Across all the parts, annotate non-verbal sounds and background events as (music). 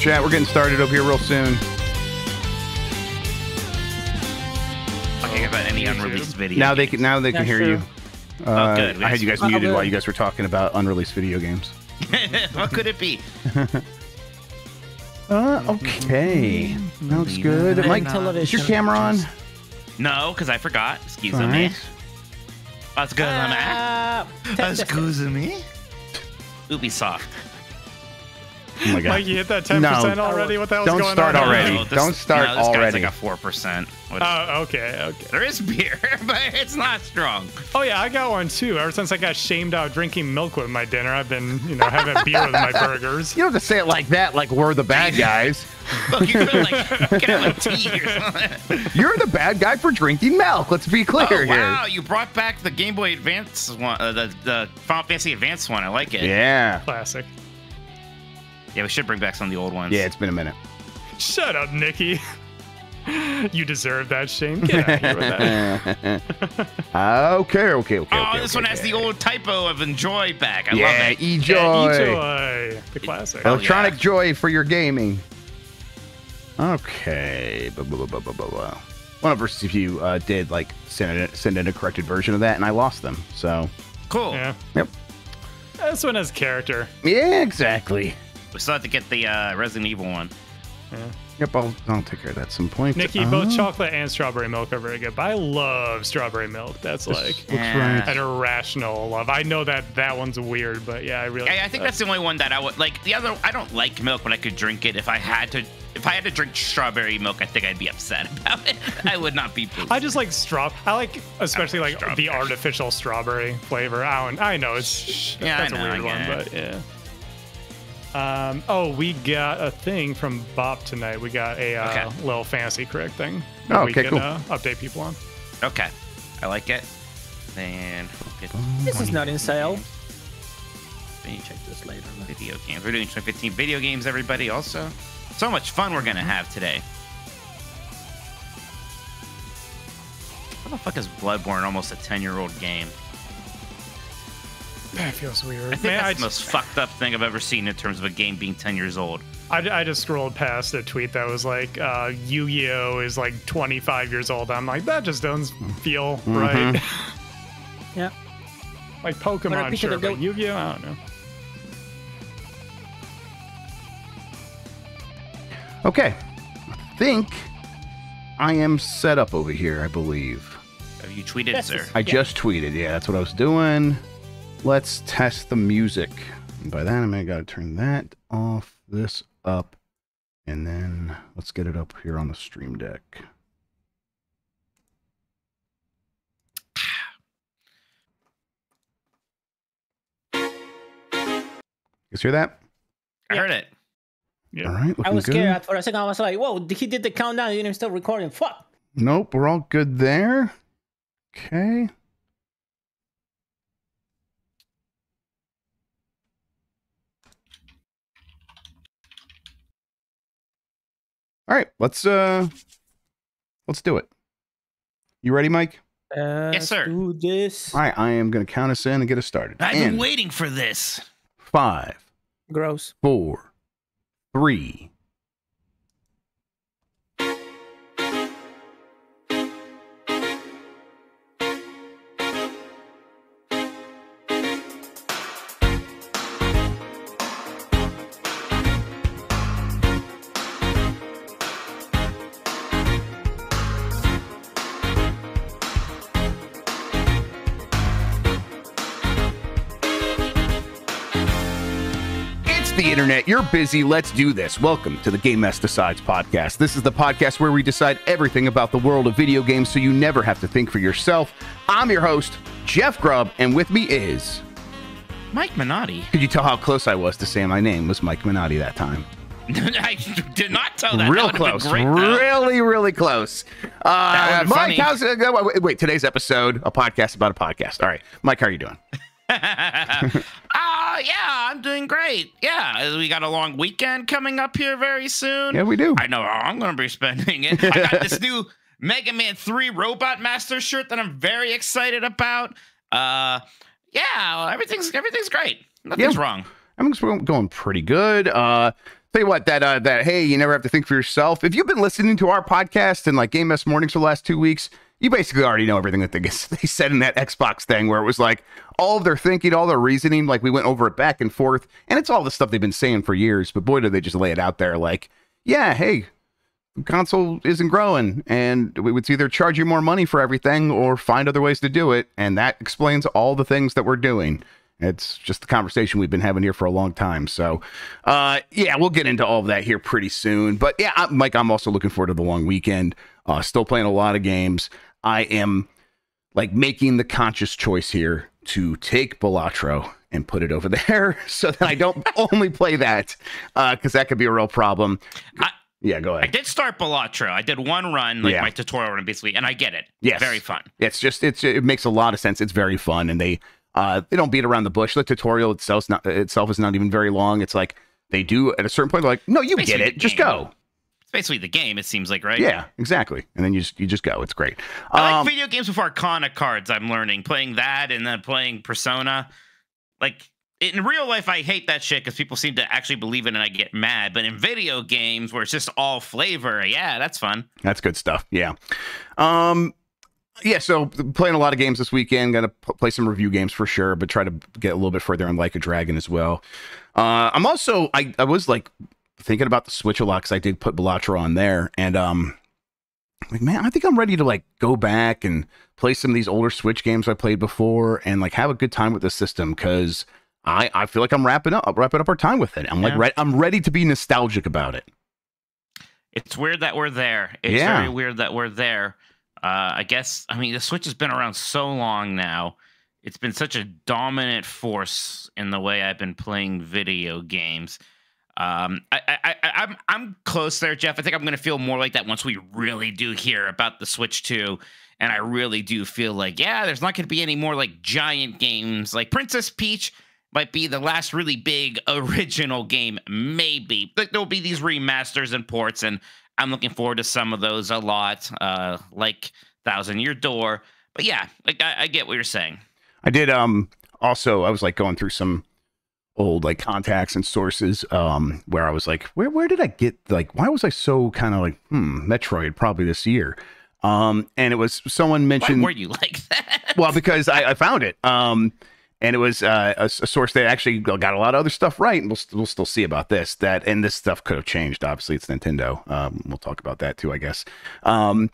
Hello, chat. We're getting started up here real soon. Talking about any unreleased video. Now they can now they can Yeah, hear true. you. Uh, good. I had you guys Oh, muted good. while you guys were talking about unreleased video games. (laughs) (laughs) what could it be? Uh, okay. That looks good. And Mike, television. is your camera on? No, because I forgot. Excuse All me. right. Excuse me. Uh, test- Excuse me. Ubisoft. Oh my god. Mike, you hit that 10% No. already? What the hell's Don't going start on? already. No, this- Don't start no, this already. Guy's like a four percent. Oh, okay, okay. there is beer, (laughs) but it's not strong. Oh yeah, I got one too. Ever since I got shamed out drinking milk with my dinner, I've been, you know, having beer with my (laughs) burgers. You don't have to say it like that, like we're the bad (laughs) guys. Look, you could like you could have a tea or something. You're the bad guy for drinking milk. Let's be clear Oh, here. wow, you brought back the Game Boy Advance one, uh, the the Final Fantasy Advance one. I like it. Yeah. Classic. Yeah, we should bring back some of the old ones. Yeah, it's been a minute. Shut up, Nikki. (laughs) you deserve that shame. Get out of here with that. (laughs) okay, okay, okay. Oh, okay, this okay, one has okay. the old typo of enjoy back. I yeah, love it. E-Joy. Yeah, enjoy the classic. Oh, Electronic yeah. joy for your gaming. Okay. Blah, blah, blah, blah, blah, blah. One of our CPU uh, did like send in, send in a corrected version of that, and I lost them. So, Cool. Yeah. yep. This one has character. Yeah, exactly. We still have to get the uh, Resident Evil one. Yep, I'll, I'll take care of that at some point. Nikki, Uh, both chocolate and strawberry milk are very good, but I love strawberry milk. That's like Looks Yeah. right. an irrational love. I know that that one's weird, but yeah, I really. I, I think that's the only one that I would like. The other, I don't like milk, but I could drink it if I had to. If I had to drink strawberry milk, I think I'd be upset (laughs) about it. I would not be pleased. I just like straw. I like especially like Strawberry. the artificial strawberry flavor. I don't. I know it's Yeah, I that's know, a weird one, get but yeah. Um. Oh, we got a thing from Bop tonight. We got a uh, Okay. little fantasy correct thing. Oh, that we okay, can, cool. Uh, update people on. okay, I like it. Then get This is not in sale. Let check this later. Video games. We're doing 2015 video games, everybody. Also, so much fun we're gonna have today. How the fuck is Bloodborne almost a 10 year old game? That feels weird. I think Man, that's I, the most fucked up thing I've ever seen in terms of a game being 10 years old. I, I just scrolled past a tweet that was like, uh, Yu-Gi-Oh is like 25 years old. I'm like, that just doesn't feel Mm-hmm. right. (laughs) Yeah. like Pokemon, pick sure, but up? Yu-Gi-Oh, I don't know. Okay. I think I am set up over here, I believe. Have you tweeted, Yes, sir? I Yeah. just tweeted. Yeah, that's what I was doing. Let's test the music. And by that, I mean I gotta turn that off, this up, and then let's get it up here on the stream deck. You guys hear that? I heard it. Yeah. All right, looking I was good. scared for a second. I was like, "Whoa!" He did the countdown. He didn't even start recording. Fuck. Nope, we're all good there. Okay. All right, let's uh let's do it. You ready, Mike? Let's sir. Do this. All right, I am going to count us in and get us started. I've In been waiting for this. Five, Gross. four, three. Internet. You're busy. Let's do this. Welcome to the Game Mess Decides podcast. This is the podcast where we decide everything about the world of video games so you never have to think for yourself. I'm your host, Jeff Grubb, and with me is. Mike Minotti. Could you tell how close I was to saying my name was Mike Minotti that time? (laughs) I did not tell that. Real that close. great, really, really close. Uh, Mike, funny. how's it going? Wait, wait, today's episode, a podcast about a podcast. All right. Mike, how are you doing? Ah, (laughs) yeah, I'm doing great. Yeah, we got a long weekend coming up here very soon. Yeah, we do. I know how I'm going to be spending it. I got this new (laughs) Mega Man 3 Robot Master shirt that I'm very excited about. Uh, yeah, everything's everything's great. Nothing's Yeah. wrong. I'm going pretty good. Uh, Tell you what, that uh, that hey, you never have to think for yourself. If you've been listening to our podcast and like Game Mess mornings for the last two weeks, you basically already know everything that they, (laughs) they said in that Xbox thing, where it was like all of their thinking, all their reasoning. Like we went over it back and forth, and it's all the stuff they've been saying for years. But boy, do they just lay it out there, like, yeah, hey, console isn't growing, and we would either charge you more money for everything or find other ways to do it, and that explains all the things that we're doing. It's just the conversation we've been having here for a long time. So, uh, yeah, we'll get into all of that here pretty soon. But yeah, I, Mike, I'm also looking forward to the long weekend. Uh, still playing a lot of games. I am like making the conscious choice here to take Balatro and put it over (laughs) there so that I don't (laughs) only play that because uh, that could be a real problem. I, yeah, go ahead. I did start Balatro. I did one run, like Yeah. my tutorial run, basically, and I get it. Yes. very fun. It's just it's it makes a lot of sense. It's very fun, and they uh they don't beat around the bush. The tutorial itself not itself is not even very long. It's like they do at a certain point. They're like, no, you get it. Just go. It's basically the game. It seems like, right? Yeah, exactly. And then you just you just go. It's great. I Um, like video games with Arcana cards. I'm learning playing that and then playing Persona. Like in real life, I hate that shit because people seem to actually believe it and I get mad. But in video games where it's just all flavor, yeah, that's fun. That's good stuff. Yeah. Um yeah, so playing a lot of games this weekend. P- play some review games for sure, but try to get a little bit further on Like a Dragon as well. Uh, I'm also I, I was like thinking about the Switch a lot because I did put Balatro on there, and um, like man, I think I'm ready to like go back and play some of these older Switch games I played before, and like have a good time with the system because I I feel like I'm wrapping up wrapping up our time with it. I'm like Yeah. re- I'm ready to be nostalgic about it. It's weird that we're there. It's Yeah. very weird that we're there. Uh, I guess, I mean, the Switch has been around so long now. It's been such a dominant force in the way I've been playing video games. Um, I, I, I, I'm, I'm close there, Jeff. I think I'm going to feel more like that once we really do hear about the Switch 2. And I really do feel like, yeah, there's not going to be any more like giant games. Like Princess Peach might be the last really big (laughs) original game, maybe. But there'll be these remasters and ports, and I'm looking forward to some of those a lot, uh, like Thousand Year Door. But yeah, like I, I get what you're saying. I did um also I was like going through some old like contacts and sources um where I was like where where did I get like why was I so kind of like hmm Metroid probably this year um and it was someone Why mentioned were you like that? well because I, I found it um and it was uh, a, a source that actually got a lot of other stuff right and we'll, we'll still see about this that and this stuff could have changed obviously it's Nintendo um we'll talk about that too I guess um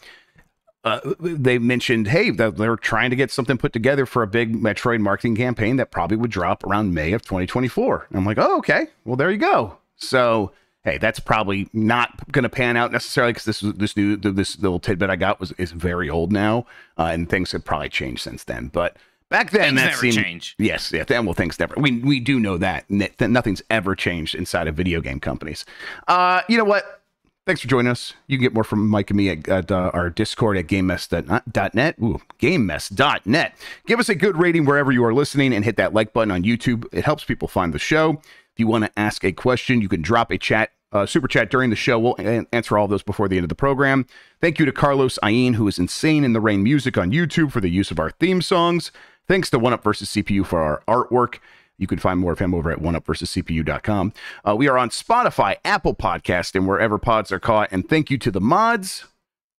uh, they mentioned, hey, they're trying to get something put together for a big Metroid marketing campaign that probably would drop around May of 2024. And I'm like, oh, okay, well, there you go. So, hey, that's probably not going to pan out necessarily because this this new this little tidbit I got was is very old now, uh, and things have probably changed since then. But back then, Things that never seemed change. yes, yeah, then well, things never. We we do know that, that nothing's ever changed inside of video game companies. Uh, you know what? Thanks for joining us. You can get more from Mike and me at, at uh, our Discord at gamemess.net. Ooh, gamemess.net. Give us a good rating wherever you are listening and hit that like button on YouTube. It helps people find the show. If you want to ask a question, you can drop a chat, uh, super chat during the show. We'll a- answer all of those before the end of the program. Thank you to Carlos Ayin, who is insane in the rain music on YouTube for the use of our theme songs. Thanks to One Up versus CPU for our artwork. You can find more of him over at oneupversuscpu.com. Uh, we are on Spotify, Apple Podcast, and wherever pods are caught. And thank you to the mods.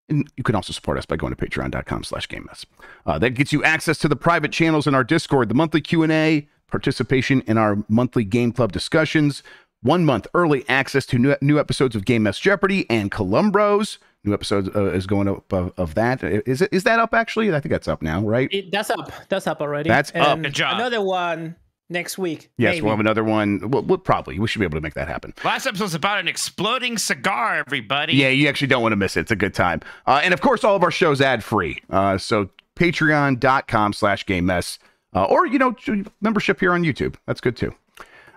And you can also support us by going to patreon.com slash game mess. Uh, that gets you access to the private channels in our Discord, the monthly Q&A, participation in our monthly Game Club discussions, one month early access to new, new episodes of Game Mess Jeopardy and Columbros. New episode uh, is going up of, of that. Is it is that up actually? I think that's up now, right? It, that's up. That's up already. That's up. And Good job. Another one next week. yes, maybe. we'll have another one. We'll, we'll probably we should be able to make that happen. Last episode's about an exploding cigar, everybody. Yeah, you actually don't want to miss it. It's a good time. Uh, and of course, all of our shows ad free. Uh, so patreon.com slash game mess. Uh, or, you know, membership here on YouTube. That's good too.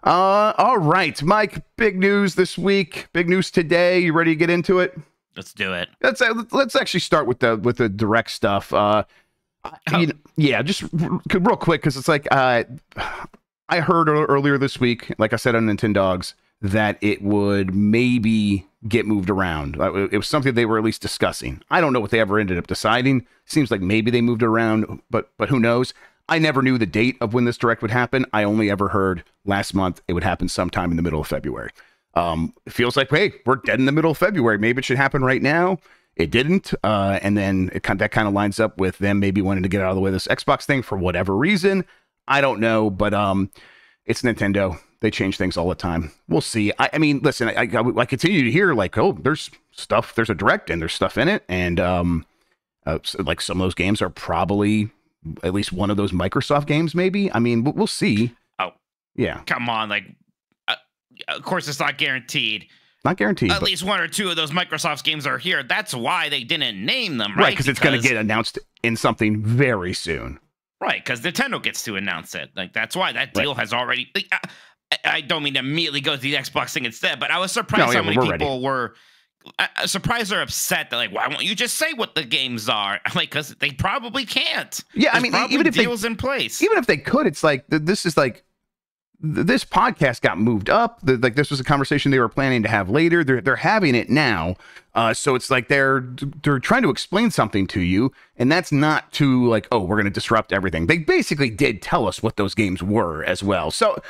Uh, all right, Mike, big news this week. Big news today. You ready to get into it? Let's do it. Let's uh, let's actually start with the with the direct stuff. Uh, you know, yeah, just r- real quick because it's like uh, I heard earlier this week, like I said on Nintendogs, that it would maybe get moved around. It was something they were at least discussing. I don't know what they ever ended up deciding. Seems like maybe they moved around, but but who knows? I never knew the date of when this direct would happen. I only ever heard last month it would happen sometime in the middle of February. Um, it feels like, hey, we're dead in the middle of February. Maybe it should happen right now. It didn't, uh, and then it that kind of lines up with them maybe wanting to get out of the way of this Xbox thing for whatever reason. I don't know, but um, it's Nintendo. They change things all the time. We'll see. I, I mean, listen, I, I, I continue to hear like, oh, there's stuff, there's a direct and there's stuff in it, and um, uh, like some of those games are probably at least one of those Microsoft games. Maybe. I mean, we'll, we'll see. Oh. yeah, Come on, like, uh, of course it's not guaranteed. not guaranteed, At least one or two of those Microsoft games are here. That's why they didn't name them, right right? because it's going to get announced in something very soon. Right because Nintendo gets to announce it. Like that's why that Right. deal has already. Like, I, I don't mean to immediately go to the Xbox thing instead, but I was surprised No, yeah, how many we're ready. people were. I- surprised they're upset. They're like, "Why won't you just say what the games are?" I'm (laughs) like, "Cause they probably can't." Yeah, I mean, even if they deals in place. even if they could, it's like this is like this podcast got moved up. Like this was a conversation they were planning to have later. They're they're having it now. Uh, so it's like they're they're trying to explain something to you, and that's not to like, oh, we're going to disrupt everything. They basically did tell us what those games were as well. So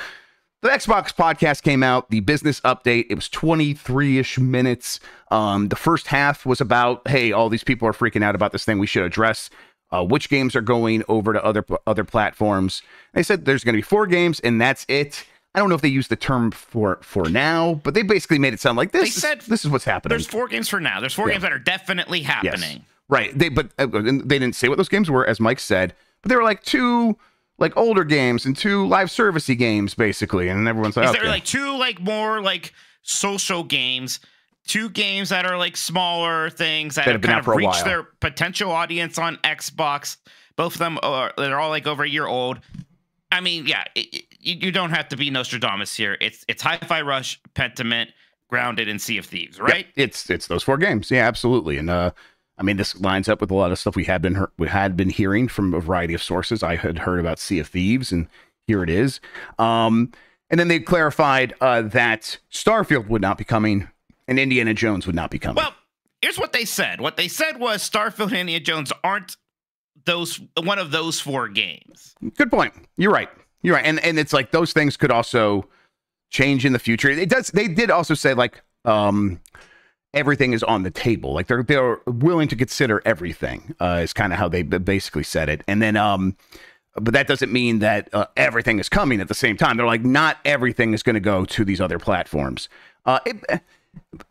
the Xbox podcast came out, the business update. It was 23 ish minutes. Um, the first half was about, hey, all these people are freaking out about this thing. We should address uh, which games are going over to other other platforms. They said there's going to be four games, and that's it. I don't know if they used the term for for now, but they basically made it sound like this. They is- said this is what's happening. There's four games for now. There's four Yeah. games that are definitely happening. Yes. Right. They but uh, they didn't say what those games were, as Mike said, but they were like two like older games and two live servicey games, basically. And everyone's like, Is okay. there like two like more like social games? Two games that are like smaller things that, That have kind of reached their potential audience on Xbox. Both of them are they're all like over a year old. I mean, yeah, it, it- you, don't have to be Nostradamus here. It's it's Hi-Fi Rush, Pentiment, Grounded, and Sea of Thieves, Yep, right? it's it's those four games. Yeah, absolutely. And uh I mean this lines up with a lot of stuff we had been we had been hearing from a variety of sources. I had heard about Sea of Thieves and here it is. Um and then they clarified uh that Starfield would not be coming and Indiana Jones would not be coming. Well, here's what they said. What they said was Starfield and Indiana Jones aren't those one of those four games. Good point. You're right. You're right. And and it's like those things could also change in the future. It does. They did also say like um everything is on the table. Like they're they're willing to consider everything. Uh, is kind of how they basically said it. And then um. But that doesn't mean that uh, everything is coming at the same time. They're like, not everything is going to go to these other platforms. Uh, it,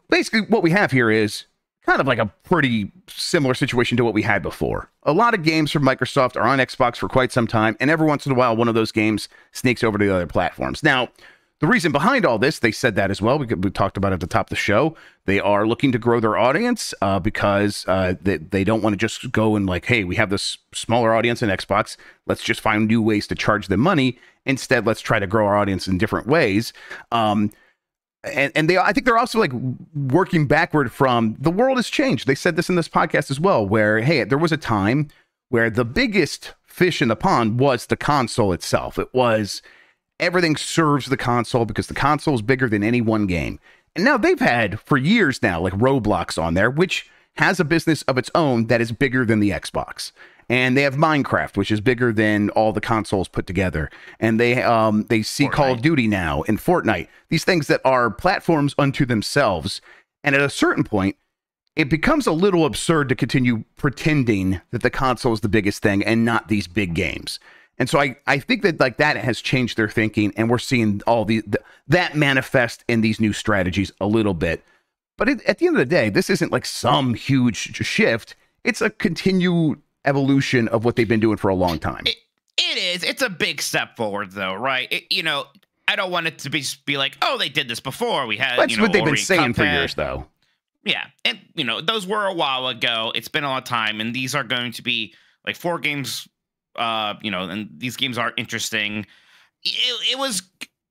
basically, what we have here is kind of like a pretty similar situation to what we had before. A lot of games from Microsoft are on Xbox for quite some time, and every once in a while, one of those games sneaks over to the other platforms. Now, the reason behind all this, they said that as well. We, we talked about it at the top of the show. They are looking to grow their audience uh, because uh, they, they don't want to just go and like, hey, we have this smaller audience in Xbox. Let's just find new ways to charge them money. Instead, let's try to grow our audience in different ways. Um, and and they I think they're also like working backward from the world has changed. They said this in this podcast as well, where hey, there was a time where the biggest fish in the pond was the console itself. It was everything serves the console because the console is bigger than any one game. And now they've had for years now like Roblox on there, which has a business of its own that is bigger than the Xbox. And they have Minecraft, which is bigger than all the consoles put together. And they um they see Call of Duty now and Fortnite. These things that are platforms unto themselves. And at a certain point, it becomes a little absurd to continue pretending that the console is the biggest thing and not these big games. And so I, I think that like that has changed their thinking, and we're seeing all the, the that manifest in these new strategies a little bit. But it, at the end of the day, this isn't like some huge shift. It's a continued evolution of what they've been doing for a long time. It, it is. It's a big step forward, though, right? It, you know, I don't want it to be be like, oh, they did this before. We had. That's you know, what they've been saying for years, though. Yeah, and you know, those were a while ago. It's been a long time, and these are going to be like four games. Uh, you know, and these games are interesting. It, it was.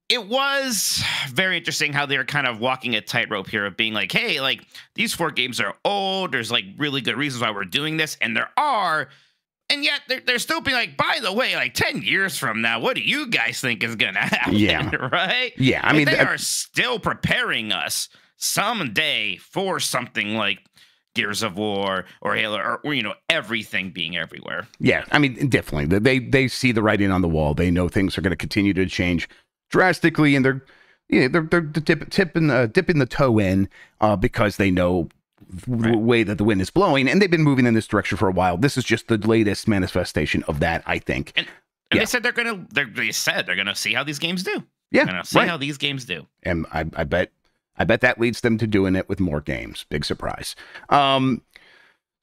It was very interesting how they're kind of walking a tightrope here of being like, hey, like these four games are old. There's like really good reasons why we're doing this, and there are, and yet they're, they're still being like, by the way, like 10 years from now, what do you guys think is gonna (laughs) happen? Yeah. right? Yeah, I Like, mean, they th- are still preparing us someday for something like Gears of War or Halo or, or, you know everything being everywhere. Yeah, I mean, definitely. They they see the writing on the wall. They know things are going to continue to change drastically, and they're yeah, they're they're dip, tipping uh, dipping the toe in uh, because they know the Right. way that the wind is blowing, and they've been moving in this direction for a while. This is just the latest manifestation of that, I think. And Yeah. they said they're gonna. They're, they said they're gonna see how these games do. Yeah, They're gonna see right. how these games do. and I, I bet I bet that leads them to doing it with more games. Big surprise. Um,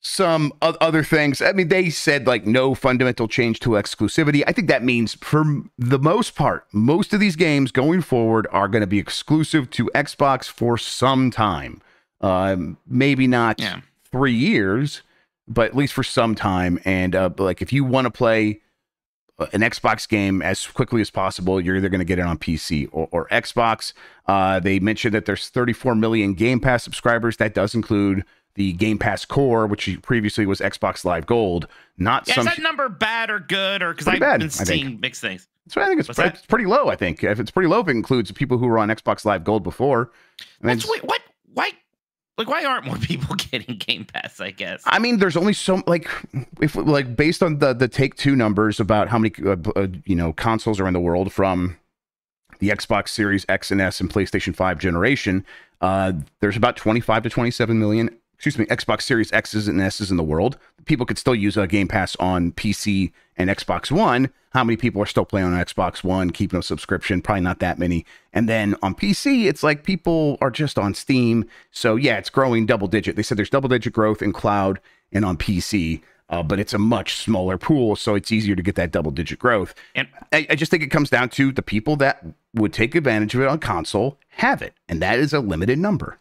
some other things. I mean, they said like no fundamental change to exclusivity. I think that means for the most part, most of these games going forward are going to be exclusive to Xbox for some time. Um, maybe not Yeah. three years, but at least for some time. And uh, like if you want to play uh, an Xbox game as quickly as possible, you're either going to get it on PC or, or Xbox. Uh, they mentioned that there's 34 million Game Pass subscribers. That does include the Game Pass Core, which previously was Xbox Live Gold. Not Yeah, some. is that number bad or good? Or because I've bad, been seeing mixed things. so I think it's, that? it's pretty low. I think if it's pretty low, if it includes people who were on Xbox Live Gold before. I mean, What's wait, what? Why? Like, why aren't more (laughs) people getting Game Pass? I guess. I mean, there's only so like if like based on the the Take Two numbers about how many uh, uh, you know consoles are in the world from the Xbox Series X and S and PlayStation Five generation. Uh, there's about 25 to 27 million. Excuse me, Xbox Series X's and S's in the world. People could still use a Game Pass on PC and Xbox One. How many people are still playing on Xbox One, keeping a subscription? Probably not that many. And then on PC, it's like people are just on Steam. So yeah, it's growing double digit. They said there's double digit growth in cloud and on PC, uh, but it's a much smaller pool, so it's easier to get that double digit growth. And I, I just think it comes down to the people that would take advantage of it on console have it, and that is a limited number.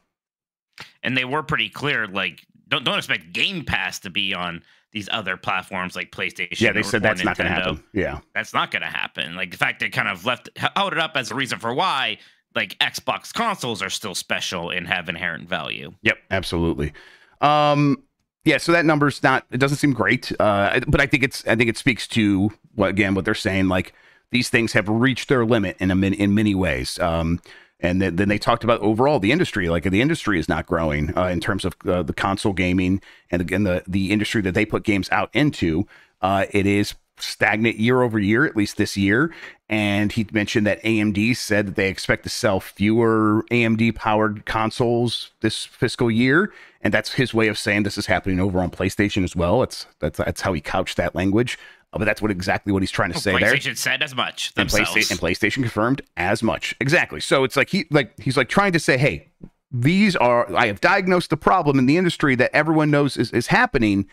And they were pretty clear. Like, don't don't expect Game Pass to be on these other platforms like PlayStation. Yeah, they or- said that's not going to happen. Yeah, That's not going to happen. Like, the fact they kind of left out it up as a reason for why like Xbox consoles are still special and have inherent value. Yep, absolutely. Um, yeah, so that number's not. It doesn't seem great, uh, but I think it's. I think it speaks to what again what they're saying. Like these things have reached their limit in a min, in many ways. Um, and then, then they talked about overall the industry. Like the industry is not growing uh, in terms of uh, the console gaming and again the the industry that they put games out into. Uh, it is stagnant year over year, at least this year. And he mentioned that AMD said that they expect to sell fewer AMD powered consoles this fiscal year. And that's his way of saying this is happening over on PlayStation as well. It's that's that's how he couched that language. Uh, but that's what exactly what he's trying to say there. PlayStation said as much And themselves. PlayStation, and PlayStation confirmed as much. Exactly. So it's like he like he's like trying to say, hey, these are I have diagnosed the problem in the industry that everyone knows is, is happening.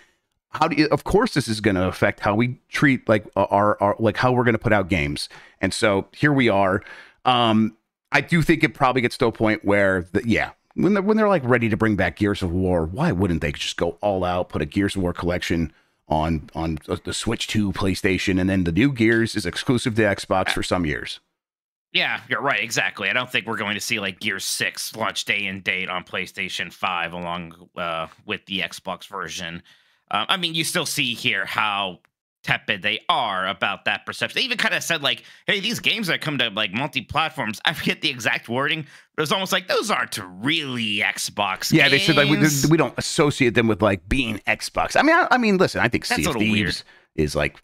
How do you, of course this is going to affect how we treat like our, our like how we're going to put out games. And so here we are. Um, I do think it probably gets to a point where the, yeah, when they're when they're like ready to bring back Gears of War, why wouldn't they just go all out, put a Gears of War collection on on the Switch to PlayStation, and then the new Gears is exclusive to Xbox for some years. Yeah, you're right. Exactly. I don't think we're going to see like Gear Six launch day and date on PlayStation Five along uh, with the Xbox version. Um, I mean, you still see here how tepid they are about that perception. They even kind of said like, "Hey, these games that come to like multi-platforms." I forget the exact wording, but was almost like those aren't really Xbox. Yeah, they said like we, we don't associate them with like being Xbox. I mean, I, I mean, listen, I think That's Sea of Thieves is like.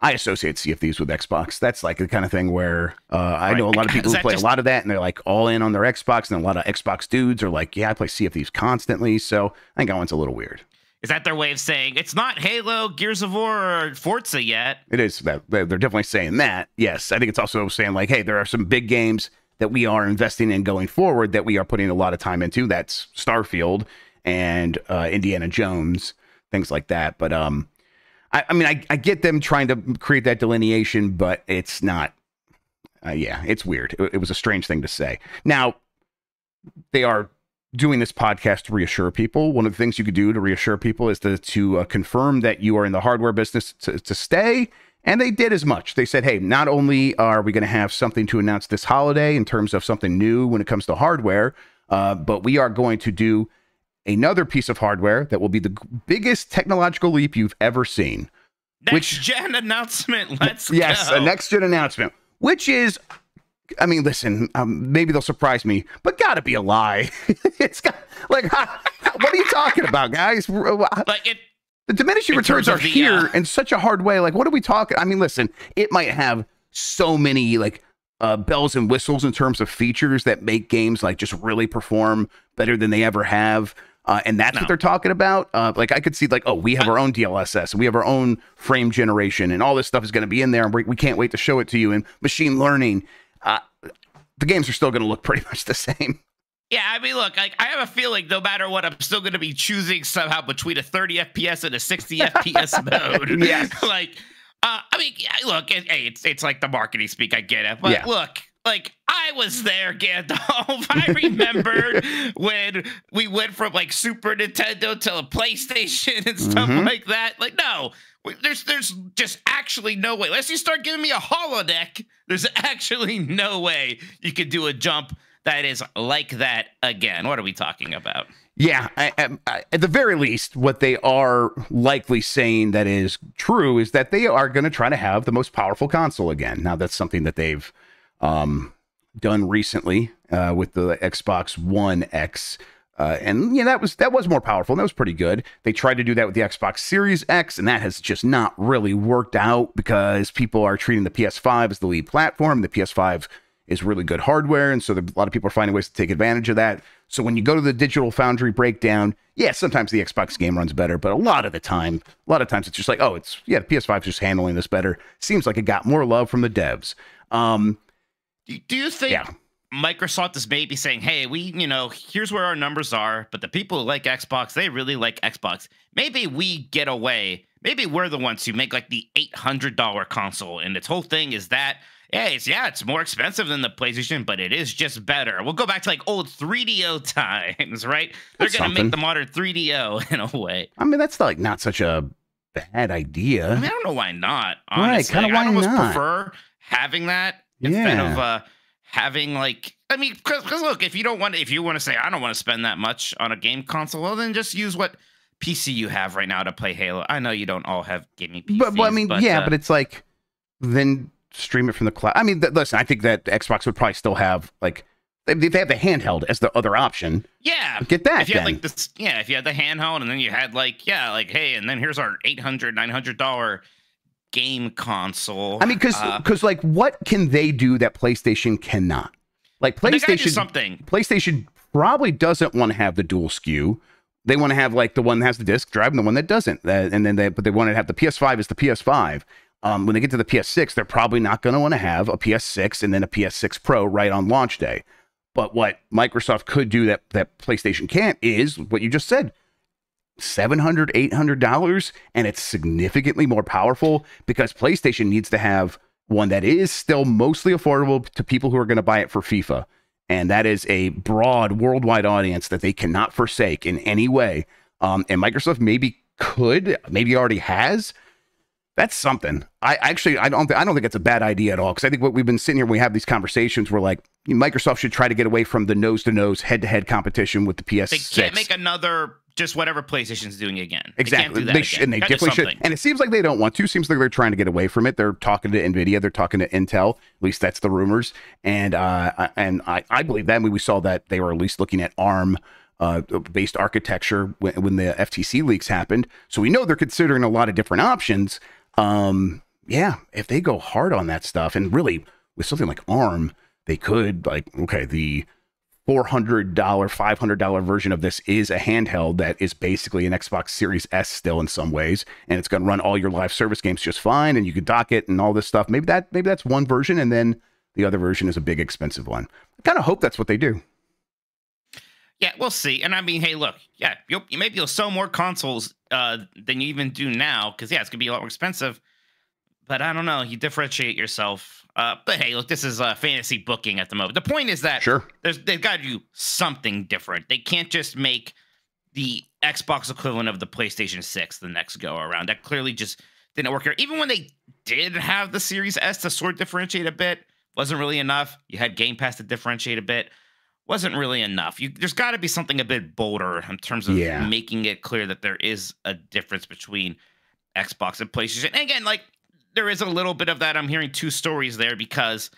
I associate Sea of Thieves with Xbox. That's like the kind of thing where uh, I Right. know a lot of (laughs) people who play just- a lot of that, and they're like all in on their Xbox, and a lot of Xbox dudes are like, "Yeah, I play Sea of Thieves constantly." So I think that one's a little weird. Is that their way of saying it's not Halo, Gears of War, or Forza yet? It is that they're definitely saying that. Yes, I think it's also saying like, hey, there are some big games that we are investing in going forward that we are putting a lot of time into. That's Starfield and uh, Indiana Jones, things like that. But um, I, I mean, I, I get them trying to create that delineation, but it's not. Uh, yeah, it's weird. It, it was a strange thing to say. Now, they are doing this podcast to reassure people. One of the things you could do to reassure people is to to uh, confirm that you are in the hardware business to, to stay. And they did as much. They said, hey, not only are we going to have something to announce this holiday in terms of something new when it comes to hardware, uh, but we are going to do another piece of hardware that will be the biggest technological leap you've ever seen. Next Which- gen announcement. Let's yes, go. a next gen announcement, which is, I mean, listen, um, maybe they'll surprise me, but gotta be a lie. (laughs) it's got like, (laughs) what are you talking about, guys? The like it. diminishing returns are the, here uh, in such a hard way. Like, what are we talking? I mean, listen, it might have so many like uh, bells and whistles in terms of features that make games like just really perform better than they ever have. Uh, and that's No. what they're talking about. Uh, like I could see, like, oh, we have our own DLSS, and we have our own frame generation, and all this stuff is going to be in there, and we, we can't wait to show it to you. And machine learning, uh, the games are still going to look pretty (laughs) much the same. Yeah, I mean, look, like I have a feeling no matter what, I'm still going to be choosing somehow between a 30 FPS and a 60 (laughs) FPS mode. Yes. (laughs) like, uh, I mean, look, it, hey, it's it's like the marketing speak. I get it, but Yeah. look. Like I was there, Gandalf. I remembered when we went from like Super Nintendo to a PlayStation and stuff Mhm. like that. Like, no, there's there's just actually no way. Unless you start giving me a holodeck, there's (laughs) actually no way you could do a jump that is like that again. What are we talking about? Yeah, I, I, at the very least, what they are likely saying that is true is that they are going to try to have the most powerful console again. Now, that's something that they've um, done recently uh, with the Xbox One X. Uh, and yeah, that was that was more powerful. And that was pretty good. They tried to do that with the Xbox Series X, and that has just not really worked out because people are treating the PS5 as the lead platform. The PS5 is really good hardware, and so there, a lot of people are finding ways to take advantage of that. So when you go to the Digital Foundry breakdown, yeah, sometimes the Xbox game runs better, but a lot of the time, a lot of times it's just like, oh, it's yeah, the PS5 is just handling this better. Seems like it got more love from the devs. Um, Do do you think yeah, Microsoft is maybe saying, "Hey, we, you know, here's where our numbers are, but the people who like Xbox, they really like Xbox. Maybe we get away. Maybe we're the ones who make like the eight hundred dollar console, and its whole thing is that." Yeah, it's yeah, it's more expensive than the PlayStation, but it is just better. We'll go back to like old 3DO (laughs) times, right? They're gonna make the modern 3DO (laughs) in a way. I mean that's like not such a bad idea. I mean, I don't know why not. Right, Honestly, kinda Like, why I'd almost not? prefer having that instead Yeah. of uh, having like. I mean, because look, if you don't want, if you want to say I don't want to spend that much on a game console, well, then just use what PC you have right now to play Halo. I know you don't all have gaming PCs, but, but I mean, yeah, uh, but it's like then stream it from the cloud. I mean, th- listen, I think that Xbox would probably still have like if they have the handheld as the other option. yeah. Get that If you had like this, yeah, if you had the handheld and then you had like, yeah, like, hey, and then here's our 800 900 dollar game console. I mean, because Uh, like, what can they do that PlayStation cannot? Like they gotta do PlayStation, something. PlayStation probably doesn't want to have the dual SKU. They want to have like the one that has the disc drive and the one that doesn't. And then they, but they want to have the PS5 is the PS5. Um, when they get to the PS6, they're probably not going to want to have a PS6 and then a PS6 Pro right on launch day. But what Microsoft could do that that PlayStation can't is what you just said. 700 800 dollars and it's significantly more powerful because PlayStation needs to have one that is still mostly affordable to people who are going to buy it for FIFA and that is a broad worldwide audience that they cannot forsake in any way um, and Microsoft maybe could maybe already has that's something. I actually I don't th- I don't think it's a bad idea at all because I think what we've been sitting here we have these conversations we're like Microsoft should try to get away from the nose to nose head to head competition with the PS6. They can't make another just whatever PlayStation's doing again. Exactly. They that sh- again. and they definitely should. And it seems like they don't want to. Seems like they're trying to get away from it. They're talking to Nvidia. They're talking to Intel. At least that's the rumors. And uh, and I, I believe that. Mean, we saw that they were at least looking at ARM. Uh, based architecture when, when the FTC leaks happened, so we know they're considering a lot of different options. Um, yeah, if they go hard on that stuff, and really with something like ARM, they could like okay, the four hundred dollar, five hundred dollar version of this is a handheld that is basically an Xbox Series S still in some ways, and it's going to run all your live service games just fine, and you could dock it and all this stuff. Maybe that maybe that's one version, and then the other version is a big expensive one. I kind of hope that's what they do. Yeah, we'll see. And I mean, hey, look, yeah, you'll, you maybe you'll sell more consoles uh, than you even do now because yeah, it's gonna be a lot more expensive. But I don't know. You differentiate yourself. Uh, but hey, look, this is uh, fantasy booking at the moment. The point is that Sure. there's they've got to do something different. They can't just make the Xbox equivalent of the PlayStation 6 the next go around. That clearly just didn't work here. Even when they did have the Series S to sort of differentiate a bit, wasn't really enough. You had Game Pass to differentiate a bit, wasn't really enough. You, there's got to be something a bit bolder in terms of Yeah. making it clear that there is a difference between Xbox and PlayStation. And again, like there is a little bit of that. I'm hearing two stories there because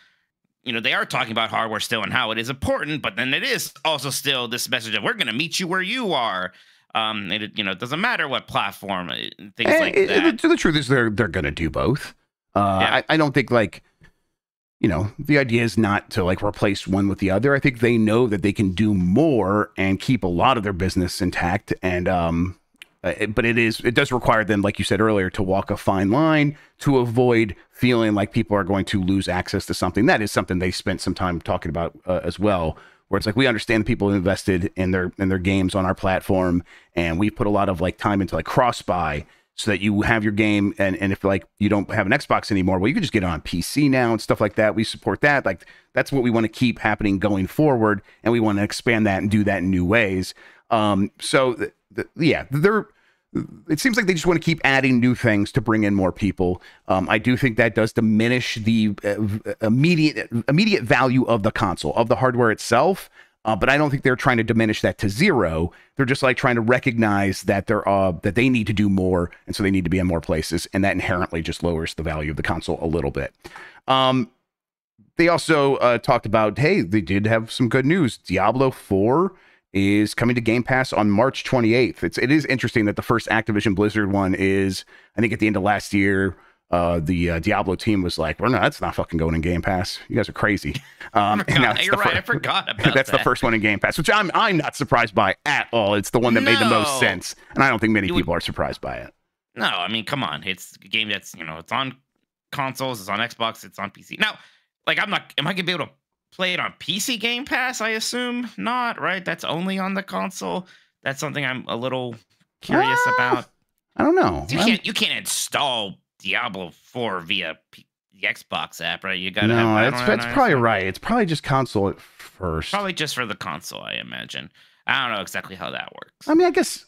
you know they are talking about hardware still and how it is important, but then it is also still this message of we're going to meet you where you are. Um, it you know it doesn't matter what platform, uh, things Eh, like it- that. it- the truth is, they're they're going to do both. Uh, Yeah. I, I don't think like you know, the idea is not to like replace one with the other. I think they know that they can do more and keep a lot of their business intact. And, um, uh, but it is, it does require them, like you said earlier, to walk a fine line to avoid feeling like people are going to lose access to something. That is something they spent some time talking about uh, as well. Where it's like we understand the people invested in their in their games on our platform, and we put a lot of like time into like cross buy so that you have your game and and if like you don't have an Xbox anymore, well you can just get it on PC now and stuff like that. We support that. Like that's what we want to keep happening going forward, and we want to expand that and do that in new ways. Um, so th- th- yeah, they're it seems like they just want to keep adding new things to bring in more people. Um, I do think that does diminish the uh, immediate immediate value of the console of the hardware itself. Uh, but I don't think they're trying to diminish that to zero. They're just like trying to recognize that they're uh, that they need to do more, and so they need to be in more places, and that inherently just lowers the value of the console a little bit. Um, they also uh, talked about hey, they did have some good news. Diablo Four is coming to Game Pass on March 28th. It's it is interesting that the first Activision Blizzard one is I think at the end of last year. Uh, the uh, Diablo team was like, "Well, no, that's not fucking going in Game Pass. You guys are crazy." (laughs) Um, and now you're right. I forgot (laughs) about that's that. the first one in Game Pass, which I'm I'm not surprised by at all. It's the one that made the most sense, and I don't think many You would- people are surprised by it. No, I mean, come on. It's a game that's you know it's on consoles, it's on Xbox, it's on PC. Now, like I'm not. Am I gonna be able to play it on PC Game Pass? I assume not. Right? That's only on the console. That's something I'm a little curious Ah, about. I don't know. You I'm- can't. You can't install Diablo 4 via P- the Xbox app, right? You gotta. no, have, I that's that's probably right. It's probably just console at first. Probably just for the console, I imagine. I don't know exactly how that works. I mean, I guess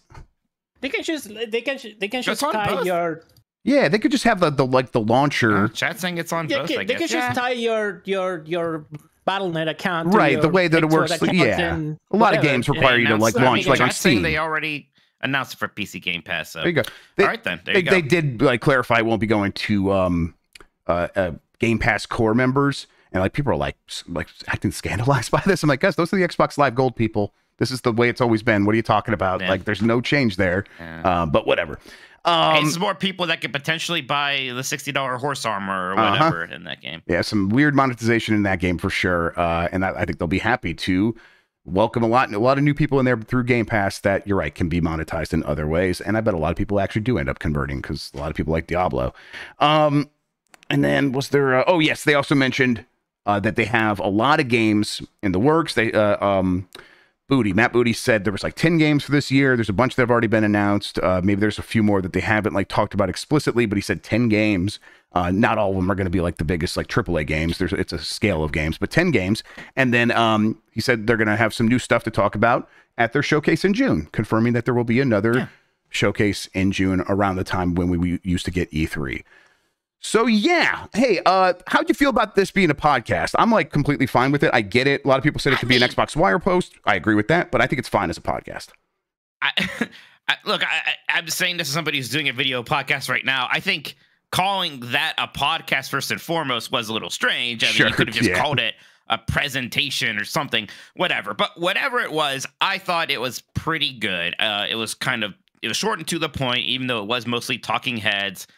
They can just they can they can just tie both. your yeah, they could just have the, the like the launcher. Uh, chat saying it's on yeah, both. can- I they guess. can Yeah. just tie your your your Battle.net account. Right, the way that it works, account yeah. and A lot of games require you to like that. I launch mean, like on chat's Steam. They already announced it for PC Game Pass. So There you go. They, all right then. There they, you go. they did like clarify it won't be going to um uh, uh Game Pass core members, and like people are like like acting scandalized (laughs) by this. I'm like, guys, those are the Xbox Live Gold people. This is the way it's always been. What are you talking about? Yeah. Like, there's no change there. Yeah. Uh, but whatever. Um, it's more people that could potentially buy the sixty dollar horse armor or Uh-huh. whatever in that game. yeah, some weird monetization in that game for sure. Uh, and I, I think they'll be happy to welcome a lot, a lot of new people in there through Game Pass that you're right can be monetized in other ways. And I bet a lot of people actually do end up converting because a lot of people like Diablo. Um, and then was there? Uh, oh yes, they also mentioned uh, that they have a lot of games in the works. They uh, um, Booty Matt Booty said there was like ten games for this year. There's a bunch that have already been announced. Uh, maybe there's a few more that they haven't like talked about explicitly, but he said ten games. Uh, not all of them are going to be like the biggest like AAA games. There's it's a scale of games, but ten games. And then um, he said they're going to have some new stuff to talk about at their showcase in June, confirming that there will be another Yeah. showcase in June around the time when we used to get E3. So yeah, hey, uh, how'd you feel about this being a podcast? I'm like completely fine with it. I get it. A lot of people said it could be an Xbox Wire post. I agree with that, but I think it's fine as a podcast. I, (laughs) I look, I, I'm saying this as somebody who's doing a video podcast right now. I think calling that a podcast first and foremost was a little strange. I mean, Sure, you could have just yeah. called it a presentation or something, whatever. But whatever it was, I thought it was pretty good. Uh, it was kind of it was short and to the point, even though it was mostly talking heads.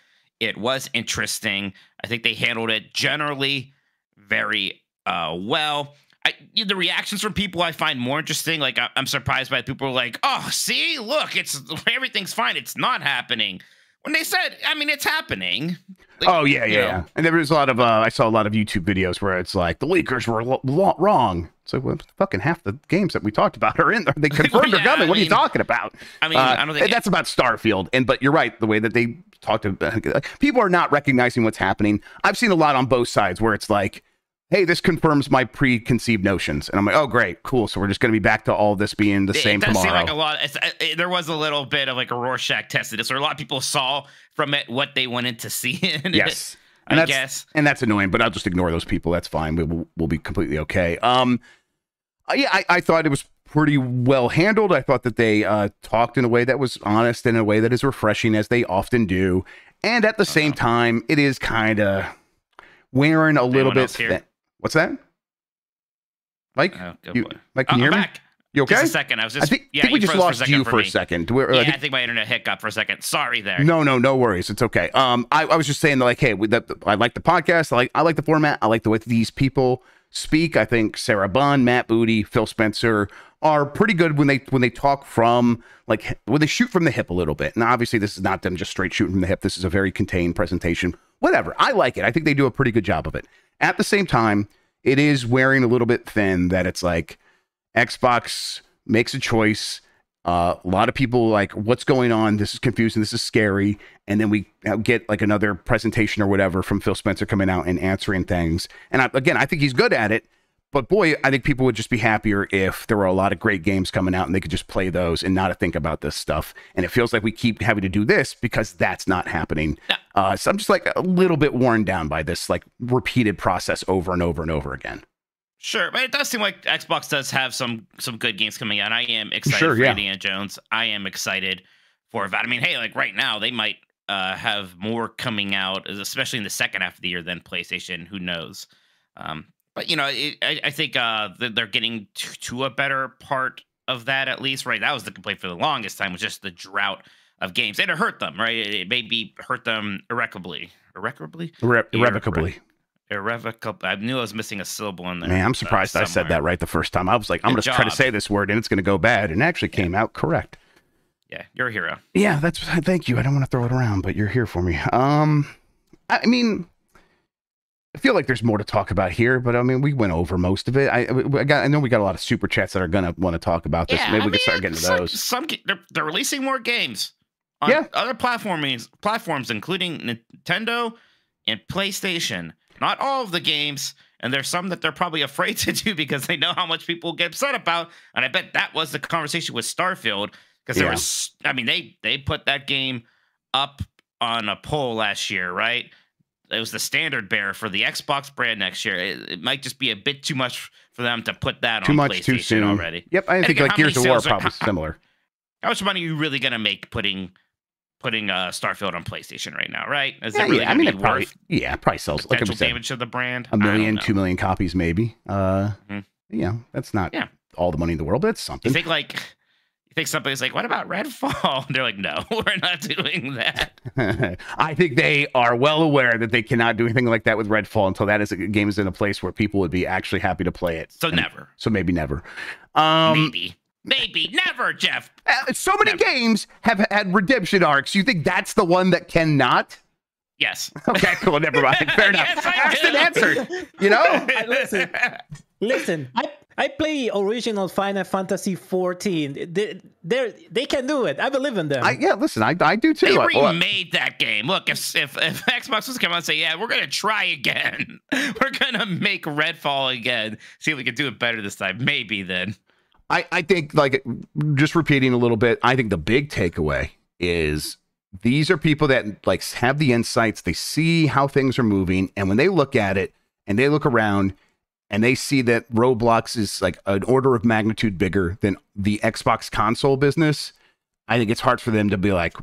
It was interesting. I think they handled it generally very uh, well. I, the reactions from people I find more interesting. Like I, I'm surprised by people like, "Oh, see, look, it's everything's fine. It's not happening." When they said, I mean, it's happening. Like, oh yeah, yeah, know, yeah. And there was a lot of uh, I saw a lot of YouTube videos where it's like the leakers were wrong. So well, fucking half the games that we talked about are in there. They (laughs) confirmed they're coming. I what are you talking about? I mean, Uh, I don't think that's about Starfield. And but you're right, the way that they talked about like, (laughs) people are not recognizing what's happening. I've seen a lot on both sides where it's like, hey, this confirms my preconceived notions, and I'm like, oh great, cool. So we're just going to be back to all this being the it, same it does tomorrow. seem like a lot. Uh, it, there was a little bit of like a Rorschach test of this, where a lot of people saw from it what they wanted to see in it. yes. I And that's, guess. and that's annoying, but I'll just ignore those people. That's fine. We will we'll be completely okay. Um, uh, yeah, I, I thought it was pretty well handled. I thought that they uh, talked in a way that was honest, in a way that is refreshing, as they often do. And at the same Uh-huh. time, it is kind of wearing a little bit. thin- What's that, Mike? Oh, You-. Mike, can you hear I'm me? back. You okay? Just a second. I was just. I think, yeah, think we just froze for lost you for for a second. We're- I Yeah, think- I think my internet hiccuped for a second. Sorry there. No, no, no worries. It's okay. Um, I, I was just saying that, like, hey, we, that, I like the podcast. I like, I like the format. I like the way these people speak. I think Sarah Bond, Matt Booty, Phil Spencer are pretty good when they when they talk from like when they shoot from the hip a little bit. And obviously, this is not them just straight shooting from the hip. This is a very contained presentation. Whatever. I like it. I think they do a pretty good job of it. At the same time, it is wearing a little bit thin. That it's like Xbox makes a choice. Uh, a lot of people like, what's going on? This is confusing. This is scary. And then we uh, get like another presentation or whatever from Phil Spencer coming out and answering things. And I, again, I think he's good at it. But boy, I think people would just be happier if there were a lot of great games coming out and they could just play those and not think about this stuff. And it feels like we keep having to do this because that's not happening. Uh, so I'm just like a little bit worn down by this like repeated process over and over and over again. Sure, but it does seem like Xbox does have some some good games coming out. I am excited Sure, for yeah. Indiana Jones. I am excited for that. I mean, hey, like right now they might uh, have more coming out, especially in the second half of the year than PlayStation. Who knows? Um, but you know, it, I, I think uh, that they're getting to, to a better part of that at least. Right, that was the complaint for the longest time was just the drought of games, and it hurt them. Right, it, it maybe hurt them irrecoverably. Irrecoverably. Irre-. Irrevocable. I knew I was missing a syllable in there. Man, I'm uh, surprised I said that right the first time. I was like, I'm going to try to say this word and it's going to go bad. And it actually came out correct. Yeah, you're a hero. Yeah, that's thank you. I don't want to throw it around, but you're here for me. Um, I mean, I feel like there's more to talk about here, but I mean, we went over most of it. I, I got, I know we got a lot of super chats that are gonna want to talk about this. Yeah, Maybe I we can start mean, getting to some, those. Some ga- they're, they're releasing more games on Yeah. other platforms, platforms including Nintendo and PlayStation. Not all of the games, and there's some that they're probably (laughs) afraid to do because they know how much people get upset about. And I bet that was the conversation with Starfield because there Yeah. was, I mean, they they put that game up on a poll last year, right? It was the standard bearer for the Xbox brand next year. It, it might just be a bit too much for them to put that Too on much, PlayStation too soon. already. Yep, I And think again, like Gears of War are- probably how- similar. How much money are you really gonna make putting putting uh, Starfield on PlayStation right now? Right? Is Yeah, that really yeah, I mean, it probably, worth yeah, it probably sells like potential said, damage to the brand? a million, two million copies, maybe. Uh, Mhm. yeah, that's not Yeah. all the money in the world, but it's something. You think like you think somebody's like, what about Redfall? (laughs) They're like, no, (laughs) we're not doing that. (laughs) I think they are well aware that they cannot do anything like that with Redfall until that is a game is in a place where people would be actually happy to play it. So And- never, So maybe never. Um, maybe, maybe never, Jeff. uh, so many Never. games have had redemption arcs. You think that's the one that cannot? Yes. Okay, cool. Never mind. (laughs) Fair enough. Yes, I Asked and do. answered. You know. (laughs) I- listen, listen. I I play original Final Fantasy 14. They they they can do it. I believe in them. I, yeah, listen, I, I do too. They I- well, remade that game. Look, if, if if (laughs) Xbox was to come out and say, "Yeah, we're gonna try again. we're gonna make Redfall again. See if we can do it better this time." Maybe then. I, I think like just repeating a little bit i think the big takeaway is these are people that like have the insights. They see how things are moving. And when they look at it and they look around and they see that roblox is like an order of magnitude bigger than the xbox console business i think it's hard for them to be like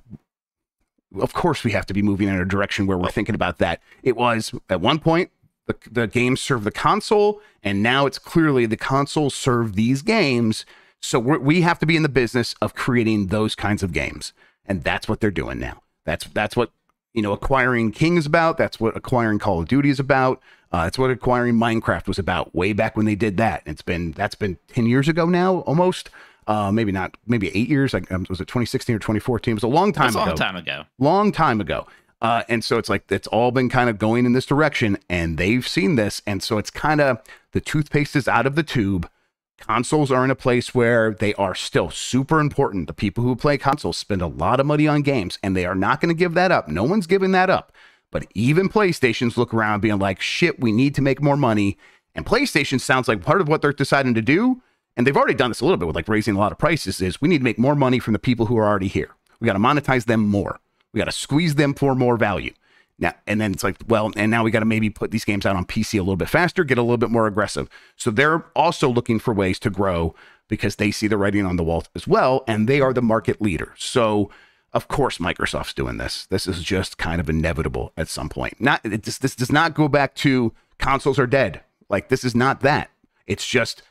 of course we have to be moving in a direction where we're thinking about that. It was at one point the, the games serve the console and now it's clearly the consoles serve these games. So we're, we have to be in the business of creating those kinds of games. And that's what they're doing now. That's that's what you know acquiring king is about. That's what acquiring call of duty is about. Uh, that's what acquiring minecraft was about way back when they did that. It's been that's been 10 years ago now almost. Uh, maybe not maybe eight years. Like um, was it 2016 or 2014 it was a long time That's a ago. long time ago. long time ago. Uh, and so it's like it's all been kind of going in this direction, and they've seen this, and so it's kind of the toothpaste is out of the tube. Consoles are in a place where they are still super important. The people who play consoles spend a lot of money on games, and they are not going to give that up. No one's giving that up. But even PlayStations look around being like, shit, we need to make more money. And PlayStation sounds like part of what they're deciding to do, and they've already done this a little bit with like raising a lot of prices, is we need to make more money from the people who are already here. We got to monetize them more. We got to squeeze them for more value. Now, and then it's like, well, and now we got to maybe put these games out on PC a little bit faster, get a little bit more aggressive. So they're also looking for ways to grow because they see the writing on the wall as well, and they are the market leader. So, of course, Microsoft's doing this. This is just kind of inevitable at some point. Not this, this does not go back to consoles are dead. Like this is not that. It's just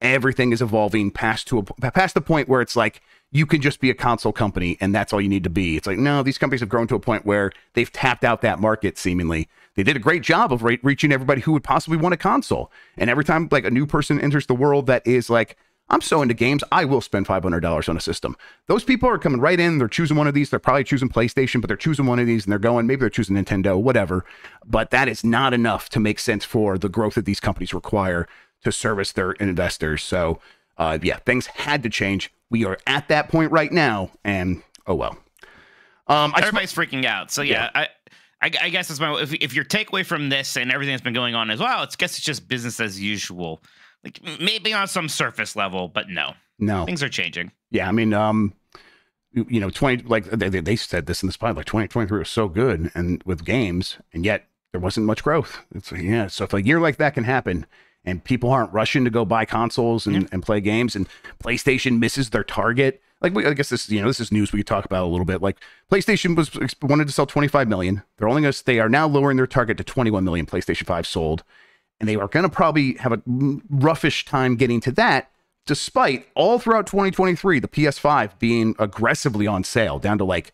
everything is evolving past to a past the point where it's like you can just be a console company and that's all you need to be. It's like no, these companies have grown to a point where they've tapped out that market seemingly. They did a great job of re- reaching everybody who would possibly want a console. And every time like a new person enters the world that is like I'm so into games, I will spend $500 on a system. Those people are coming right in. They're choosing one of these. They're probably choosing PlayStation, but they're choosing one of these and they're going, maybe they're choosing Nintendo, whatever. But that is not enough to make sense for the growth that these companies require to service their investors. So, uh, yeah, things had to change. We are at that point right now, and oh well. Um, Everybody's sp- freaking out. So, yeah, yeah. I, I, I, guess that's my if, if your takeaway from this and everything that's been going on as well, it's guess it's just business as usual. Like maybe on some surface level, but no, no, things are changing. Yeah, I mean, um, you know, twenty like they, they said this in the spot, like twenty twenty three was so good and with games, and yet there wasn't much growth. It's yeah, so if a year like that can happen, and people aren't rushing to go buy consoles and, yeah. and play games, and PlayStation misses their target. Like I guess this, you know, this is news we could talk about a little bit. Like PlayStation was wanted to sell 25 million. They're only going to. They are now lowering their target to 21 million. PlayStation 5 sold and they are going to probably have a roughish time getting to that despite all throughout 2023 the ps5 being aggressively on sale down to like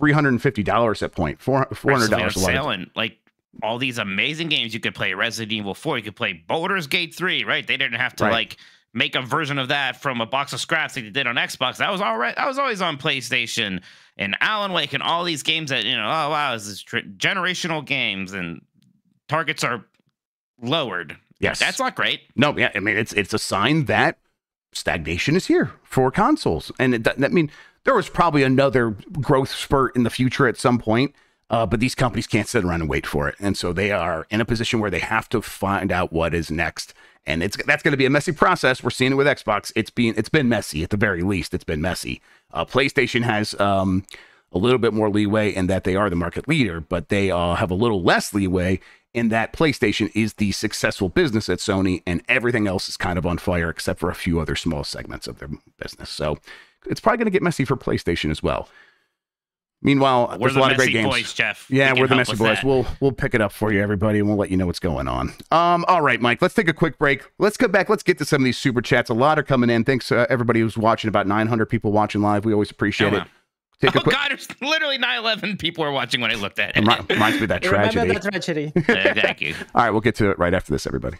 $350 at point $400 on sale and like all these amazing games you could play resident evil 4 you could play baldur's gate 3 right they didn't have to right. like make a version of that from a box of scraps like they did on xbox that was all right i was always on playstation and alan wake and all these games that you know oh wow this is generational games and targets are lowered. Yes, that's not great. No, yeah, I mean it's it's a sign that stagnation is here for consoles, and it, that mean there was probably another growth spurt in the future at some point. Uh, but these companies can't sit around and wait for it, and so they are in a position where they have to find out what is next, and it's that's going to be a messy process. We're seeing it with Xbox. It's been it's been messy at the very least. It's been messy. Uh, PlayStation has um, a little bit more leeway in that they are the market leader, but they uh, have a little less leeway in that PlayStation is the successful business at Sony, and everything else is kind of on fire except for a few other small segments of their business. So it's probably going to get messy for PlayStation as well. Meanwhile, we're there's a lot of great games. Boys, Jeff. Yeah, we are the messy boys. That. We'll we'll pick it up for you, everybody, and we'll let you know what's going on. Um, all right, Mike. Let's take a quick break. Let's get back. Let's get to some of these super chats. A lot are coming in. Thanks, uh, everybody who's watching. About 900 people watching live. We always appreciate oh, it. Take oh quick... God, there's literally 9/11 people are watching when I looked at it. it reminds me of that (laughs) tragedy. Remember that tragedy. uh, thank you. (laughs) All right, we'll get to it right after this, everybody.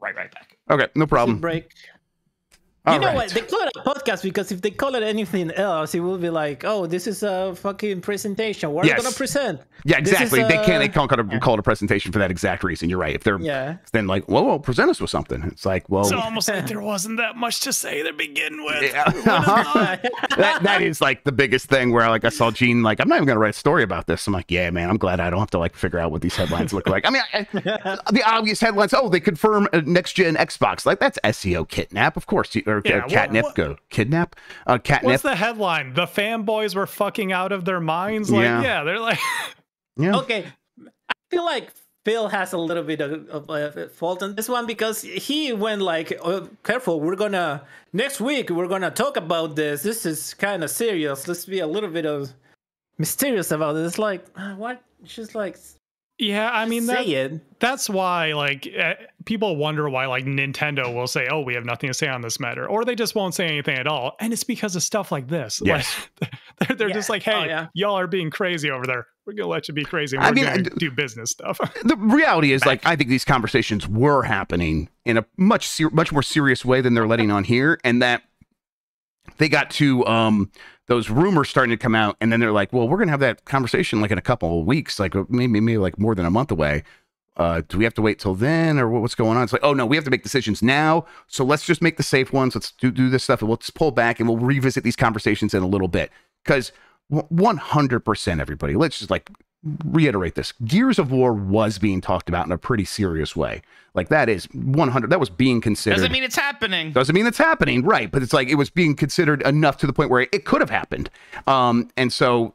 Right, right back. Okay, no problem. Break. All you know right. what? They call it a podcast because if they call it anything else, it will be like, "Oh, this is a fucking presentation. We're yes. gonna present." Yeah, exactly. A... They can't. They can't call it, a, call it a presentation for that exact reason. You're right. If they're yeah. then like, "Whoa, whoa, present us with something." It's like, well, it's almost like there wasn't that much to say to begin with. Yeah. (laughs) that that is like the biggest thing where like I saw Gene like, I'm not even gonna write a story about this. I'm like, yeah, man, I'm glad I don't have to like figure out what these headlines look like. I mean, I, (laughs) the obvious headlines. Oh, they confirm next gen Xbox. Like that's SEO kidnap, of course, or yeah, catnip. What, go kidnap uh catnip what's the headline the fanboys were fucking out of their minds like yeah, yeah they're like (laughs) yeah okay i feel like Phil has a little bit of, of, of, fault on this one because he went like, oh, "Careful, we're gonna next week we're gonna talk about this. This is kind of serious. Let's be a little bit of mysterious about it." It's like, uh, what? She's like yeah, I mean that, that's why like uh, people wonder why like Nintendo will say, "Oh, we have nothing to say on this matter," or they just won't say anything at all, and it's because of stuff like this. Yes. Like, (laughs) they're, they're yeah. just like, "Hey, oh, yeah. y'all are being crazy over there. We're gonna let you be crazy. We're I mean, do business stuff." (laughs) the reality is, like, I think these conversations were happening in a much ser- much more serious way than they're letting on here, and that they got to um those rumors starting to come out, and then they're like, "Well, we're gonna have that conversation like in a couple of weeks, like maybe maybe like more than a month away." Uh, do we have to wait till then, or what's going on? It's like, oh no, we have to make decisions now. So let's just make the safe ones. Let's do do this stuff, and we'll just pull back, and we'll revisit these conversations in a little bit. Because 100%, everybody, let's just like reiterate this gears of war was being talked about in a pretty serious way like that is 100 that was being considered doesn't mean it's happening doesn't mean it's happening right but it's like it was being considered enough to the point where it could have happened um and so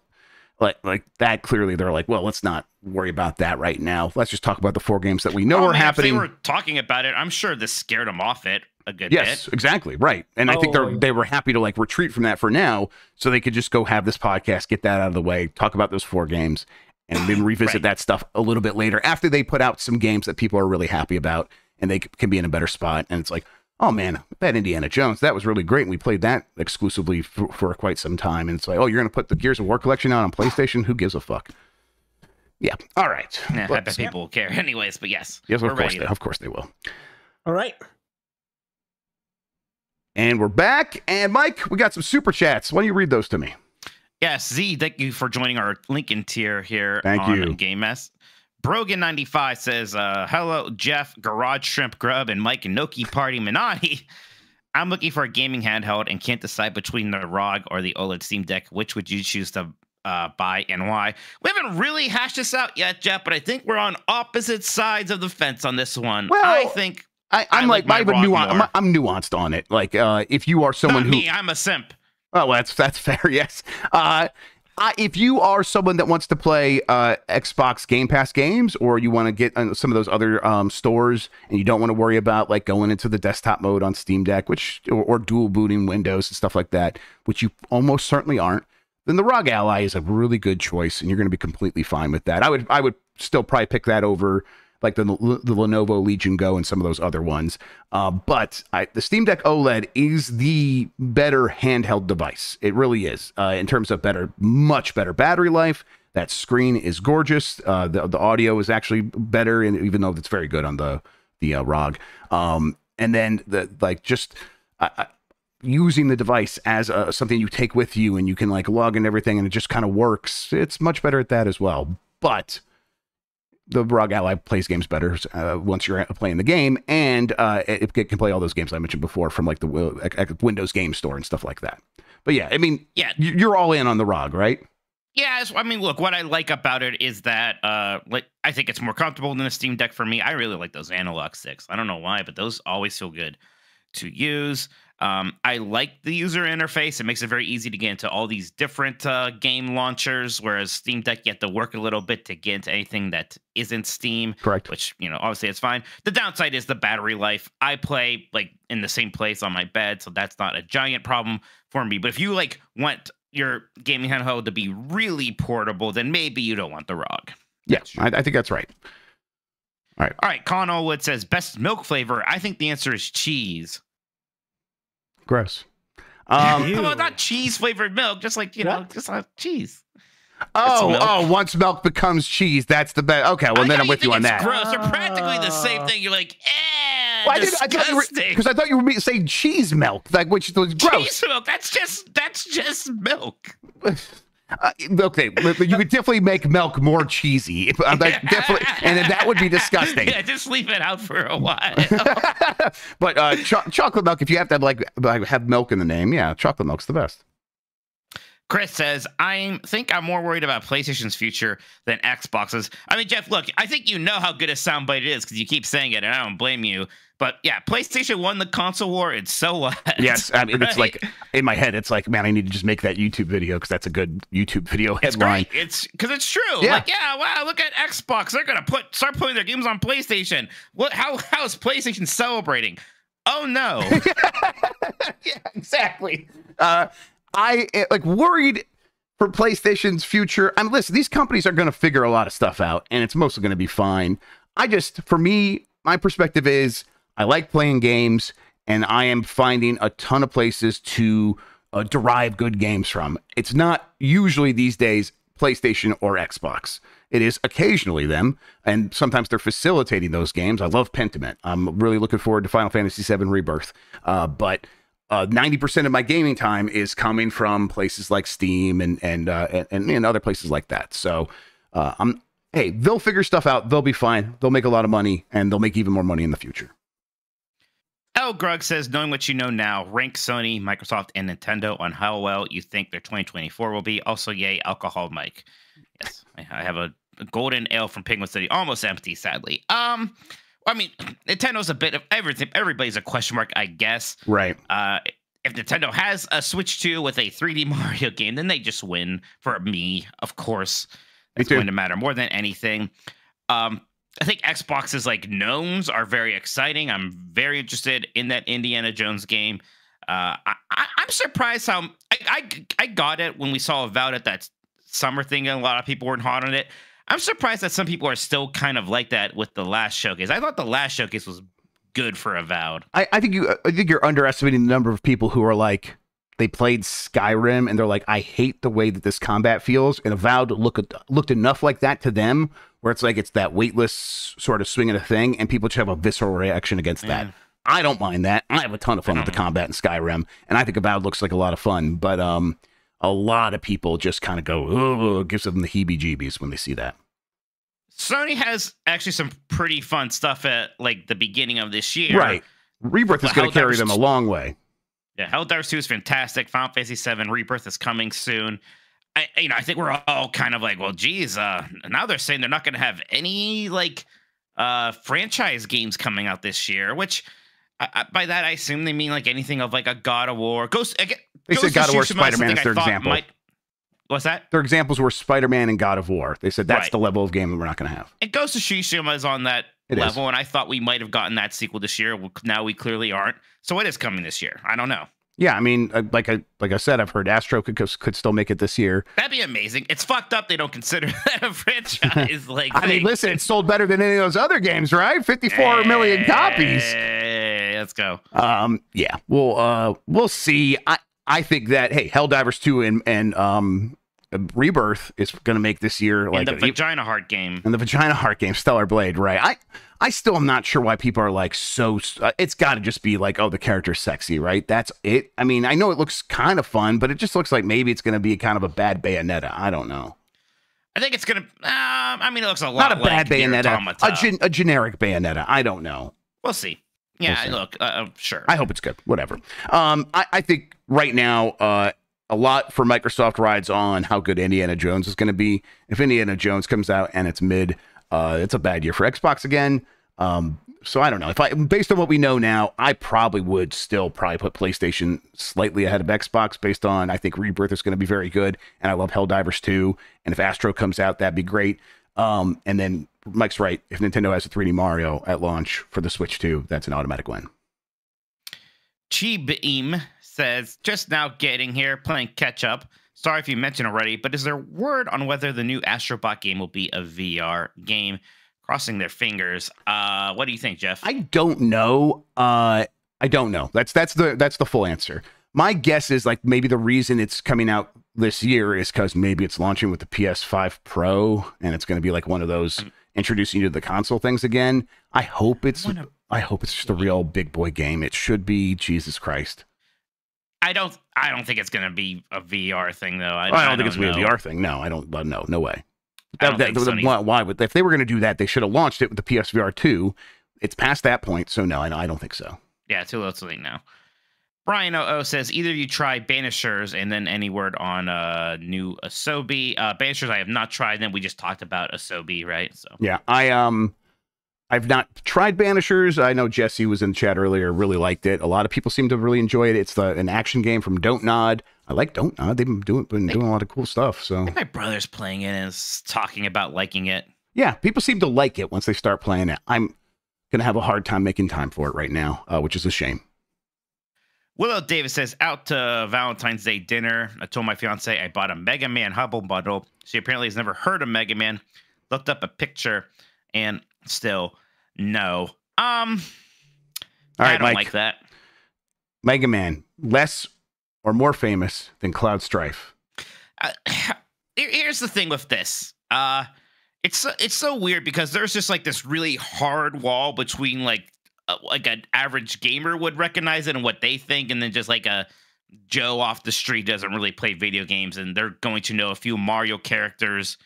like like that clearly they're like well let's not worry about that right now let's just talk about the four games that we know oh, are man, happening if they were talking about it i'm sure this scared them off it a good yes bit. exactly right and oh. i think they're oh. they were happy to like retreat from that for now so they could just go have this podcast get that out of the way talk about those four games and then (laughs) revisit right. that stuff a little bit later after they put out some games that people are really happy about and they can be in a better spot. And it's like, oh man, that Indiana Jones, that was really great. And we played that exclusively for, for quite some time. And it's like, oh, you're going to put the Gears of War collection out on PlayStation? Who gives a fuck? Yeah. All right. Yeah, I bet people will care (laughs) anyways, but yes. Yes, of course, they, of course they will. All right. And we're back. And Mike, we got some super chats. Why don't you read those to me? Yes, Z, thank you for joining our Lincoln tier here thank on you. Game Mess. Brogan95 says, uh, Hello, Jeff, Garage Shrimp Grub, and Mike and Noki Party Minati. (laughs) I'm looking for a gaming handheld and can't decide between the ROG or the OLED Steam Deck. Which would you choose to uh, buy and why? We haven't really hashed this out yet, Jeff, but I think we're on opposite sides of the fence on this one. Well, I think I, am like, like I'm, nuanced, I'm, I'm, nuanced on it. Like, uh, if you are someone Not who me, I'm a simp. Oh, well, that's that's (laughs) fair. Yes. Uh, I, if you are someone that wants to play uh, Xbox Game Pass games, or you want to get uh, some of those other um, stores, and you don't want to worry about like going into the desktop mode on Steam Deck, which or, or dual booting Windows and stuff like that, which you almost certainly aren't, then the ROG Ally is a really good choice, and you're going to be completely fine with that. I would I would still probably pick that over like the, the Lenovo Legion Go and some of those other ones. Uh, but I, the Steam Deck OLED is the better handheld device. It really is uh, in terms of better, much better battery life. That screen is gorgeous. Uh, the the audio is actually better, and even though it's very good on the the uh, ROG. Um, and then the like just. using the device as a, something you take with you and you can like log in everything and it just kind of works. It's much better at that as well. But the ROG Ally plays games better uh, once you're playing the game, and uh, it, it, can play all those games I mentioned before from like the uh, Windows Game Store and stuff like that. But yeah, I mean, yeah, you're all in on the ROG, right? Yeah, I mean, look, what I like about it is that, uh, like, I think it's more comfortable than a Steam Deck for me. I really like those analog sticks. I don't know why, but those always feel good to use. Um, I like the user interface. It makes it very easy to get into all these different uh, game launchers, whereas Steam Deck, you have to work a little bit to get into anything that isn't Steam. Correct. Which, you know, obviously it's fine. The downside is the battery life. I play like in the same place on my bed, so that's not a giant problem for me. But if you like want your gaming handheld to be really portable, then maybe you don't want the ROG. Yes, yeah, I, I think that's right. All right. All right. Colin Allwood says best milk flavor. I think the answer is cheese. Gross. Um, well, not cheese flavored milk, just like you know, just like cheese. Oh, oh! Once milk becomes cheese, that's the best. Okay, well I then I'm with you on that. Gross. They're practically the same thing. You're like, eh, well, disgusting. Because I, I, thought you were saying cheese milk, like which was gross. Cheese milk. That's just that's just milk. (laughs) Uh, okay, but you could definitely make milk more cheesy. (laughs) Like, definitely, and that would be disgusting. (laughs) Yeah, just leave it out for a while. (laughs) but uh, cho- chocolate milk, if you have to have, like have milk in the name, yeah, chocolate milk's the best. Chris says, I think I'm more worried about PlayStation's future than Xbox's. I mean, Jeff, look, I think you know how good a soundbite it is because you keep saying it, and I don't blame you. But yeah, PlayStation won the console war, and so what? (laughs) Yes, I mean, right? it's like in my head, it's like, man, I need to just make that YouTube video because that's a good YouTube video headline. It's because it's, it's true. Yeah. Like, yeah, wow, look at Xbox. They're gonna put start putting their games on PlayStation. What? How? How is PlayStation celebrating? Oh no! (laughs) (laughs) yeah, exactly. Uh, I eh, like worried for PlayStation's future. I mean, listen, these companies are going to figure a lot of stuff out, and it's mostly going to be fine. I just, for me, my perspective is I like playing games, and I am finding a ton of places to uh, derive good games from. It's not usually these days PlayStation or Xbox. It is occasionally them, and sometimes they're facilitating those games. I love Pentiment. I'm really looking forward to Final Fantasy VII Rebirth, uh, but uh, 90% of my gaming time is coming from places like Steam and and uh, and, and other places like that. So uh, I'm hey, they'll figure stuff out. They'll be fine. They'll make a lot of money, and they'll make even more money in the future. L. Grug says, knowing what you know now, rank Sony, Microsoft, and Nintendo on how well you think their 2024 will be. Also, yay, alcohol, Mike. Yes, I have a, a golden ale from Penguin City, almost empty, sadly. Um, I mean, (clears throat) Nintendo's a bit of everything. Everybody's a question mark, I guess. Right. Uh, if Nintendo has a Switch 2 with a 3D (laughs) Mario game, then they just win for me, of course. It's going to matter more than anything. Um, I think Xbox's like gnomes are very exciting. I'm very interested in that Indiana Jones game. Uh, I, am surprised how I, I, I got it when we saw Avowed at that summer thing, and a lot of people weren't hot on it. I'm surprised that some people are still kind of like that with the last showcase. I thought the last showcase was good for Avowed. I, I think you I think you're underestimating the number of people who are like they played Skyrim and they're like, I hate the way that this combat feels. And Avowed look looked enough like that to them where it's like it's that weightless sort of swing of a thing, and people just have a visceral reaction against yeah. that. I don't mind that. I have a ton of fun with the combat in Skyrim, and I think Avowed looks like a lot of fun. But um, a lot of people just kind of go, oh, gives them the heebie-jeebies when they see that. Sony has actually some pretty fun stuff at like the beginning of this year. Right. Rebirth is going to carry them a long way. Yeah, Helldivers 2 is fantastic. Final Fantasy 7 Rebirth is coming soon. I you know, I think we're all kind of like, well, geez, uh now they're saying they're not going to have any like uh franchise games coming out this year, which I, I, by that I assume they mean like anything of like a God of War. Ghost. I get, they Ghost said God of War, Spider Man is their example. Might, What's that? Their examples were Spider Man and God of War. They said that's right. the level of game that we're not going to have. And Ghost of Tsushima is on that it level, is. and I thought we might have gotten that sequel this year. Now we clearly aren't. So it is coming this year. I don't know. Yeah, I mean, uh, like I like I said, I've heard Astro could could still make it this year. That'd be amazing. It's fucked up they don't consider (laughs) that a franchise. (laughs) Like, I mean, listen, (laughs) it sold better than any of those other games, right? Fifty-four million copies. Let's go. Um, yeah, well, uh, we'll see. I I think that hey, Helldivers two and and um Rebirth is going to make this year like and the Vagina Heart game and the Vagina Heart game, Stellar Blade, right? I I still am not sure why people are like so. Uh, it's got to just be like, oh, the character's sexy, right? That's it. I mean, I know it looks kind of fun, but it just looks like maybe it's going to be kind of a bad Bayonetta. I don't know. I think it's gonna. Uh, I mean, it looks a lot. Not a bad Bayonetta. A, gen- a generic Bayonetta. I don't know. We'll see. Yeah, we'll look, uh, uh, sure. I hope it's good. Whatever. Um, I, I think right now, uh, a lot for Microsoft rides on how good Indiana Jones is going to be. If Indiana Jones comes out and it's mid, uh, it's a bad year for Xbox again. Um, so I don't know if I, based on what we know now, I probably would still probably put PlayStation slightly ahead of Xbox based on I think Rebirth is going to be very good, and I love Helldivers 2. And if Astro comes out, that'd be great. Um, and then Mike's right. If Nintendo has a 3D Mario at launch for the Switch 2, that's an automatic win. Chi Beam says, just now getting here, playing catch up. Sorry if you mentioned already, but is there word on whether the new Astrobot game will be a VR game? Crossing their fingers. Uh, what do you think, Jeff? I don't know. Uh, I don't know. That's that's the that's the full answer. My guess is like maybe the reason it's coming out this year is because maybe it's launching with the PS5 Pro and it's going to be like one of those mm. introducing you to the console things again. I hope it's I hope it's just a real big boy game. It should be. Jesus Christ. I don't. I don't think it's going to be a VR thing, though. I, I don't I think don't it's going to be a VR thing. No, I don't. Uh, no, no way. That, that, Sony... why, why would if they were going to do that, they should have launched it with the PSVR two. It's past that point, so no, I, I don't think so. Yeah, too late, too late now. Brian O says either you try Banishers and then any word on uh new Asobi. Uh Banishers I have not tried. Then we just talked about Asobi, right? So yeah, I um I've not tried Banishers. I know Jesse was in chat earlier, really liked it. A lot of people seem to really enjoy it. It's the an action game from Don't Nod. I like Don't Nod. They've been doing been doing a lot of cool stuff. So my brother's playing it and is talking about liking it. Yeah, people seem to like it once they start playing it. I'm gonna have a hard time making time for it right now, uh, which is a shame. Willow Davis says, out to Valentine's Day dinner. I told my fiance I bought a Mega Man Humble bundle. She apparently has never heard of Mega Man. Looked up a picture and still no. Um, all right, I don't Mike. like that. Mega Man, less or more famous than Cloud Strife? Uh, (sighs) here's the thing with this. Uh, it's it's so weird because there's just like this really hard wall between like like an average gamer would recognize it and what they think, and then just like a Joe off the street doesn't really play video games, and they're going to know a few Mario characters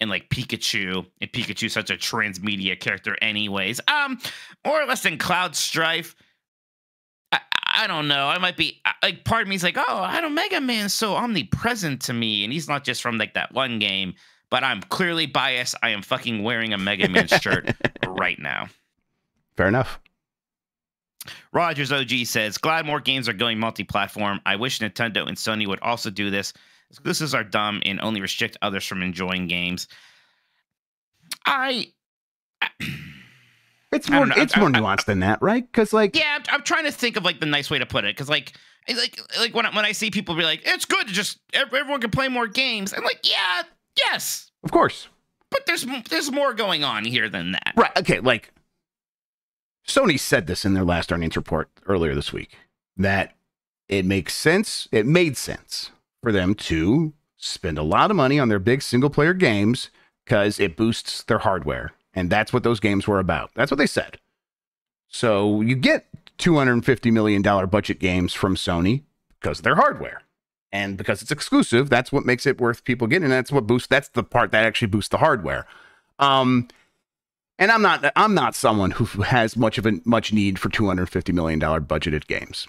and like Pikachu, and Pikachu's such a transmedia character, anyways. Um, more or less than Cloud Strife. I, I don't know. I might be like part of me is like, oh, I don't Mega Man's so omnipresent to me, and he's not just from like that one game. But I'm clearly biased. I am fucking wearing a Mega Man shirt (laughs) right now. Fair enough. Rogers OG says, glad more games are going multi-platform. I wish Nintendo and Sony would also do this. Exclusives are dumb and only restrict others from enjoying games. I. It's (clears throat) more. It's I, more nuanced than that, right? Because like, yeah, I'm, I'm, trying to think of like the nice way to put it. Because like, like, like when I, when I see people be like, it's good to just everyone can play more games. I'm like, yeah, yes, of course. But there's there's more going on here than that. Right. Okay. Like, Sony said this in their last earnings report earlier this week that it makes sense, it made sense for them to spend a lot of money on their big single player games because it boosts their hardware. And that's what those games were about. That's what they said. So you get $250 million budget games from Sony because of their hardware. And because it's exclusive, that's what makes it worth people getting. And that's what boosts, that's the part that actually boosts the hardware. Um, and I'm not I'm not someone who has much of a much need for 250 million dollar budgeted games,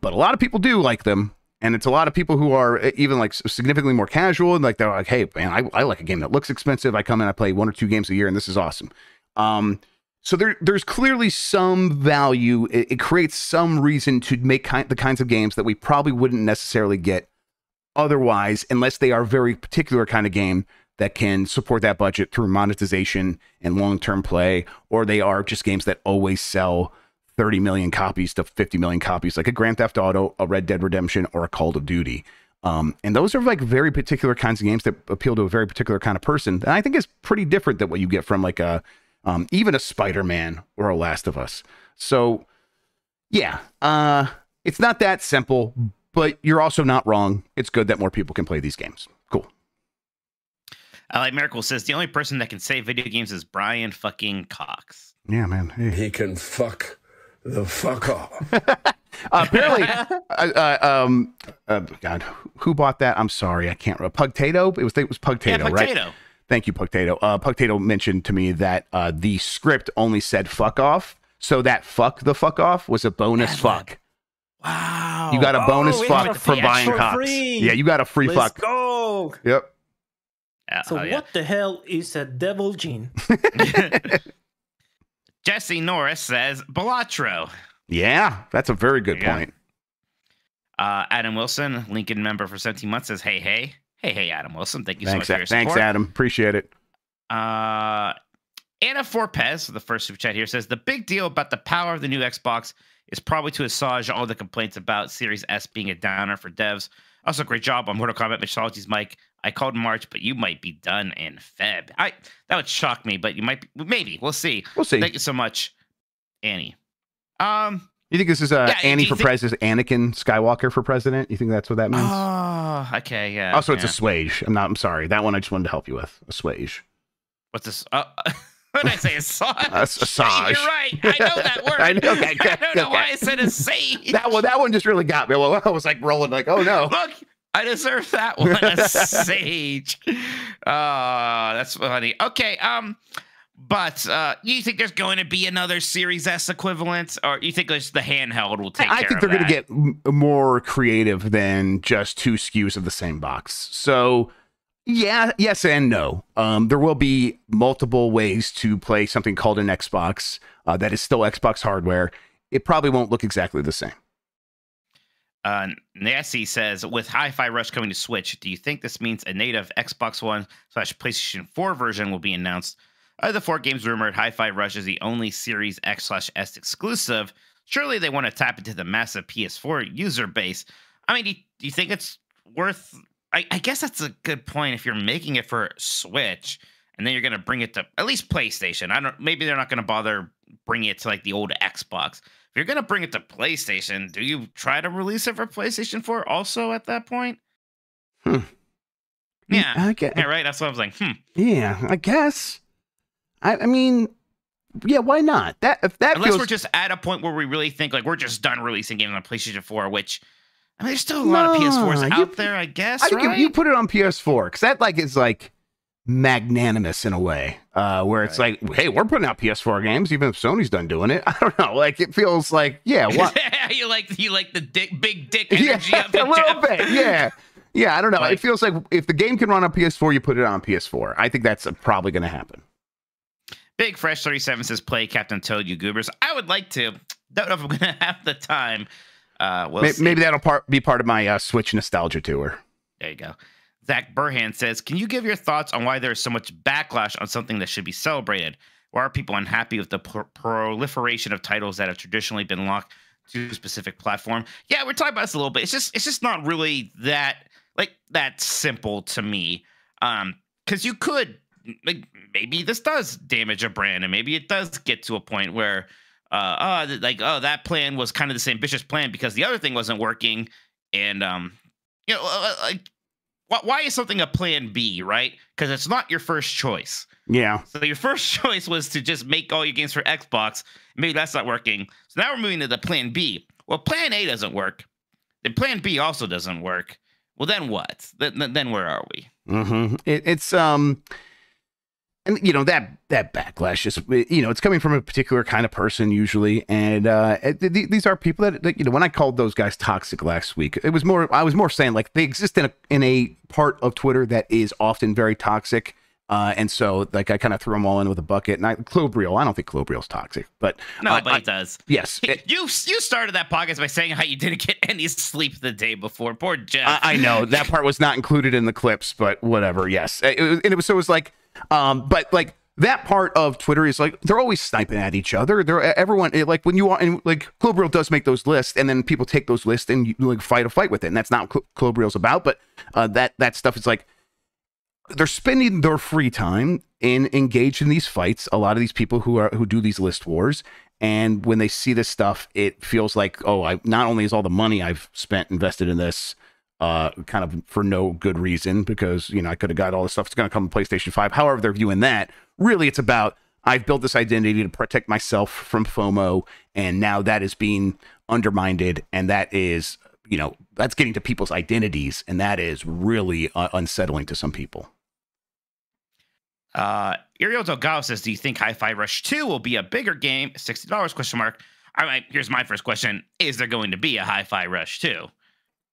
but a lot of people do like them, and it's a lot of people who are even like significantly more casual and like they're like, hey man, I, I like a game that looks expensive. I come in, I play one or two games a year, and this is awesome. Um, so there there's clearly some value. It, it creates some reason to make the kinds of games that we probably wouldn't necessarily get otherwise, unless they are very particular kind of game that can support that budget through monetization and long-term play, or they are just games that always sell 30 million copies to 50 million copies, like a Grand Theft Auto, a Red Dead Redemption, or a Call of Duty. Um, and those are like very particular kinds of games that appeal to a very particular kind of person. And I think is pretty different than what you get from like a um, even a Spider-Man or a Last of Us. So yeah, uh, it's not that simple, but you're also not wrong. It's good that more people can play these games. Cool. I like Miracle says the only person that can save video games is Brian fucking Cox. Yeah, man. Hey. He can fuck the fuck off. uh, (laughs) apparently, (laughs) uh, uh, um, uh, God, who bought that? I'm sorry, I can't. remember. Pugtato. It was it was Pugtato, yeah, Pugtato. right? Thank you, Pugtato. Uh, Pugtato mentioned to me that uh, the script only said "fuck off," so that "fuck the fuck off" was a bonus Bad fuck. Wow! You got a bonus oh, fuck for buying Cox. Free. Yeah, you got a free Let's fuck. Go. Yep. Uh, so oh, yeah. what the hell is a devil gene? (laughs) (laughs) Jesse Norris says Balatro. Yeah, that's a very good point. Uh, Adam Wilson, Lincoln member for 17 months, says, Hey, hey. Hey, hey, Adam Wilson. Thank you thanks, so much for your support." Thanks. Adam. Appreciate it. Uh, Anna Forpez, the first super chat here, says, The big deal about the power of the new Xbox is probably to assuage all the complaints about Series S being a downer for devs. Also, great job on Mortal Kombat Mythologies, Mike. I called March, but you might be done in Feb. I that would shock me, but you might be, maybe we'll see. We'll see. Thank you so much, Annie. Um, you think this is uh, yeah, Annie for think... president, Anakin Skywalker for president? You think that's what that means? Oh, okay, yeah. Also, it's yeah. a swage. I'm not. I'm sorry. That one I just wanted to help you with a swage. What's this? Uh, (laughs) what did I say? A sage. (laughs) A. You're right. I know that (laughs) word. I, know, okay, I don't know okay. why I said a sage. That one. That one just really got me. Well, I was like rolling, like, oh no. Look, I deserve that one. A (laughs) sage. Uh, that's funny. Okay. Um, but uh, you think there's going to be another Series S equivalent, or you think just the handheld will take? It? I think they're going to get m- more creative than just two SKUs of the same box. So, yeah, yes and no. Um, there will be multiple ways to play something called an Xbox uh, that is still Xbox hardware. It probably won't look exactly the same. Uh, Nancy says, with Hi-Fi Rush coming to Switch, do you think this means a native Xbox One slash PlayStation 4 version will be announced? Of the four games rumored, Hi-Fi Rush is the only Series X slash S exclusive. Surely they want to tap into the massive PS4 user base. I mean, do you, do you think it's worth? I, I guess that's a good point. If you're making it for Switch, and then you're going to bring it to at least PlayStation. I don't. Maybe they're not going to bother bringing it to like the old Xbox you're gonna bring it to PlayStation, do you try to release it for PlayStation 4 also at that point? Hmm. Yeah. I guess, yeah, right. That's what I was like. Hmm. Yeah, I guess. I, I mean, yeah, why not? That if that unless feels... we're just at a point where we really think like we're just done releasing games on PlayStation 4, which I mean, there's still a lot of PS4s you, out there, I guess. I think right? you put it on PS4 because that like is like magnanimous in a way, uh, where it's right. like, hey, we're putting out PS4 games, even if Sony's done doing it. (laughs) I don't know. Like it feels like, yeah, (laughs) what you like you like the dick, big dick energy yeah, of (laughs) it, a little bit, yeah. Yeah, I don't know. Like, it feels like if the game can run on PS4, you put it on PS4. I think that's probably going to happen. Big Fresh 37 says, play Captain Toad, you goobers. I would like to. Don't know if I'm going to have the time. Uh, we'll maybe, maybe, that'll part, be part of my uh, Switch nostalgia tour. There you go. Zach Burhan says, Can you give your thoughts on why there is so much backlash on something that should be celebrated? Why are people unhappy with the proliferation of titles that have traditionally been locked to a specific platform? Yeah, we're talking about this a little bit. It's just it's just not really that like that simple to me. Um, because you could like maybe this does damage a brand, and maybe it does get to a point where uh, oh, like oh, that plan was kind of this ambitious plan because the other thing wasn't working, and um, you know, uh, uh, like why is something a plan B, right? Because it's not your first choice. Yeah. So your first (laughs) choice was to just make all your games for Xbox. Maybe that's not working. So now we're moving to the plan B. Well, plan A doesn't work. Then plan B also doesn't work. Well, then what? Then, then where are we? Mm-hmm. It, it's um, and you know that that backlash just you know it's coming from a particular kind of person usually, and uh, th- these are people that, that you know when I called those guys toxic last week, it was more I was more saying like they exist in a in a part of Twitter that is often very toxic uh, and so, like, I kind of threw them all in with a bucket. And I, Klobrille, I don't think Klobrille's toxic, but no, uh, but I, it does. Yes, it, you you started that podcast by saying how you didn't get any sleep the day before. Poor Jeff. I, I know that part was not included in the clips, but whatever. Yes, it, it, and it was so it was like, um, but like that part of Twitter is like they're always sniping at each other. They're everyone like when you are and like Klobrille does make those lists, and then people take those lists and you, like fight a fight with it, and that's not what Klobrille's about. But uh, that that stuff is like they're spending their free time in engaged in these fights. A lot of these people who are who do these list wars, and when they see this stuff, it feels like, oh, I not only is all the money I've spent invested in this, uh, kind of for no good reason because you know I could have got all the stuff that's going to come to PlayStation Five. However, they're viewing that. Really, it's about I've built this identity to protect myself from FOMO, and now that is being undermined, and that is you know that's getting to people's identities, and that is really uh, unsettling to some people. Uh, Ariel Delgado says, "Do you think Hi-Fi Rush Two will be a bigger game? Sixty dollars? Question mark. All right. Here's my first question: Is there going to be a Hi-Fi Rush Two?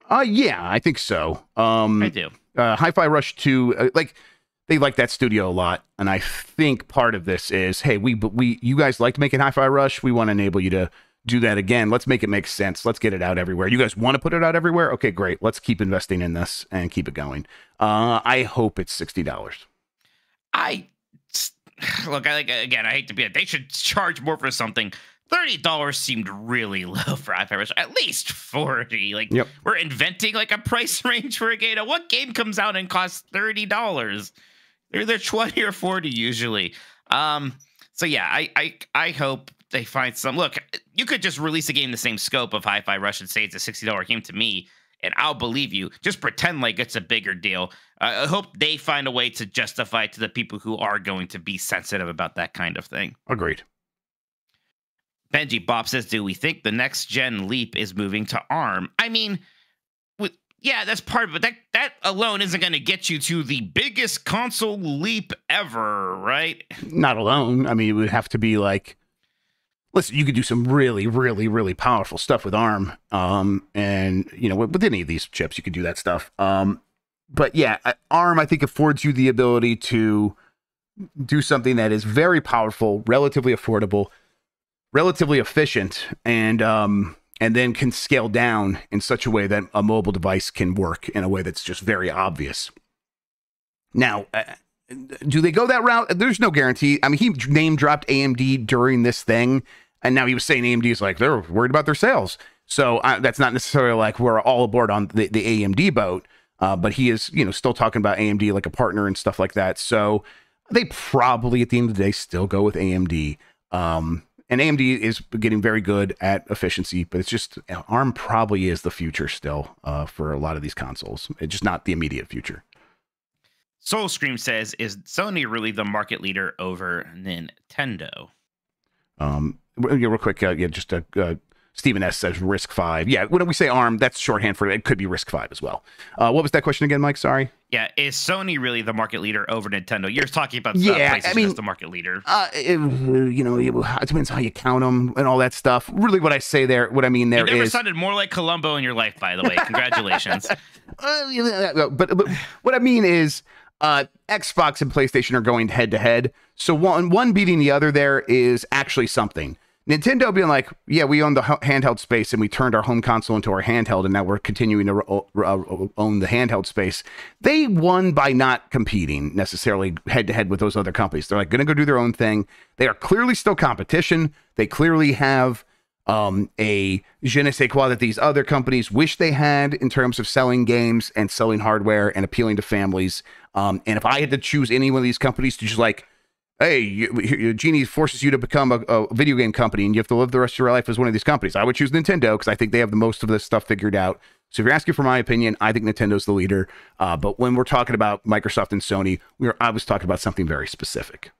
Uh, yeah, I think so. Um, I do. Uh, Hi-Fi Rush Two, uh, like they like that studio a lot, and I think part of this is, hey, we we you guys liked making Hi-Fi Rush. We want to enable you to do that again. Let's make it make sense. Let's get it out everywhere. You guys want to put it out everywhere? Okay, great. Let's keep investing in this and keep it going. Uh, I hope it's sixty dollars. I (sighs) look. I like again. I hate to be. They should charge more for something. Thirty dollars seemed really (laughs) low for iPad. At least forty. Like yep. we're inventing like a price (laughs) range for a game. What game comes out and costs thirty dollars? They're they're twenty or forty usually. Um. So yeah, I I I hope they find some. Look, you could just release a game the same scope of Hi-Fi Rush and say it's a sixty dollar game to me and I'll believe you. Just pretend like it's a bigger deal. Uh, I hope they find a way to justify to the people who are going to be sensitive about that kind of thing. Agreed. Benji Bob says, "Do we think the next gen leap is moving to ARM?" I mean, with, yeah, that's part of it. That that alone isn't going to get you to the biggest console leap ever, right? Not alone. I mean, it would have to be like listen, you could do some really, really, really powerful stuff with ARM. Um, and you know, with, with any of these chips, you could do that stuff. Um, but yeah, ARM I think affords you the ability to do something that is very powerful, relatively affordable, relatively efficient, and um, and then can scale down in such a way that a mobile device can work in a way that's just very obvious. Now, uh, do they go that route? There's no guarantee. I mean, he name dropped AMD during this thing, and now he was saying AMD is like they're worried about their sales. So uh, that's not necessarily like we're all aboard on the, the AMD boat, uh, but he is you know still talking about AMD like a partner and stuff like that. So they probably at the end of the day still go with AMD. Um, and AMD is getting very good at efficiency, but it's just ARM probably is the future still uh, for a lot of these consoles. It's just not the immediate future. Soul Scream says, "Is Sony really the market leader over Nintendo?" Um, real quick, uh, yeah, just a. Uh, Stephen S says RISC-V. Yeah, when we say ARM, that's shorthand for it. It could be RISC-V as well. Uh, what was that question again, Mike? Sorry. Yeah, is Sony really the market leader over Nintendo? You're talking about yeah, I mean, the market leader. Uh, it, you know, it depends how you count them and all that stuff. Really, what I say there, what I mean there you never is, sounded more like Columbo in your life, by the way. Congratulations. (laughs) uh, but, but what I mean is, uh, Xbox and PlayStation are going head to head. So one one beating the other there is actually something. Nintendo being like, yeah, we own the handheld space and we turned our home console into our handheld, and now we're continuing to uh, own the handheld space. They won by not competing necessarily head to head with those other companies. They're like going to go do their own thing. They are clearly still competition. They clearly have um, a je ne sais quoi that these other companies wish they had in terms of selling games and selling hardware and appealing to families. Um, and if I had to choose any one of these companies to just like hey, you, you, Genie forces you to become a, a, video game company and you have to live the rest of your life as one of these companies. I would choose Nintendo because I think they have the most of this stuff figured out. So if you're asking for my opinion, I think Nintendo's the leader. Uh, but when we're talking about Microsoft and Sony, we are I was talking about something very specific.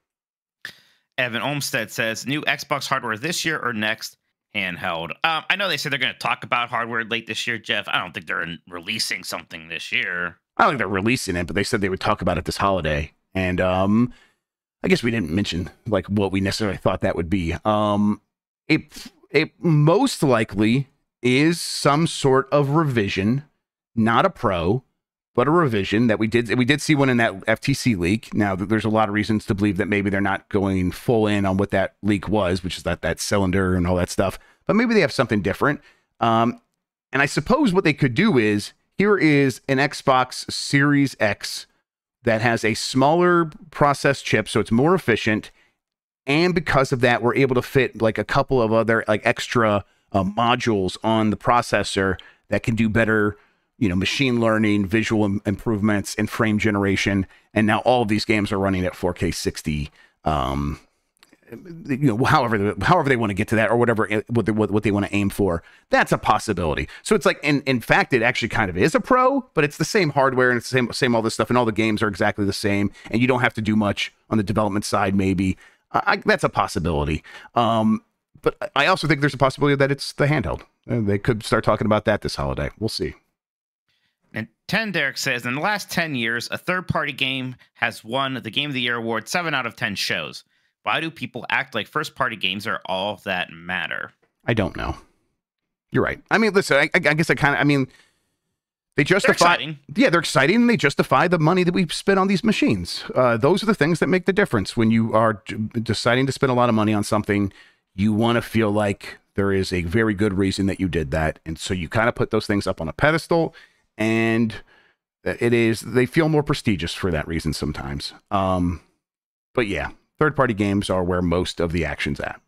Evan Olmstead says new Xbox hardware this year or next handheld. Um, I know they said they're going to talk about hardware late this year, Jeff. I don't think they're releasing something this year. I don't think they're releasing it, but they said they would talk about it this holiday. And um, I guess we didn't mention like what we necessarily thought that would be. Um, it it most likely is some sort of revision, not a pro, but a revision that we did we did see one in that FTC leak. Now there's a lot of reasons to believe that maybe they're not going full in on what that leak was, which is that that cylinder and all that stuff. But maybe they have something different. Um, and I suppose what they could do is here is an Xbox Series X that has a smaller process chip, so it's more efficient. And because of that, we're able to fit like a couple of other like extra uh, modules on the processor that can do better, you know, machine learning, visual Im- improvements, and frame generation. And now all of these games are running at 4K 60 um, you know however however they want to get to that or whatever eh, what they, what, they want to aim for that's a possibility. So it's like in, in fact it actually kind of is a pro but it's the same hardware and it's the same same all this stuff and all the games are exactly the same and you don't have to do much on the development side maybe. I, that's a possibility. Um, but i also think there's a possibility that it's the handheld they could start talking about that this holiday. We'll see. And 10 Derek says in the last 10 years, a third party game has won the Game of the Year award seven out of 10 shows. Why do people act like first party games are all that matter? I don't know. You're right. I mean, listen, I, I guess I kind of, I mean, they justify. They're yeah, they're exciting. And they justify the money that we've spent on these machines. Uh, those are the things that make the difference when you are deciding to spend a lot of money on something. You want to feel like there is a very good reason that you did that, and so you kind of put those things up on a pedestal, and it is they feel more prestigious for that reason sometimes. Um, but yeah, third party games are where most of the action's at.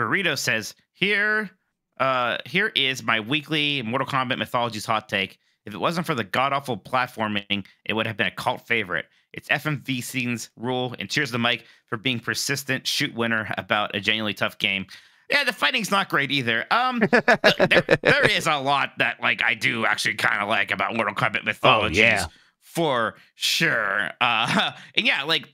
Burrito says, Here, uh, here is my weekly Mortal Kombat Mythologies hot take. If it wasn't for the god awful platforming, it would have been a cult favorite. It's FMV scenes rule, and cheers to Mike for being persistent shoot winner about a genuinely tough game. Yeah, the fighting's not great either. Um, (laughs) there, there is a lot that like I do actually kind of like about Mortal Kombat Mythologies. Oh, yeah. For sure. Uh, (laughs) and yeah, like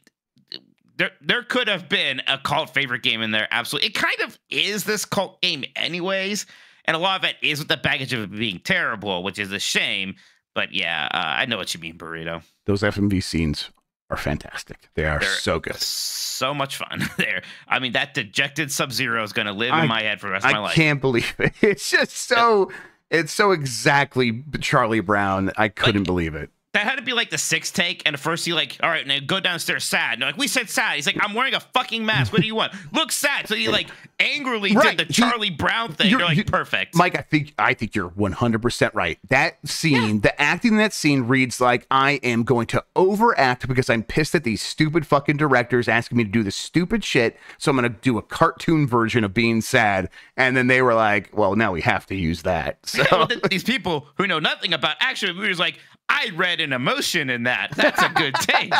there there could have been a cult favorite game in there. Absolutely, it kind of is this cult game, anyways, and a lot of it is with the baggage of it being terrible, which is a shame. But yeah, uh, I know what you mean, burrito. Those FMV scenes are fantastic. They are They're so good, so much fun. (laughs) there, I mean, that dejected Sub Zero is going to live I, in my head for the rest of my life. I can't believe it. (laughs) It's just so. It's so exactly Charlie Brown. I couldn't like, believe it that had to be like the sixth take. And at first, he like, all right, now go downstairs sad. And like, we said sad. He's like, I'm wearing a fucking mask. What do you want? (laughs) Look sad. So he like angrily right. did the Charlie Brown thing. You're, They're like, perfect. Mike, I think I think you're 100 percent right. That scene, yeah. the acting in that scene reads like I am going to overact because I'm pissed at these stupid fucking directors asking me to do this stupid shit. So I'm gonna do a cartoon version of being sad. And then they were like, well, now we have to use that. (laughs) So yeah, these people who know nothing about action movies, like, I read an emotion in that. That's a good take.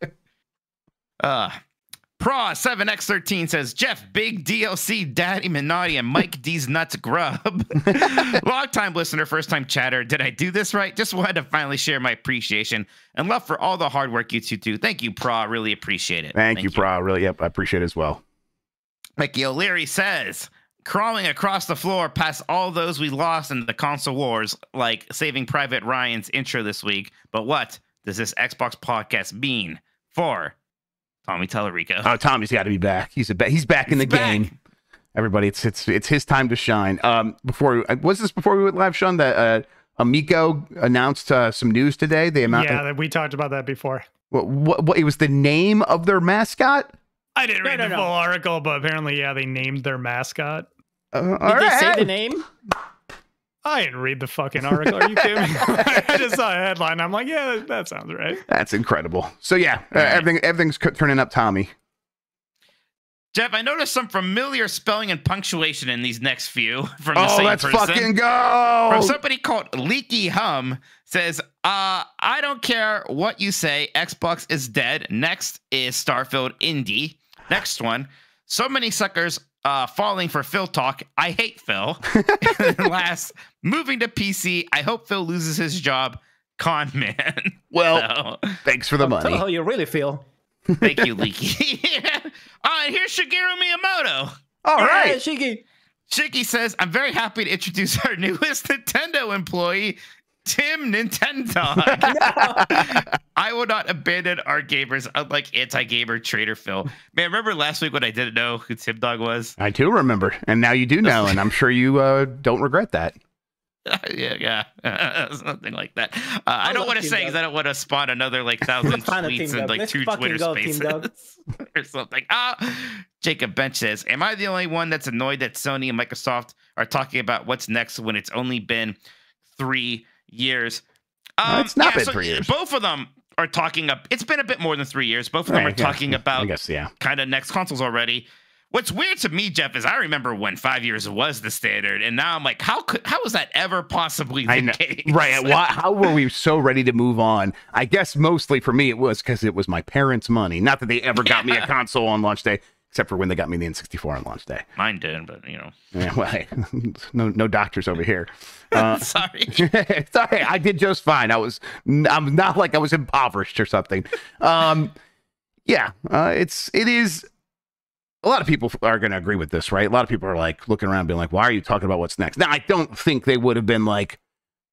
(laughs) uh, Pra 7X13 says Jeff, big DLC, Daddy Minotti, and Mike D's nuts grub. (laughs) Long time listener, first time chatter. Did I do this right? Just wanted to finally share my appreciation and love for all the hard work you two do. Thank you, Pra. Really appreciate it. Thank, Thank you, you, Pra. Really, yep, I appreciate it as well. Mickey O'Leary says crawling across the floor past all those we lost in the console wars, like Saving Private Ryan's intro this week. But what does this Xbox podcast mean for Tommy Tallarico? Oh, Tommy's got to be back. He's a ba- he's back in the back. game. Everybody, it's it's it's his time to shine. Um, before uh, was this before we went live, Sean? That uh, Amico announced uh, some news today. They amount. Yeah, we talked about that before. What, what, what? It was the name of their mascot. I didn't read no, the no. full article, but apparently, yeah, they named their mascot. Uh, Did right. they say the name? I didn't read the fucking article. Are you kidding me? (laughs) I just saw a headline. I'm like, yeah, that sounds right. That's incredible. So yeah, uh, everything everything's turning up Tommy. Jeff, I noticed some familiar spelling and punctuation in these next few (laughs) from the oh, same let's person. fucking go! From somebody called Leaky Hum says, uh, I don't care what you say. Xbox is dead. Next is Starfield Indie. Next one. So many suckers uh, falling for Phil talk. I hate Phil. (laughs) last, moving to PC. I hope Phil loses his job. Con man. (laughs) Well, so, thanks for the money. How you really feel. Thank you, Leaky. (laughs) All right, here's Shigeru Miyamoto. All right, yeah, Shiki Shiggy says, I'm very happy to introduce our newest Nintendo employee, Tim Nintendo. (laughs) I will not abandon our gamers, unlike anti-gamer trader Phil. Man, remember last week when I didn't know who Tim Dog was? I do remember, and now you do (laughs) know, and I'm sure you uh, don't regret that. (laughs) yeah, yeah, something like that. Uh, I, don't want to say because I don't want to spawn another like thousand tweets and like two Twitter spaces or something. Ah, Jacob Bench says, "Am I the only one that's annoyed that Sony and Microsoft are talking about what's next when it's only been three years. Um, no, it's not yeah, been so three years. Both of them are talking up. It's been a bit more than three years. Both of them right, are talking about. I guess yeah. Kind of next consoles already. What's weird to me, Jeff, is I remember when five years was the standard, and now I'm like, how could how was that ever possibly the case? Right? Why, how were we so ready to move on? I guess mostly for me, it was because it was my parents' money. Not that they ever got me a (laughs) console on launch day except for when they got me the N64 on launch day. Mine did, but you know. Yeah, well, hey, (laughs) no, no doctors over here. (laughs) Uh, sorry, (laughs) sorry, I did just fine. I was, I'm not like I was impoverished or something. Um, yeah, uh, it's, it is. A lot of people are going to agree with this, right? A lot of people are like looking around, being like, "Why are you talking about what's next?" Now, I don't think they would have been like,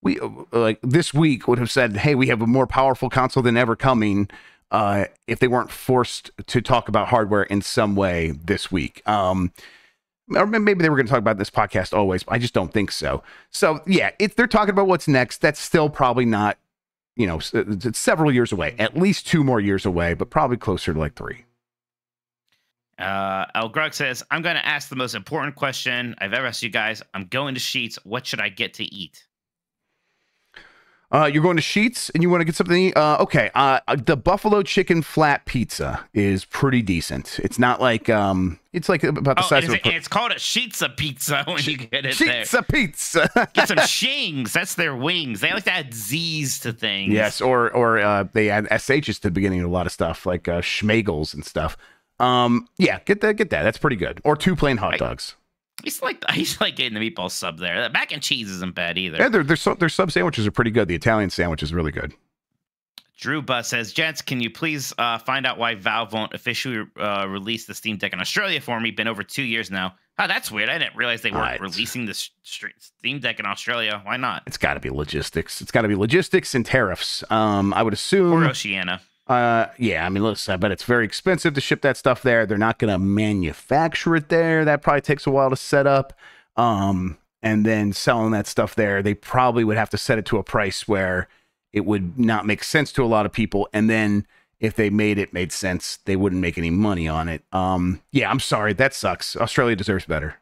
we like this week would have said, "Hey, we have a more powerful console than ever coming." Uh, if they weren't forced to talk about hardware in some way this week. Um, or maybe they were going to talk about this podcast always. I just don't think so. So yeah, if they're talking about what's next, that's still probably not, you know, it's several years away, at least two more years away, but probably closer to like three. Uh, El Grug says, I'm going to ask the most important question I've ever asked you guys. I'm going to Sheetz. What should I get to eat? Uh, you're going to Sheetz and you want to get something. Uh, okay, uh, the buffalo chicken flat pizza is pretty decent. It's not like um, it's like about the oh, size of. A, it's called a Sheetza pizza (laughs) when you get it Sheetza there. pizza. (laughs) get some shings. That's their wings. They like to add Z's to things. Yes, or or uh, they add sh's to the beginning of a lot of stuff like uh, schmagels and stuff. Um, yeah, get that, get that. That's pretty good. Or two plain hot dogs. He's like he's like getting the meatball sub there. The mac and cheese isn't bad either. Yeah, their their, their sub sandwiches are pretty good. The Italian sandwich is really good. Drew Bus says, "Gents, can you please uh, find out why Valve won't officially uh, release the Steam Deck in Australia for me? Been over two years now. Oh, that's weird. I didn't realize they weren't right. releasing the Steam Deck in Australia. Why not? It's got to be logistics. It's got to be logistics and tariffs. Um, I would assume or Oceania. Uh, yeah, I mean, listen, I bet it's very expensive to ship that stuff there. They're not going to manufacture it there. That probably takes a while to set up. Um, and then selling that stuff there, they probably would have to set it to a price where it would not make sense to a lot of people. And then if they made it made sense, they wouldn't make any money on it. Um, yeah, I'm sorry, that sucks. Australia deserves better.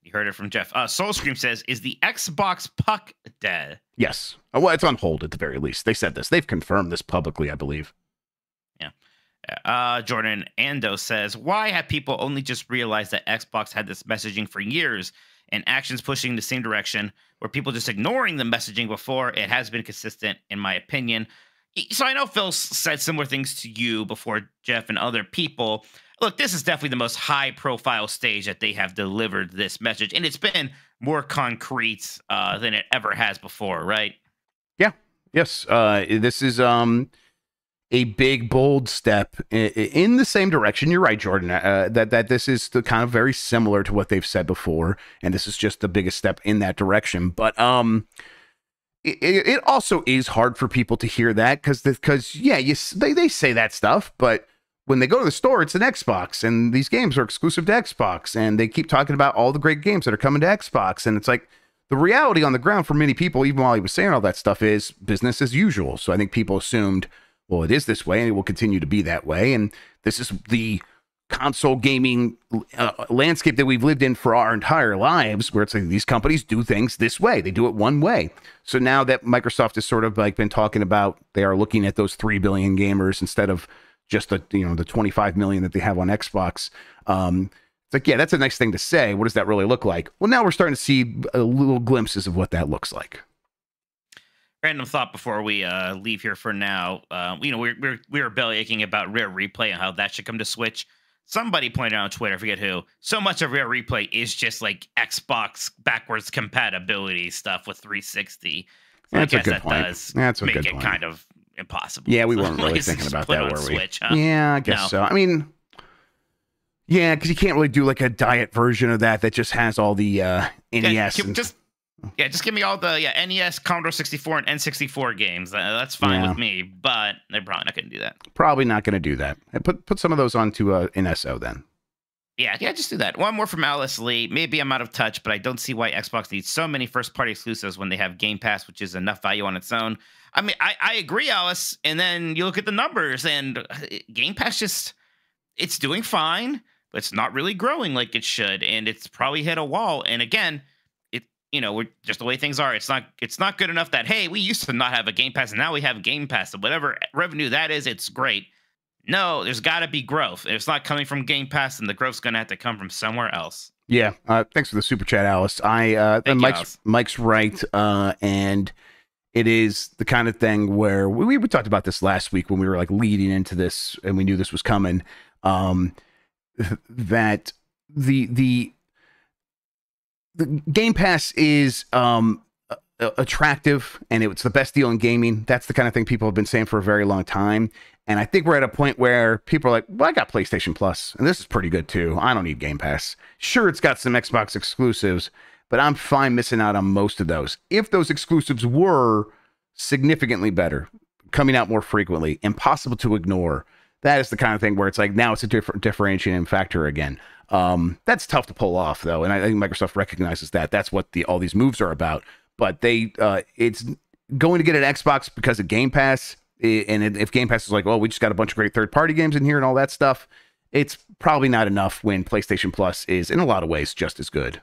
You heard it from Jeff. Uh, Soulscream says, "Is the Xbox puck dead?" Yes. Uh, well, it's on hold at the very least. They said this. They've confirmed this publicly, I believe. Yeah. Uh, Jordan Ando says, "Why have people only just realized that Xbox had this messaging for years and actions pushing the same direction? Were people just ignoring the messaging before? It has been consistent, in my opinion." So I know Phil said similar things to you before, Jeff, and other people look, this is definitely the most high profile stage that they have delivered this message. And it's been more concrete uh, than it ever has before, right? Yeah. Yes. Uh, this is um, a big, bold step in, the same direction. You're right, Jordan. Uh, that that this is the kind of very similar to what they've said before, and this is just the biggest step in that direction. But um, it, it also is hard for people to hear that because because yeah, you they they say that stuff, but when they go to the store, it's an Xbox, and these games are exclusive to Xbox, and they keep talking about all the great games that are coming to Xbox, and it's like the reality on the ground for many people, even while he was saying all that stuff, is business as usual. So I think people assumed, well, it is this way, and it will continue to be that way, and this is the console gaming uh, landscape that we've lived in for our entire lives where it's like these companies do things this way they do it one way so now that microsoft has sort of like been talking about they are looking at those 3 billion gamers instead of just the you know the 25 million that they have on Xbox. Um, it's like, yeah, that's a nice thing to say. What does that really look like? Well, now we're starting to see a little glimpses of what that looks like. random thought before we uh, leave here for now. Uh, you know, we're we're we were belly aching about Rare Replay and how that should come to Switch. Somebody pointed out on Twitter, I forget who. So much of Rare Replay is just like Xbox backwards compatibility stuff with 360. So That's I a guess good that point. does That's a make good it point. kind of impossible. Yeah, we So, (laughs) weren't really thinking about that, were we? Switch, huh? Yeah, I guess No. so. I mean, yeah, because you can't really do like a diet version of that that just has all the uh, Yeah, NES. give- and- just yeah, just give me all the yeah NES, Commodore 64, and N64 games. Uh, that's fine Yeah. with me. But they're probably not going to do that. Probably not going to do that. Put put some of those onto uh, NSO then. Yeah, yeah, just do that. One more from Alice Lee. Maybe I'm out of touch, but I don't see why Xbox needs so many first party exclusives when they have Game Pass, which is enough value on its own. I mean, I, I agree, Alice. And then you look at the numbers, and uh, Game Pass just it's doing fine, but it's not really growing like it should, and it's probably hit a wall. And again, it you know we're just the way things are. It's not it's not good enough that hey, we used to not have a Game Pass, and now we have Game Pass, and whatever revenue that is, it's great. No, there's got to be growth. If it's not coming from Game Pass, then the growth's going to have to come from somewhere else. Yeah. Uh, thanks for the super chat, Alice. I uh, Thank you, Mike's Alice. Mike's right, uh, and it is the kind of thing where we, we talked about this last week when we were like leading into this and we knew this was coming. Um, (laughs) that the the the Game Pass is um attractive and it's the best deal in gaming. That's the kind of thing people have been saying for a very long time. And I think we're at a point where people are like, well, I got PlayStation Plus, and this is pretty good too. I don't need Game Pass. Sure, it's got some Xbox exclusives, but I'm fine missing out on most of those. If those exclusives were significantly better, coming out more frequently, impossible to ignore, that is the kind of thing where it's like now it's a different differentiating factor again. Um, that's tough to pull off though, and I think Microsoft recognizes that. That's what the all these moves are about. But they, uh, it's going to get an Xbox because of Game Pass. And if Game Pass is like, oh, we just got a bunch of great third party games in here and all that stuff, it's probably not enough when PlayStation Plus is in a lot of ways just as good.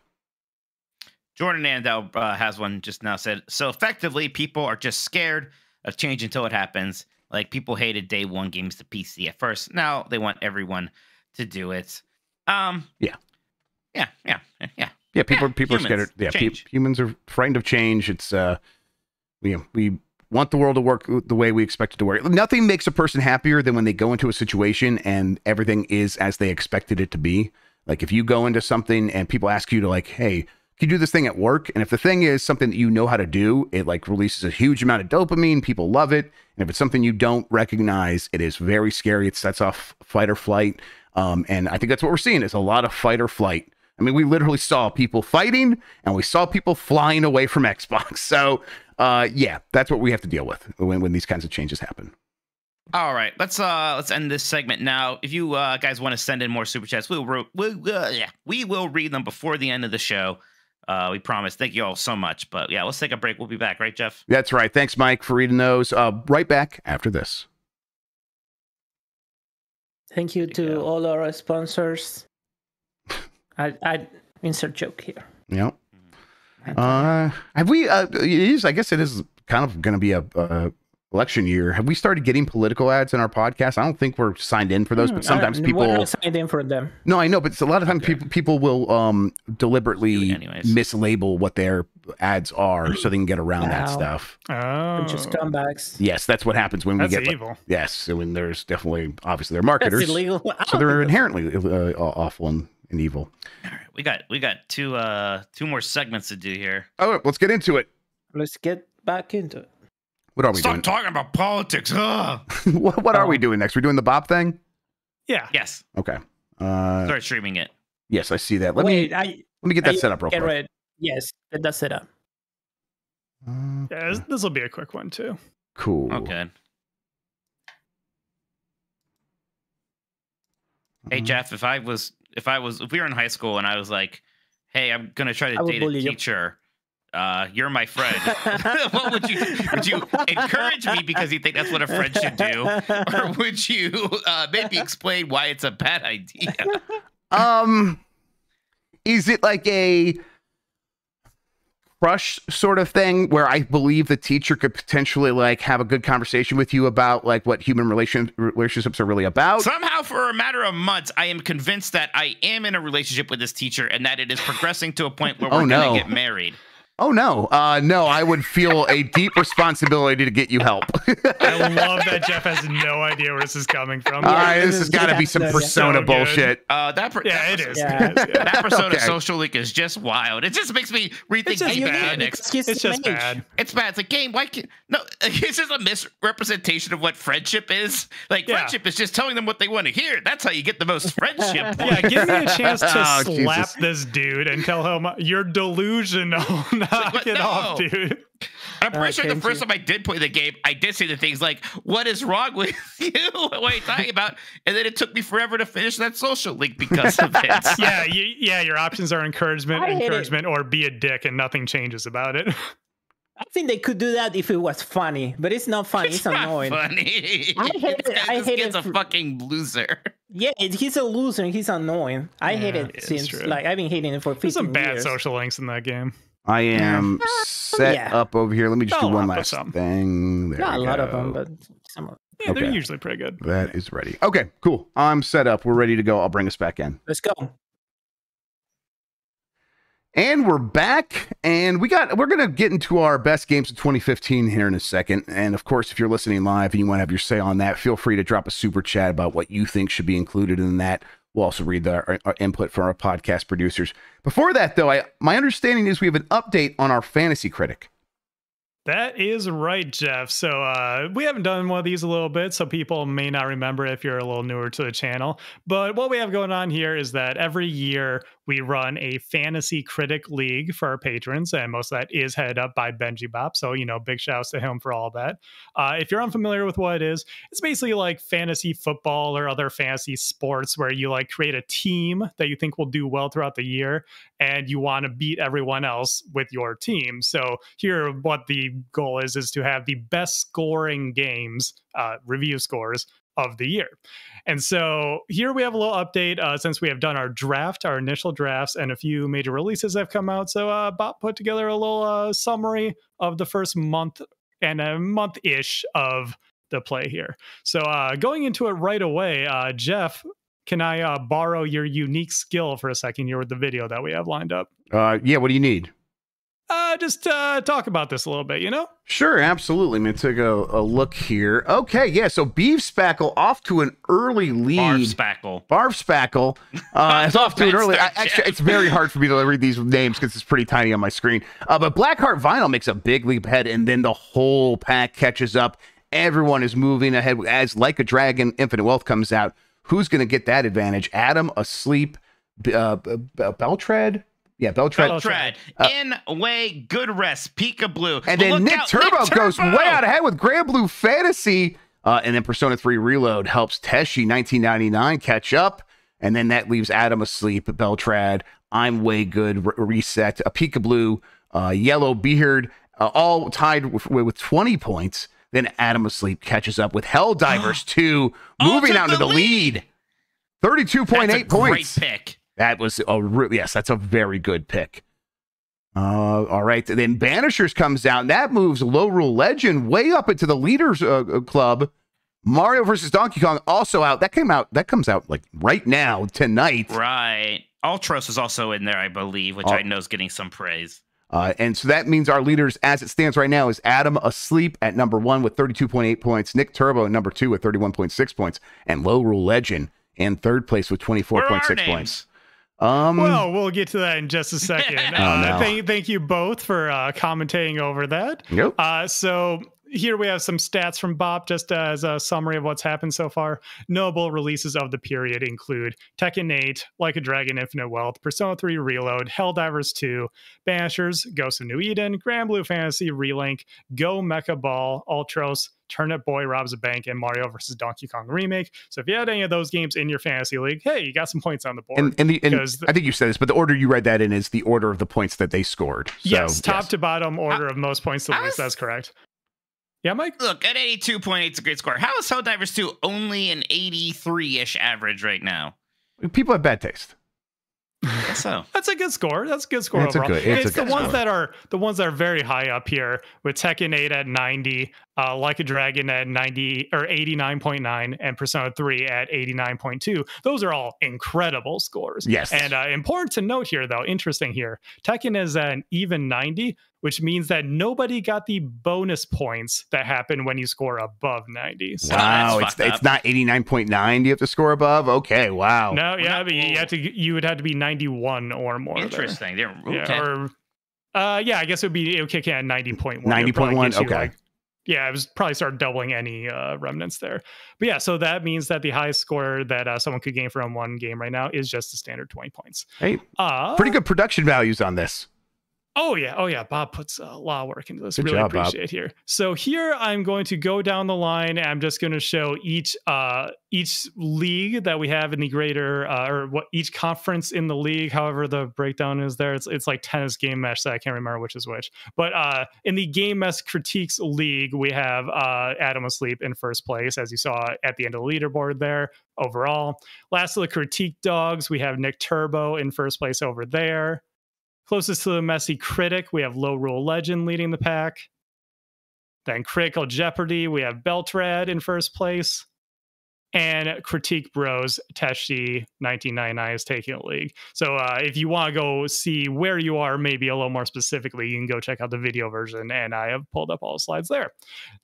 Jordan Andel uh, has one just now said, so effectively, people are just scared of change until it happens. Like people hated day one games to PC at first. Now they want everyone to do it. Um, Yeah. yeah, yeah, yeah. Yeah, people Yeah, people are scared. Of, yeah, pe- humans are frightened of change. It's uh, we we want the world to work the way we expect it to work. Nothing makes a person happier than when they go into a situation and everything is as they expected it to be. Like if you go into something and people ask you to like, hey, you do this thing at work? And if the thing is something that you know how to do, it like releases a huge amount of dopamine. People love it. And if it's something you don't recognize, it is very scary. It sets off fight or flight. Um, and I think that's what we're seeing is a lot of fight or flight. I mean, we literally saw people fighting and we saw people flying away from (laughs) Xbox. So, uh, yeah, that's what we have to deal with when, when these kinds of changes happen. All right, let's uh let's end this segment now. If you uh, guys want to send in more super chats, we'll, we'll uh, yeah we will read them before the end of the show. Uh, we promise. Thank you all so much. But yeah, let's take a break. We'll be back, right, Jeff? That's right. Thanks, Mike, for reading those. Uh, right back after this. Thank you to go. all our sponsors. (laughs) I I insert joke here. Yep. Uh, have we? Uh, it is. I guess it is kind of going to be a, uh election year. Have we started getting political ads in our podcast? I don't think we're signed in for those, Hmm, but sometimes people. We're not signed in for them. No, I know, but a lot of times Okay. people people will um deliberately Do it anyways. mislabel what their ads are so they can get around that stuff. Oh, Bunch of scumbags. Yes, that's what happens when we that's get. like- evil. yes, so when there's definitely obviously they're That's marketers, illegal. So (laughs) they're inherently uh, awful and, and evil. All right, we got we got two uh two more segments to do here. Oh, let's get into it. Let's get back into it. What are we doing? Stop talking about politics. Ugh. (laughs) doing? what what are we Um, doing next? We're doing the Bob thing. Yeah. Yes, Okay. Uh, start streaming it. yes, I see that. Let Wait, me I let me get that I- set up real get quick. ready. Yes, get that set up. Uh, Yeah, this will be a quick one too. cool. Okay. Hey Uh, Jeff, if I was if I was if we were in high school and I was like, "Hey, I'm gonna try to would date a bully you. teacher," uh, you're my friend. (laughs) (laughs) what would you would you encourage me because you think that's what a friend should do, (laughs) or would you uh, maybe explain why it's a bad idea? Um, is it like a crush sort of thing where I believe the teacher could potentially like have a good conversation with you about like what human relation relationships are really about? Somehow, for a matter of months, I am convinced that I am in a relationship with this teacher and that it is progressing to a point where Oh, we're no. gonna get married. Oh no, uh, no! I would feel a deep responsibility to get you help. I love that Jeff has no idea where this is coming from. Uh, this has got to be some persona So bullshit. Uh, that per- yeah, that it per- is. Yeah. It is, yeah. That Persona Okay. Social Link is just wild. It just makes me rethink It's just game bad. mechanics. He's It's just bad. It's bad. It's a game. Why can't no? (laughs) It's just a misrepresentation of what friendship is. Like Yeah. friendship is just telling them what they want to hear. That's how you get the most (laughs) friendship. Yeah, give me a chance to (laughs) Oh, slap Jesus. this dude and tell him you're delusional. (laughs) Knock what? it off, No. dude. I'm pretty Uh, sure the Kenji. first time I did play the game, I did say the things like, "What is wrong with (laughs) you? what are you talking about?" And then it took me forever to finish that social link because of it. (laughs) Yeah, you, yeah. Your options are encouragement, I it. encouragement, or be a dick, and nothing changes about it. I think they could do that if it was funny, but it's not funny. It's, It's not annoying. funny. I hate This it. guy- I hate it a fucking loser. Yeah, it, he's a loser. and He's annoying. I yeah, hate it since true. like I've been hating it for 15 There's some bad years. social links in that game. I am (laughs) set Yeah. up over here. Let me just Oh, do one last thing. There Not a we lot of them, but some. Of Yeah, they're usually pretty good. That is ready. Okay, cool. I'm set up. We're ready to go. I'll bring us back in. Let's go. And we're back, and we got we're gonna get into our best games of 2015 here in a second. And of course, if you're listening live and you want to have your say on that, feel free to drop a super chat about what you think should be included in that. We'll also read the, our, our input from our podcast producers. Before that, though, I my understanding is we have an update on our fantasy critic. That is right, Jeff. So uh, we haven't done one of these a little bit, so people may not remember if you're a little newer to the channel. But what we have going on here is that every year we run a fantasy critic league for our patrons, and most of that is headed up by Benji Bop. So you know, big shouts to him for all that. Uh, if you're unfamiliar with what it is, it's basically like fantasy football or other fantasy sports where you like create a team that you think will do well throughout the year, and you want to beat everyone else with your team. So here, what the goal is is to have the best scoring games, uh, review scores of the year. And so here we have a little update uh, since we have done our draft, our initial drafts, and a few major releases have come out. So uh, Bob put together a little uh, summary of the first month and a month ish of the play here. So uh, going into it right away, uh, Jeff, can I uh, borrow your unique skill for a second here with the video that we have lined up? Uh, yeah, what do you need? Uh, just uh, talk about this a little bit, you know? Sure, absolutely. Let me take a, a look here. Okay, yeah. So Beef Spackle off to an early lead. Barf spackle. Barf Spackle uh, (laughs) is off to an early. I, actually, it's very hard for me to read these names because it's pretty tiny on my screen. Uh, but Blackheart Vinyl makes a big leap ahead, and then the whole pack catches up. Everyone is moving ahead as Like a Dragon, Infinite Wealth comes out. Who's going to get that advantage? Adam asleep. B- Uh, B- B- Beltred. Yeah, Beltred. Beltred. In way, good rest. Pika Blue. And then Nick out, Turbo goes Turbo! way out ahead with Granblue Fantasy. Uh, and then Persona 3 Reload helps Teshi 1999 catch up. And then that leaves Adam asleep, Beltrad, I'm way good, re- reset, a Pika Blue, uh, Yellow Beard, uh, all tied with, with 20 points. Then Adam asleep catches up with Helldivers (gasps) 2, Oh, moving took out into the the lead. 32.8 That's a points. Great pick. That was a re- yes, that's a very good pick. Uh, all right, then Banishers comes out. And that moves Low Rule Legend way up into the leaders uh, uh, club. Mario versus Donkey Kong also out. That came out. That comes out like right now tonight. Right. Ultros is also in there, I believe, which Oh. I know is getting some praise. Uh, and so that means our leaders, as it stands right now, is Adam asleep at number one with 32.8 points, Nick Turbo at number two with 31.6 points, and Low Rule Legend in third place with Where are 24.6 names? points. Um, Well, we'll get to that in just a second. (laughs) Oh, uh, no. thank, thank you both for uh, commentating over that. yep. Uh, so here we have some stats from Bob, just as a summary of what's happened so far. Notable releases of the period include Tekken 8, Like a Dragon Infinite Wealth, Persona 3 Reload, Helldivers 2, Banishers, Ghost of New Eden, Granblue Fantasy Relink, Go Mecha Ball, Ultros, Turnip Boy Robs a Bank, and Mario vs. Donkey Kong Remake. So if you had any of those games in your fantasy league, hey, you got some points on the board. and, and, the, and the- I think you said this, but the order you read that in is the order of the points that they scored. So, yes, top to bottom order of most points to I least. was- That's correct. Yeah, Mike? Look, at 82.8, it's a great score. How is Helldivers 2 only an 83 ish average right now? people have bad taste. So. (laughs) That's a good score. That's a good score It's a overall. good- it's a the good ones score. that are the ones that are very high up here with Tekken 8 at 90, uh, Like a Dragon at 90 or 89.9 and Persona 3 at 89.2. Those are all incredible scores. Yes. And uh, important to note here, though, interesting here, Tekken is an even 90, which means that nobody got the bonus points that happen when you score above 90. So, wow, it's it's up. not eighty nine point nine. You have to score above. Okay, wow. no, yeah, not- but you have to you would have to be 91 or more. Interesting. They're Yeah, okay. or uh, yeah, I guess it would be it would kick in at 90.1. It 90.1, probably gives you, okay. like- yeah, it was probably start doubling any uh, remnants there. But yeah, so that means that the highest score that uh, someone could gain from one game right now is just the standard 20 points. Hey, Uh, pretty good production values on this. Oh yeah, oh yeah. Bob puts a lot of work into this. Good really job, Bob. appreciate here. So here I'm going to go down the line. And I'm just going to show each uh each league that we have in the greater uh, or what each conference in the league. However, the breakdown is there. It's it's like tennis Game Mess that I can't remember which is which. But uh in the Game Mess critiques league, we have uh Adam Asleep in first place, as you saw at the end of the leaderboard there overall. Last of the critique dogs, we have Nick Turbo in first place over there. Closest to the messy critic, we have Low Rule Legend leading the pack. Then Critical Jeopardy, we have Beltrad in first place. And Critique Bros, Teshi 1999 is taking the league. So uh, if you want to go see where you are, maybe a little more specifically, you can go check out the video version. And I have pulled up all the slides there.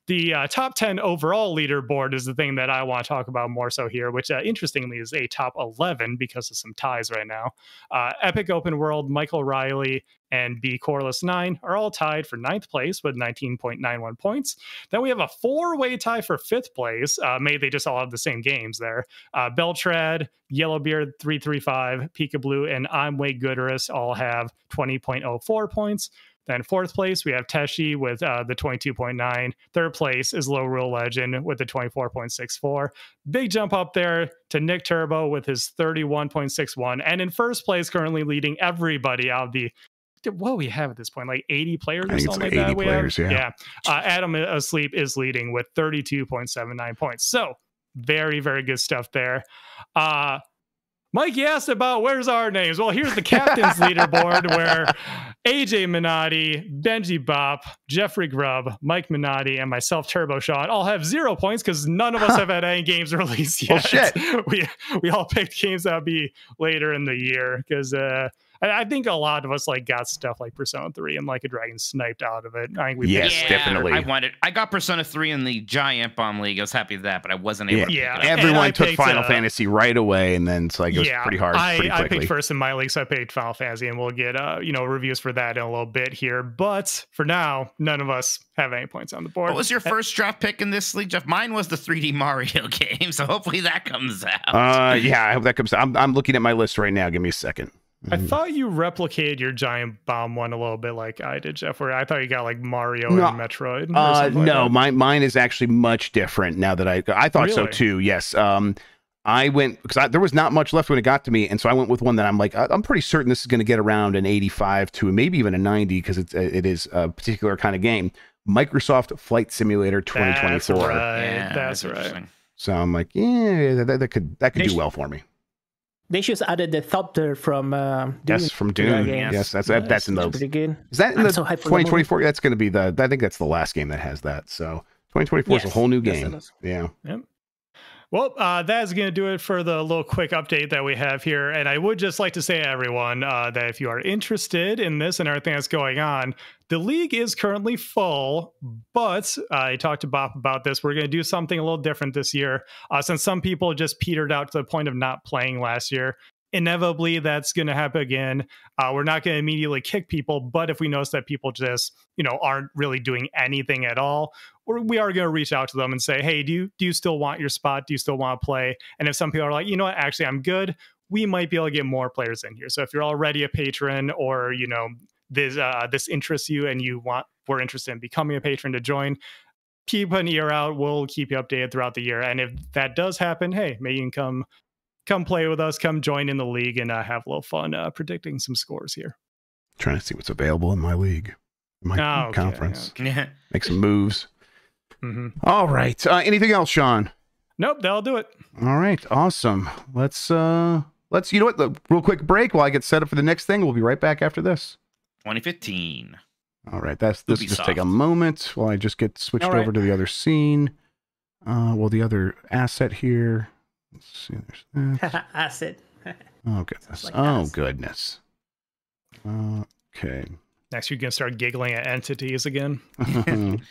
The uh, top 10 overall leaderboard is the thing that I want to talk about more so here, which uh, interestingly is a top 11 because of some ties right now. Uh, Epic Open World, Michael Riley, and B Coreless 9 are all tied for ninth place with 19.91 points. Then we have a four way tie for fifth place. Uh, maybe they just all have the same games there. Uh, Beltrad, Yellowbeard 335, Pika Blue, and I'm Way Gooderus all have 20.04 points. Then fourth place, we have Teshi with uh, the 22.9. Third place is Low Rule Legend with the 24.64. Big jump up there to Nick Turbo with his 31.61. And in first place, currently leading everybody out of the what we have at this point, like 80 players I or something like like 80 that. players, have. yeah. Uh, Adam Asleep is leading with 32.79 points. So very, very good stuff there. Uh, Mikey asked about where's our names. Well, here's the captain's (laughs) leaderboard where AJ Minotti, Benji Bop, Jeffrey Grubb, Mike Minotti, and myself, Turbo Sean, all have zero points because none of us have had any games (laughs) released Well, yet. shit. (laughs) We we all picked games that'll be later in the year because uh, I, I think a lot of us like got stuff like Persona 3 and like a dragon sniped out of it. I think we Yes, picked- definitely. I wanted. I got Persona three in the Giant Bomb League. I was happy with that, but I wasn't able Yeah. to. Yeah. It Everyone took Final uh, Fantasy right away, and then it's like it was pretty hard, I, pretty I quickly. picked first in my league, so I picked Final Fantasy, and we'll get uh, you know reviews for that in a little bit here. But for now, none of us have any points on the board. What was your first draft pick in this league, Jeff? Mine was the 3D Mario (laughs) game, so hopefully that comes out. Uh, yeah, I hope that comes. I'm, I'm looking at my list right now. Give me a second. I thought you replicated your giant bomb one a little bit like I did, Jeff. Where I thought you got like Mario No. and Metroid. Uh, something like no, that. my mine is actually much different now that I I thought so too. Yes. Um, I went because there was not much left when it got to me, and so I went with one that I'm like I, I'm pretty certain this is going to get around an 85 to maybe even a 90 because it's it is a particular kind of game. Microsoft Flight Simulator 2024. That's right. Yeah, that's right. So I'm like, yeah, that, that could that could They do well for me. They just added the Thopter from uh, Yes, from Dune. games. Yes, that's that, that's in It's the pretty good. Is that in I'm the so hyped for the movie. 2024? That's going to be the. I think that's the last game that has that. So 2024 is a whole new game. is. yeah. Well, uh, that is going to do it for the little quick update that we have here. And I would just like to say, everyone, uh, that if you are interested in this and everything that's going on, the league is currently full. But I talked to Bob about this. We're going to do something a little different this year. Uh, since some people just petered out to the point of not playing last year, inevitably that's going to happen again. Uh, we're not going to immediately kick people, but if we notice that people just, you know, aren't really doing anything at all, we are going to reach out to them and say, hey, do you do you still want your spot? Do you still want to play? And if some people are like, you know what, actually, I'm good. We might be able to get more players in here. So if you're already a patron, or you know this uh, this interests you, and you want we're interested in becoming a patron to join, keep an ear out. We'll keep you updated throughout the year. And if that does happen, hey, maybe you can come come play with us, come join in the league, and uh, have a little fun uh, predicting some scores here. Trying to see what's available in my league, my Oh, okay, conference. Yeah. Make some moves. hmm All right. Uh, anything else, Sean? Nope, that'll do it. All right. Awesome. Let's uh let's you know what the real quick break while I get set up for the next thing. We'll be right back after this. 2015. All right, that's this will just take a moment while I just get switched All right. over to the other scene. Uh, well, the other asset here. Let's see. There's that. (laughs) Acid. (laughs) Oh goodness. like oh acid. goodness. Uh, okay. Next, you can start giggling at entities again (laughs)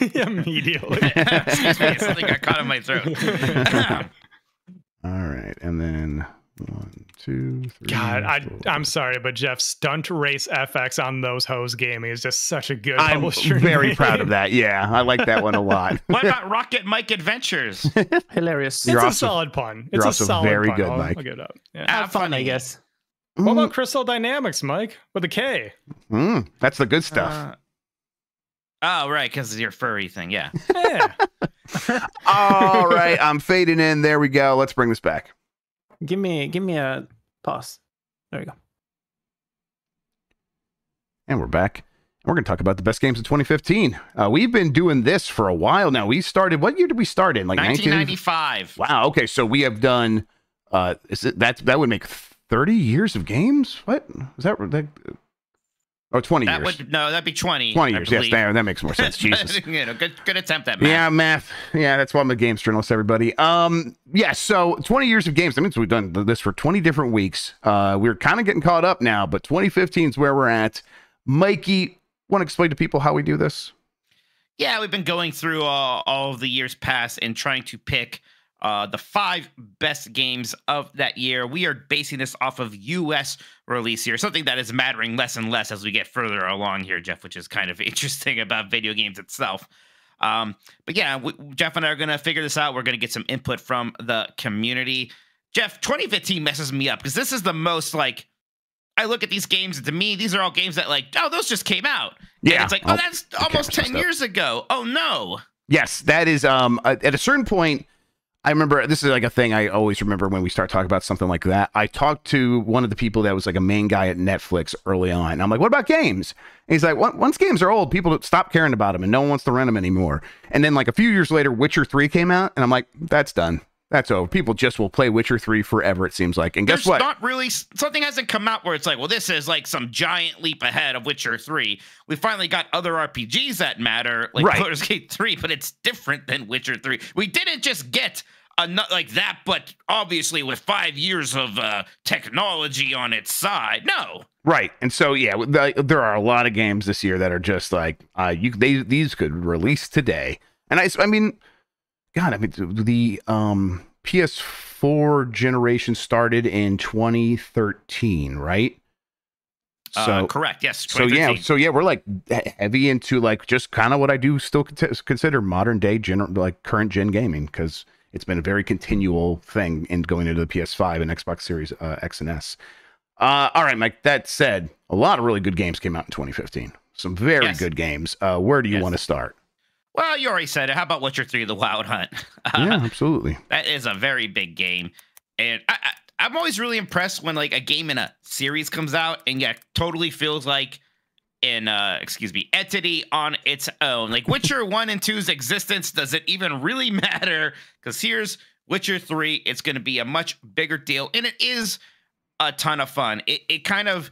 immediately. Excuse me, something got caught in my throat. All right, and then one, two, three. God, I, four. I'm sorry, but Jeff, Stunt Race FX on those hose gaming is just such a good I'm publisher. very proud of that. Yeah, I like that one a lot. (laughs) what about Rocket Mike Adventures? (laughs) Hilarious. It's You're a also- solid pun. you're It's also a solid very pun. good, I'll, Mike. I'll give it up. Yeah. Ah, Have fun, I funny. guess. What about Crystal Dynamics, Mike? With a K. Mm, that's the good stuff. Uh, oh, right, because it's your furry thing. Yeah. Yeah. (laughs) All right, I'm fading in. There we go. Let's bring this back. Give me, give me a pause. There we go. And we're back. We're going to talk about the best games of 2015. Uh, we've been doing this for a while now. We started, what year did we start in? Like 19? 1995. Wow. Okay. So we have done, uh, is it, that, that would make 30 years of games? What? Is that, that oh, 20 That years. would no, that'd be 20. 20 I years. Yes, that, that makes more sense. (laughs) Jesus. you know, good, good attempt at math. Yeah, math. Yeah, that's why I'm a games journalist, everybody. Um, yeah, so 20 years of games. That means we've done this for 20 different weeks. Uh, we're kind of getting caught up now, but 2015 is where we're at. Mikey, want to explain to people how we do this? Yeah, we've been going through uh, all of the years past and trying to pick uh, the five best games of that year. We are basing this off of U.S. release here, something that is mattering less and less as we get further along here, Jeff, which is kind of (laughs) interesting about video games itself. Um, but yeah, we, Jeff and I are going to figure this out. We're going to get some input from the community. Jeff, 2015 messes me up because this is the most like I look at these games and to me, these are all games that like, oh, those just came out. And Yeah. it's like, Oh, that's almost 10 messed up. years ago. Oh no. Yes, that is. Um, at a certain point, I remember this is like a thing I always remember when we start talking about something like that. I talked to one of the people that was like a main guy at Netflix early on. I'm like, "What about games?" And he's like, "Once games are old, people stop caring about them, and no one wants to rent them anymore." And then like a few years later, Witcher Three came out, and I'm like, "That's done. That's over. People just will play Witcher Three forever. It seems like." And guess There's what? not really something hasn't come out where it's like, well, this is like some giant leap ahead of Witcher 3. We finally got other RPGs that matter, like Right. Baldur's Gate 3, but it's different than Witcher 3. We didn't just get a like that, but obviously with five years of uh, technology on its side. No. Right. And so yeah, the, there are a lot of games this year that are just like uh you they these could release today. And I I mean god, I mean the um PS4 generation started in 2013, right? Uh, So correct. Yes. so yeah, so yeah, we're like heavy into like just kind of what I do still consider modern day gen like current gen gaming because it's been a very continual thing in going into the PS5 and Xbox Series uh, X and S. Uh, all right, Mike. That said, a lot of really good games came out in 2015. Some very Yes. good games. Uh, where do you Yes. want to start? Well, you already said it. How about Witcher 3 The Wild Hunt? (laughs) yeah, absolutely. That is a very big game, and I, I, I'm always really impressed when like a game in a series comes out and yeah, totally feels like an uh, excuse me entity on its own. Like (laughs) Witcher One and 2's existence does it even really (laughs) matter? Because here's Witcher Three. It's going to be a much bigger deal, and it is a ton of fun. It it kind of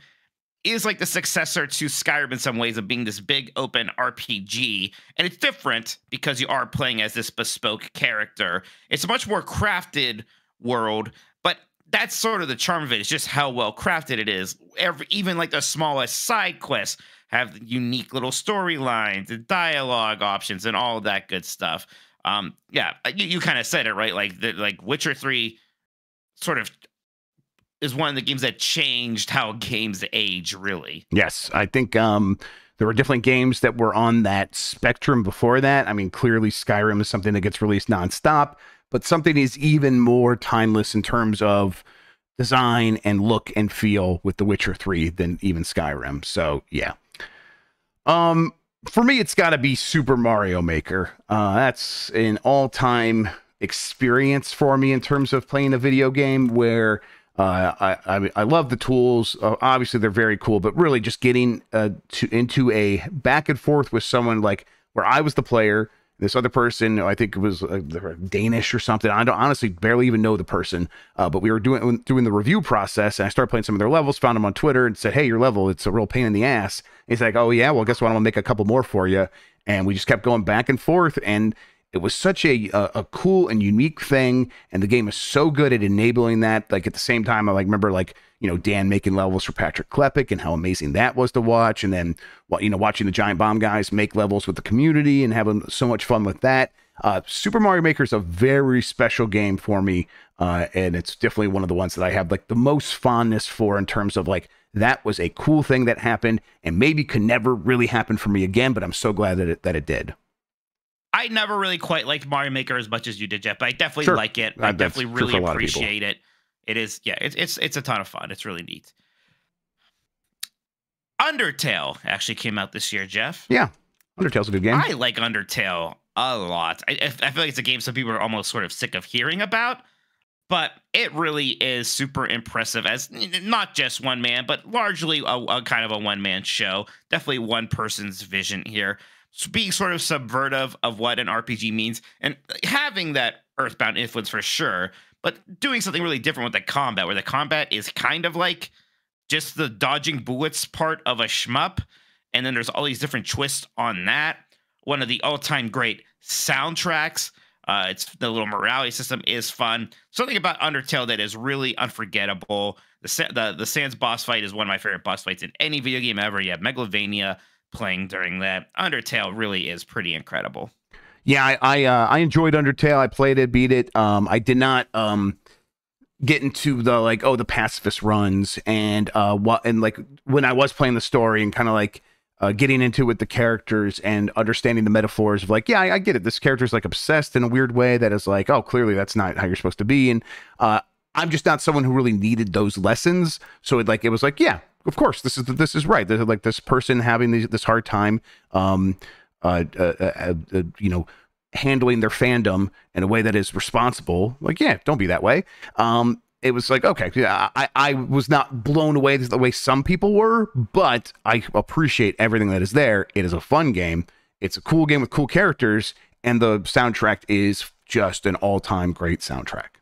is like the successor to Skyrim in some ways of being this big open RPG. And it's different because you are playing as this bespoke character. It's a much more crafted world, but that's sort of the charm of it. It's just how well crafted it is. Every even like the smallest side quests have unique little storylines and dialogue options and all that good stuff. Um, yeah, you, you kind of said it right. Like the, like Witcher Three, sort of is one of the games that changed how games age. Really, Yes, I think um, there were different games that were on that spectrum before that. I mean, clearly Skyrim is something that gets released nonstop, but something is even more timeless in terms of design and look and feel with The Witcher 3 than even Skyrim. So, yeah. Um, for me, it's got to be Super Mario Maker. Uh, that's an all-time experience for me in terms of playing a video game where uh, I, I I love the tools. Uh, obviously, they're very cool, but really just getting uh, to into a back and forth with someone like where I was the player This other person, I think it was uh, Danish or something. I don't honestly barely even know the person, uh, but we were doing doing the review process, and I started playing some of their levels. Found him on Twitter and said, "Hey, your level, it's a real pain in the ass." And he's like, "Oh yeah, well, guess what? I'm gonna make a couple more for you." And we just kept going back and forth, and it was such a, a, a cool and unique thing, and the game is so good at enabling that. Like at the same time, I like remember like you know Dan making levels for Patrick Klepek and how amazing that was to watch, and then you know watching the Giant Bomb guys make levels with the community and having so much fun with that. Uh, Super Mario Maker is a very special game for me, uh, and it's definitely one of the ones that I have like the most fondness for in terms of like that was a cool thing that happened and maybe could never really happen for me again, but I'm so glad that it that it did. I never really quite liked Mario Maker as much as you did, Jeff, but I definitely sure. like it. I definitely really appreciate it. It is, yeah, it's it's it's a ton of fun. It's really neat. Undertale actually came out this year, Jeff. Yeah, Undertale's a good game. I like Undertale a lot. I, I feel like it's a game some people are almost sort of sick of hearing about, but it really is super impressive as not just one man, but largely a, a kind of a one man show. Definitely one person's vision here being sort of subvertive of what an RPG means and having that earthbound influence for sure, but doing something really different with the combat, where the combat is kind of like just the dodging bullets part of a shmup. And then there's all these different twists on that. One of the all time great soundtracks. Uh, it's the little morality system is fun. Something about Undertale that is really unforgettable. The, the the Sans boss fight is one of my favorite boss fights in any video game ever. You have Megalovania, playing during that. Undertale really is pretty incredible. Yeah, I I, uh, I enjoyed Undertale. I played it, beat it. Um, I did not um get into the like oh the pacifist runs and uh what and like when I was playing the story and kind of like uh, getting into with the characters and understanding the metaphors of like, yeah, I, I, get it. This character's like obsessed in a weird way that is like, oh, clearly that's not how you're supposed to be. And uh, I'm just not someone who really needed those lessons. So it like it was like, yeah, of course, this is this is right. Like this person having these, this hard time, um, uh, uh, uh, uh, you know, handling their fandom in a way that is responsible. Like, yeah, don't be that way. Um, it was like, okay, yeah, I, I was not blown away the way some people were, but I appreciate everything that is there. It is a fun game. It's a cool game with cool characters, and the soundtrack is just an all-time great soundtrack.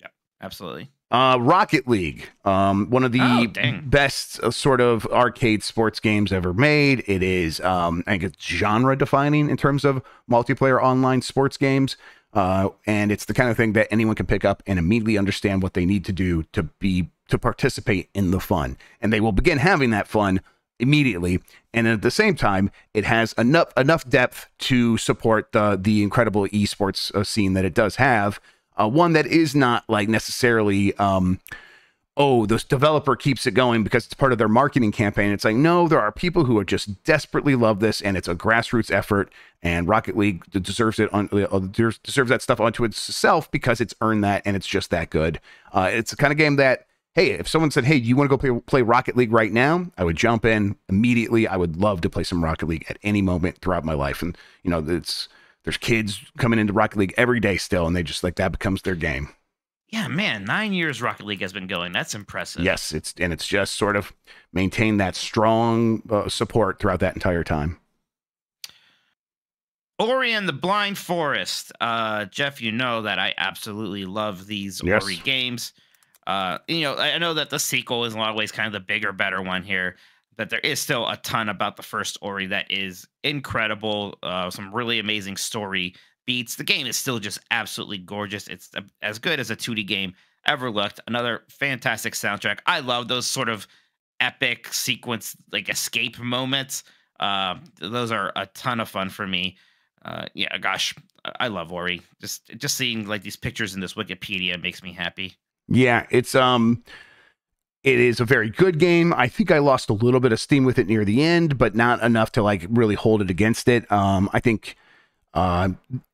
Yeah, absolutely. Uh, Rocket League, um, one of the oh, best uh, sort of arcade sports games ever made. It is, um, I think it's genre defining in terms of multiplayer online sports games. Uh, and it's the kind of thing that anyone can pick up and immediately understand what they need to do to be to participate in the fun. And they will begin having that fun immediately. And at the same time, it has enough enough depth to support the the incredible esports uh, scene that it does have uh, one that is not like necessarily um, oh this developer keeps it going because it's part of their marketing campaign. It's like no there are people who are just desperately love this and it's a grassroots effort and rocket league deserves it on uh, deserves that stuff onto itself because it's earned that and it's just that good. Uh, it's the kind of game that hey if someone said hey you want to go play, play rocket league right now? I would jump in immediately. I would love to play some rocket league at any moment throughout my life. And you know it's there's kids coming into Rocket League every day still, and they just like that becomes their game. Yeah, man, nine years Rocket League has been going. That's impressive. Yes, it's and it's just sort of maintained that strong uh, support throughout that entire time. Ori and the Blind Forest. Uh, Jeff, you know that I absolutely love these yes. Ori games. Uh, you know, I know that the sequel is in a lot of ways kind of the bigger, better one here that there is still a ton about the first Ori that is incredible. Uh, some really amazing story beats. The game is still just absolutely gorgeous. It's as good as a 2D game ever looked. Another fantastic soundtrack. I love those sort of epic sequence, like escape moments. Uh, those are a ton of fun for me. Uh, yeah, gosh, I love Ori. Just just seeing like these pictures in this Wikipedia makes me happy. Yeah, it's um it is a very good game. I think I lost a little bit of steam with it near the end, but not enough to like really hold it against it. Um, I think uh,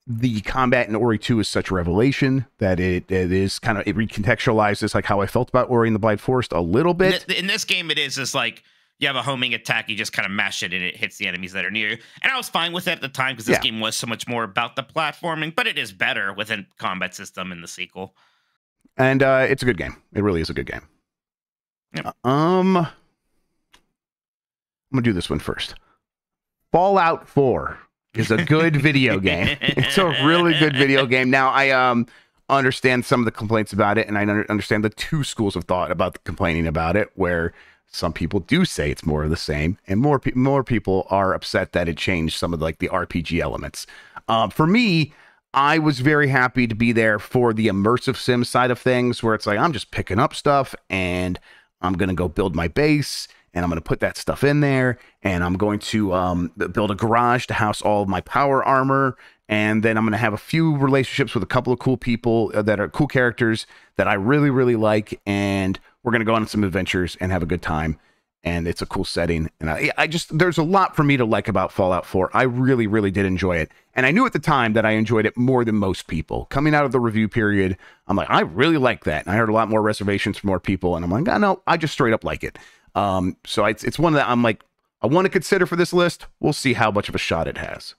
the combat in Ori 2 is such a revelation that it, it is kind of it recontextualizes like how I felt about Ori in the Blind Forest a little bit. In, in this game, it is just like you have a homing attack, you just kind of mash it and it hits the enemies that are near you. And I was fine with it at the time because this yeah. game was so much more about the platforming, but it is better within combat system in the sequel. And uh, it's a good game. It really is a good game. Yep. Um, I'm gonna do this one first. Fallout 4. is a good (laughs) video game. It's a really good video game. Now I um understand some of the complaints about it, and I understand the two schools of thought about the complaining about it, where some people do say it's more of the same, and more pe- more people are upset that it changed some of the, like the RPG elements. Um, for me, I was very happy to be there for the immersive sim side of things, where it's like I'm just picking up stuff and I'm gonna go build my base and I'm going to put that stuff in there and I'm going to um, build a garage to house all of my power armor and then I'm going to have a few relationships with a couple of cool people uh, that are cool characters that I really really like and we're going to go on some adventures and have a good time and it's a cool setting and I, I just there's a lot for me to like about Fallout 4 I really really did enjoy it and I knew at the time that I enjoyed it more than most people coming out of the review period I'm like I really like that and I heard a lot more reservations from more people and I'm like oh, no I just straight up like it um, so it's it's one that I'm like I want to consider for this list. We'll see how much of a shot it has.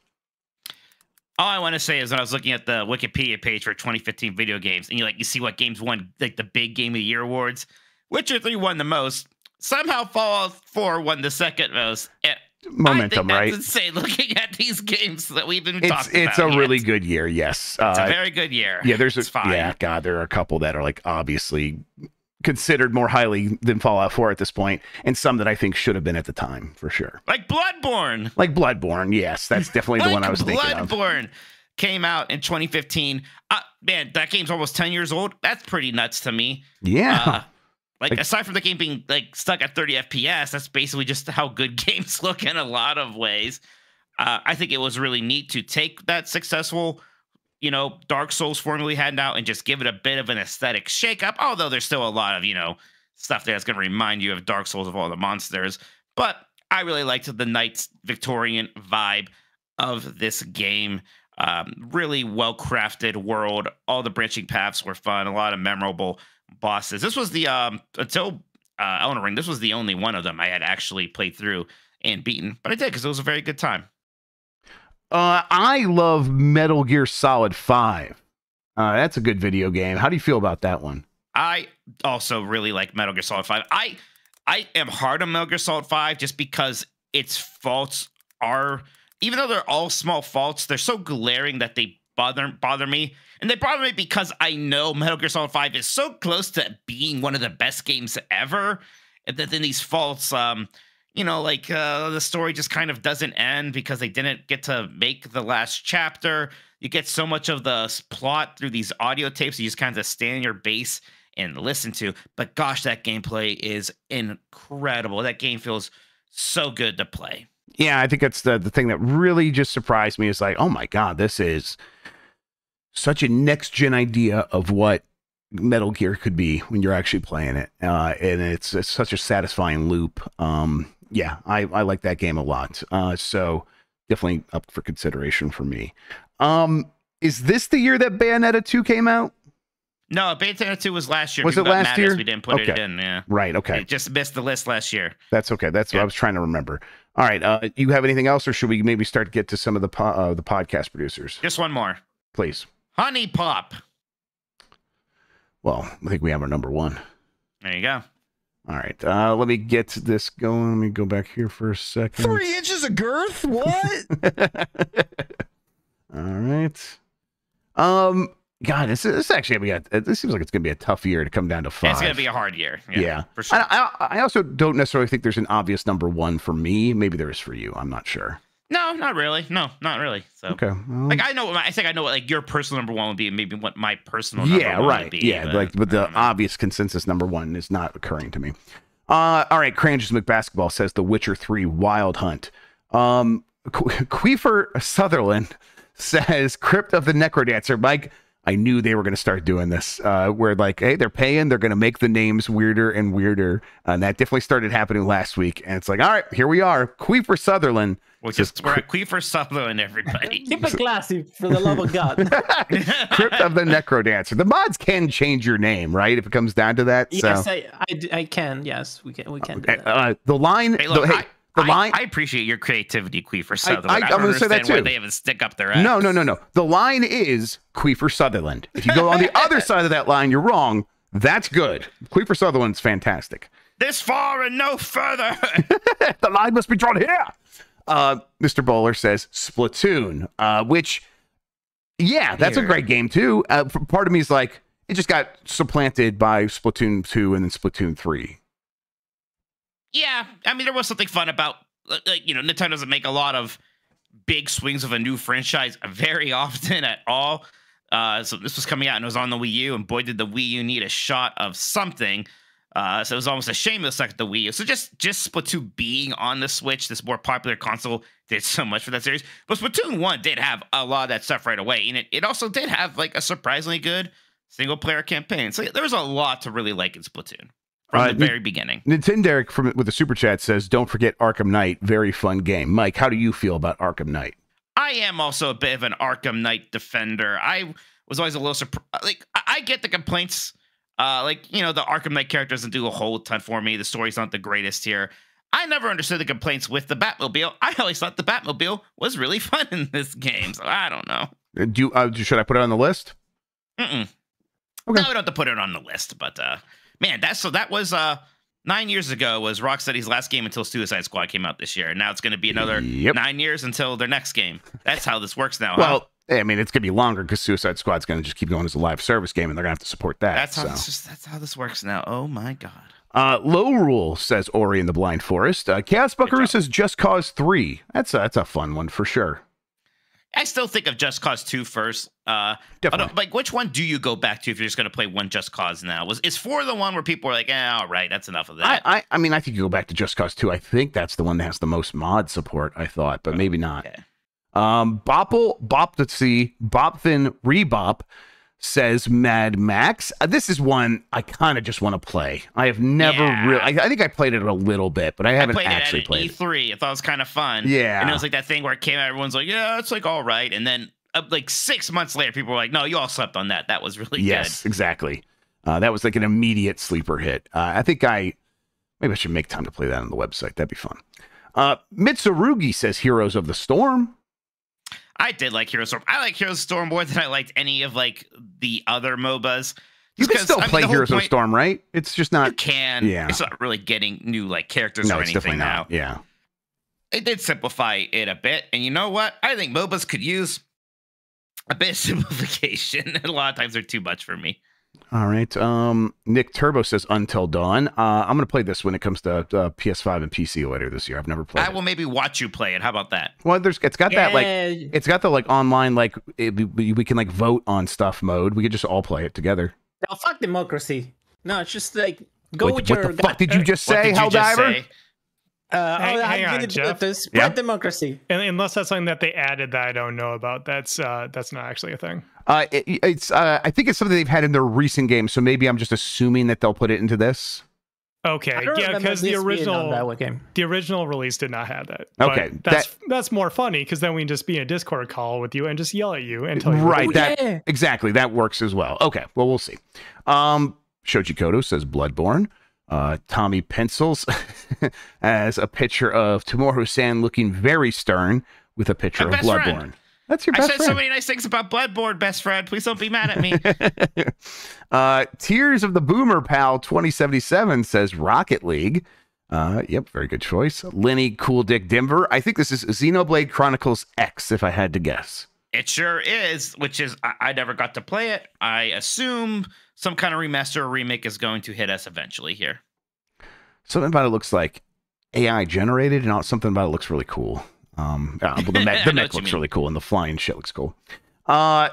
All I want to say is when I was looking at the Wikipedia page for 2015 video games, and you like you see what games won like the big Game of the Year awards. Witcher 3 won the most. Somehow Fallout 4 won the second most. And Momentum, I right? insane. Looking at these games that we've been It's talking it's about, a really good year. Yes. it's Uh, a very good year. yeah. There's a it's fine. yeah. God, there are a couple that are like obviously considered more highly than Fallout 4 at this point, and some that I think should have been at the time for sure. like Bloodborne. Like Bloodborne. Yes, that's definitely the one I was thinking of. Bloodborne came out in 2015. Uh, man, that game's almost 10 years old. That's pretty nuts to me. Yeah. Uh, like, Like- aside from the game being like stuck at 30 FPS, that's basically just how good (laughs) games look in a lot of ways. Uh, I think it was really neat to take that successful, you know, Dark Souls formula we had now and just give it a bit of an aesthetic shakeup. Although there's still a lot of you know stuff that's going to remind you of Dark Souls of all the monsters. But I really liked the Knights Victorian vibe of this game. Um, really well crafted world. All the branching paths were fun. A lot of memorable bosses. This was the um until uh, Elden Ring. This was the only one of them I had actually played through and beaten, but I did because it was a very good time. Uh, I love Metal Gear Solid 5. Uh, that's a good video game. How do you feel about that one? I also really like Metal Gear Solid Five. I I am hard on Metal Gear Solid Five just because its faults are, even though they're all small faults, they're so glaring that they bother bother me, and they bother me because I know Metal Gear Solid Five is so close to being one of the best games ever, and then these faults, um, you know, like uh, the story just kind of doesn't end because they didn't get to make the last chapter. You get so much of the plot through these audio tapes. You just kind of stay in your base and listen to. But gosh, that gameplay is incredible. That game feels so good to play. Yeah, I think that's the, the thing that really just surprised me is like, oh my God, this is such a next gen idea of what Metal Gear could be when you're actually playing it. Uh, and it's, it's such a satisfying loop. Um, yeah, I, I like that game a lot. Uh, so definitely up for consideration for me. Um, is this the year that Bayonetta 2 came out? No, Bayonetta 2 was last year. Was People it last mad at us year? We didn't put it in. Yeah. Right. Okay. It just missed the list last year. That's okay. That's what I was trying to remember. All right. Uh, you have anything else, or should we maybe start to get to some of the po- uh, the podcast producers, Just one more. please? Honey Pop. Well, I think we have our number one. There you go. All right. Uh, let me get this going. Let me go back here for a second. Three inches of girth? What? (laughs) All right. Um. God, this, this actually we got. This seems like it's gonna be a tough year to come down to five. It's going to be a hard year. Yeah. Yeah. For sure. I, I, I also don't necessarily think there's an obvious number one for me. Maybe there is for you. I'm not sure. No, not really. No, not really. So. Okay. well, Like I know, what my- I think I know what like your personal number one would be, and maybe what my personal number yeah, one right. would be. yeah, like but the obvious consensus number one is not occurring to me. Uh, all right, Cranges McBasketball says The Witcher Three Wild Hunt. Um, Queefer Sutherland says Crypt of the Necrodancer. Mike, I knew they were going to start doing this. Uh, where like, hey, they're paying, they're going to make the names weirder and weirder, and that definitely started happening last week. And it's like, all right, here we are, Queefer Sutherland. Which says is we're at Queefer Sutherland, (laughs) everybody. Keep it classy, for the love of God. (laughs) Crypt of the Necrodancer. The mods can change your name, right? If it comes down to that. So. yes, I, I, d- I can. Yes, we can. We can. Do that. uh, the line, Hey, look, the, hey, I, the I- line. I appreciate your creativity, Queefer I- Sutherland. I- I, I'm don't gonna say that understand why too. they even stick up their ass. no, no, no, no. The line is Queefer Sutherland. If you go on the other side of that line, you're wrong. That's good. Queefer Sutherland's fantastic. This far and no further. (laughs) the line must be drawn here. Uh, Mr. Bowler says Splatoon, uh, which, yeah, that's a great game too. Uh, part of me is like, it just got supplanted by Splatoon 2 and then Splatoon 3. Yeah, I mean, there was something fun about, like, like, you know, Nintendo doesn't make a lot of big swings of a new franchise (laughs) very often at all. Uh, so this was coming out and it was on the Wii U, and boy, did the Wii U need a shot of something. Uh, so it was almost a shame to suck the Wii U. So just just Splatoon being on the Switch, this more popular console, did so much for that series. But Splatoon One did have a lot of that stuff right away, and it, it also did have like a surprisingly good single player campaign. So there was a lot to really like in Splatoon from Uh, the very beginning. Nintendo from with the super chat says, "Don't forget Arkham Knight, very fun game." Mike, how do you feel about Arkham Knight? I am also a bit of an Arkham Knight defender. I was always a little surprised. Like, I-, I get the complaints. Uh, like, you know, the Arkham Knight character doesn't do a whole ton for me. The story's not the greatest here. I never understood the complaints with the Batmobile. (laughs) I always thought the Batmobile was really (laughs) fun in this game. So I don't know. Uh, Do you, uh, should I put it on the list? Mm-mm. Okay. No, we don't have to put it on the list. But uh, man, that's so that was uh nine years ago was Rocksteady's last game until Suicide Squad came out this year. And now it's going to be another Yep. nine years until their next game. That's how this works now. huh? I mean, it's gonna be longer because Suicide Squad's gonna just keep going as a live service game, and they're gonna have to support that. That's how so. just, that's how this works now. Oh my god. Uh, Low Rule says Ori in the Blind Forest. Uh, Chaos Buckaroo says Just Cause Three. That's a, that's a fun one for sure. I still think of Just Cause 2 first. Uh Definitely. like which one do you go back to if you're just gonna play one Just Cause now? Was is four the one where people are like, eh, all right, that's enough of that. I I mean, I think you go back to Just Cause Two. I think that's the one that has the most mod support. I thought, but maybe not. Okay. Um, Bopple Boptzy Bopthin Rebop says Mad Max. Uh, this is one I kind of just want to play. I have never Yeah. really. I, I think I played it a little bit, but I I haven't played actually it at played it. E3. I thought it was kind of fun. Yeah. And it was like that thing where it came out, everyone's like, yeah, it's like all right. And then uh, like six months later, people were like, no, you all slept on that. That was really Yes, exactly. Uh, that was like an immediate sleeper hit. Uh, I think I maybe I should make time to play that on the website. That'd be fun. Uh, Mitsurugi says Heroes of the Storm. I did like Hero Storm. I like Hero Storm more than I liked any of like the other MOBAs. You can still I mean, play Heroes point- the Storm, right? It's just You not. can. Yeah. It's not really getting new like characters No, or it's definitely anything now. not. Yeah. it did simplify it a bit. And you know what? I think MOBAs could use a bit of (laughs) simplification. (laughs) a lot of times they're too much for me. All right. Um, Nick Turbo says Until Dawn. Uh, I'm going to play this when it comes to uh, PS5 and PC later this year. I've never played. I it. will maybe watch you play it. How about that? Well, there's it's got that like it's got the like online like it, we, we can like vote on stuff mode. We could just all play it together. no, fuck democracy. No, it's just like go what with what your. the fuck did you just What say, did Uh, Hang- oh, hang I on, did Jeff. the spread Yeah. democracy. And unless that's something that they added that I don't know about, that's uh that's not actually a thing. Uh, it, it's uh, I think it's something they've had in their recent games, so maybe I'm just assuming that they'll put it into this. Okay, yeah, because the this being on original game. the original release did not have that. But Okay, that's that's more funny because then we can just be in a Discord call with you and just yell at you and tell you. Right, that yeah. exactly that works as well. Okay, well we'll see. Um, Shoji Koto says Bloodborne. Uh, Tommy pencils (laughs) as a picture of Tomorrow San looking very stern with a picture My of Bloodborne. friend. That's your best I said so many nice things about Bloodborne, best friend. Please don't be mad at me. (laughs) uh, Tears of the Boomer Pal 2077 says Rocket League. Uh, yep, very good choice. Lenny Cool Dick Denver. I think this is Xenoblade Chronicles X, if I had to guess. it sure is, which is I, I never got to play it. I assume some kind of remaster or remake is going to hit us eventually here. Something about it looks like AI generated, and something about it looks really cool. Um, (laughs) uh, the mech, the mech looks really cool, and the flying shit looks cool. Uh,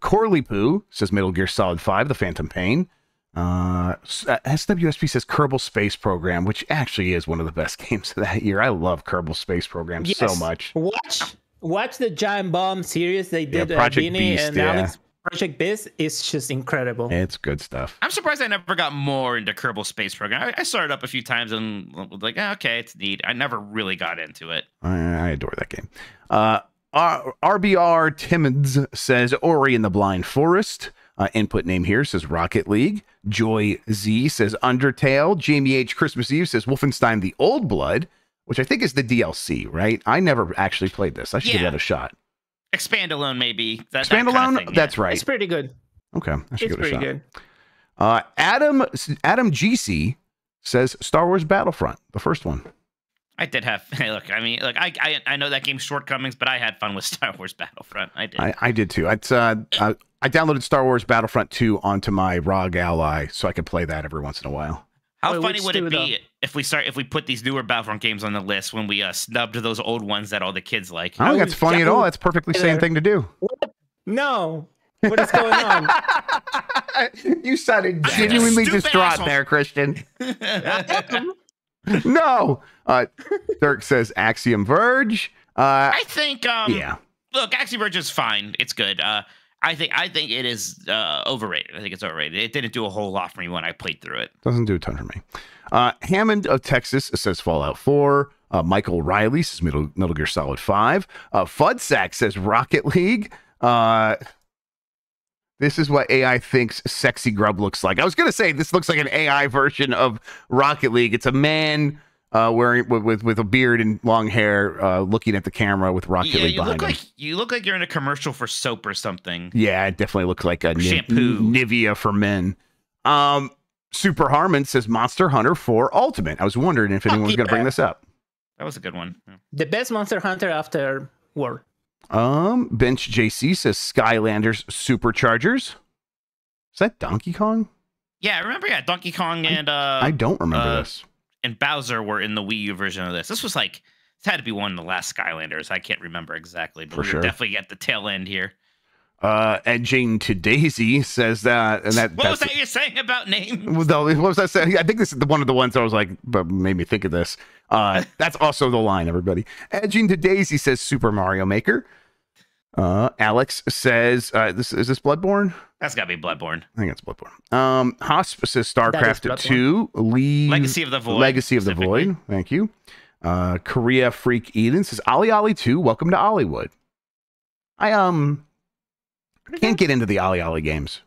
Corley Poo says Metal Gear Solid 5, The Phantom Pain. Uh, SWSP says Kerbal Space Program, which actually is one of the best (laughs) games of that year. I love Kerbal Space Program so much. Watch watch the Giant Bomb series they Yeah, did. Project uh, Vinny Beast, and yeah. Alex. Project Beast is just incredible. It's good stuff. I'm surprised I never got more into Kerbal Space Program. I, I started up a few times and was like, "Ah, okay, it's neat. I never really got into it. I, I adore that game. Uh, R- RBR Timmons says Ori in the Blind Forest. Uh, input name here says Rocket League. Joy Z says Undertale. Jamie H. Christmas Eve says Wolfenstein the Old Blood, which I think is the DLC, right? I never actually played this. I should give Yeah. that a shot. Expand alone, maybe. That, that kind of Standalone? thing, yeah. That's right. It's pretty good. Okay, I should It's give pretty shot. good. Uh, Adam Adam GC says Star Wars Battlefront, the first one. I did have. (laughs) Hey, look, I mean, look, I, I I know that game's shortcomings, but I had fun with (laughs) Star Wars Battlefront. I did. I, I did too. It's uh, I, I downloaded Star Wars Battlefront 2 onto my ROG Ally so I could play that every once in a while. How Wait, funny would it be if we start if we put these newer Battlefront games on the list when we uh, snubbed those old ones that all the kids like? I don't think I that's funny yeah, at all. That's a perfectly sane there. thing to do. No. What is going (laughs) on? you sounded genuinely distraught asshole. there, Christian. (laughs) no. Uh, Dirk says Axiom Verge. Uh, I think. Um, yeah. Look, Axiom Verge is fine. It's good. Uh, I think I think it is uh, overrated. I think it's overrated. It didn't do a whole lot for me when I played through it. Doesn't do a ton for me. Uh, Hammond of Texas says Fallout 4. Uh, Michael Riley says Metal, Metal Gear Solid 5. Uh, Fudsack says Rocket League. Uh, this is what AI thinks sexy Grubb looks like. I was going to say this looks like an AI version of Rocket League. It's a man uh, wearing with, with with a beard and long hair, uh, looking at the camera with Rocket yeah, League you behind look him. like you look like you're in a commercial for soap or something. Yeah, it definitely looks like a Niv- Shampoo. Nivea for men. Um, Super Harmon says Monster Hunter 4 Ultimate. I was wondering if anyone was going to bring this up. That was a good one. Yeah. the best Monster Hunter after War. Um, Bench JC says Skylanders Superchargers. Is that Donkey Kong? Yeah, I remember? Yeah, Donkey Kong and uh I don't remember uh, this. And Bowser were in the Wii U version of this. This was like this had to be one of the last Skylanders. I can't remember exactly, but For we sure. were definitely at the tail end here. Uh, Jane to Daisy says that, and that What was that you're saying about name? Well, what was I saying? I think this is the one of the ones I was like, but made me think of this. Uh, (laughs) that's also the line, everybody. Edging to Daisy says Super Mario Maker. Uh, Alex says, uh, this is this Bloodborne? That's got to be Bloodborne. I think it's Bloodborne. Um, Hosp says StarCraft 2. Lee Legacy of the Void. Legacy of the. Void. Thank you. Uh, Korea Freak Eden says OlliOlli 2. Welcome to Olliwood. I um can't get into the OlliOlli games.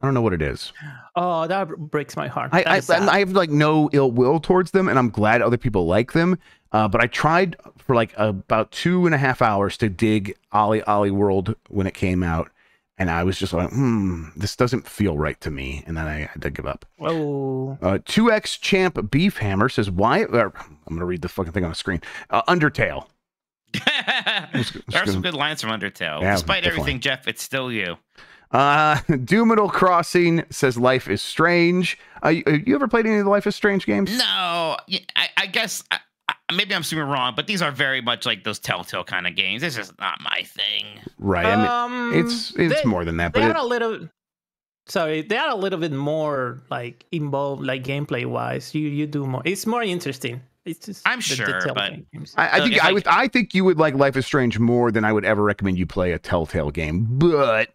I don't know what it is. Oh, that breaks my heart. I That I, is. I have like no ill will towards them, and I'm glad other people like them. Uh, but I tried for like about two and a half hours to dig OlliOlli World when it came out, and I was just like, hmm, this doesn't feel right to me, and then I had to give up. oh, Uh, 2x Champ Beef Hammer says, why? Uh, I'm gonna read the fucking thing on the screen. Uh, Undertale. (laughs) there are some good lines from Undertale. Yeah, Despite definitely. everything, Jeff, it's still you. Uh, (laughs) Doomidal Crossing says, life is strange. Uh, you, you ever played any of the Life is Strange games? No, I guess I, I, maybe I'm assuming wrong, but these are very much like those Telltale kind of games. This is not my thing. Right. I mean, um, it's it's they- more than that, They but are it, a little. Sorry, they are a little bit more like involved, like gameplay wise. You you do more. It's more interesting. It's just I'm the sure, but- games. I, I Look, think if I I- would. I think you would like Life is Strange more than I would ever recommend you play a Telltale game. But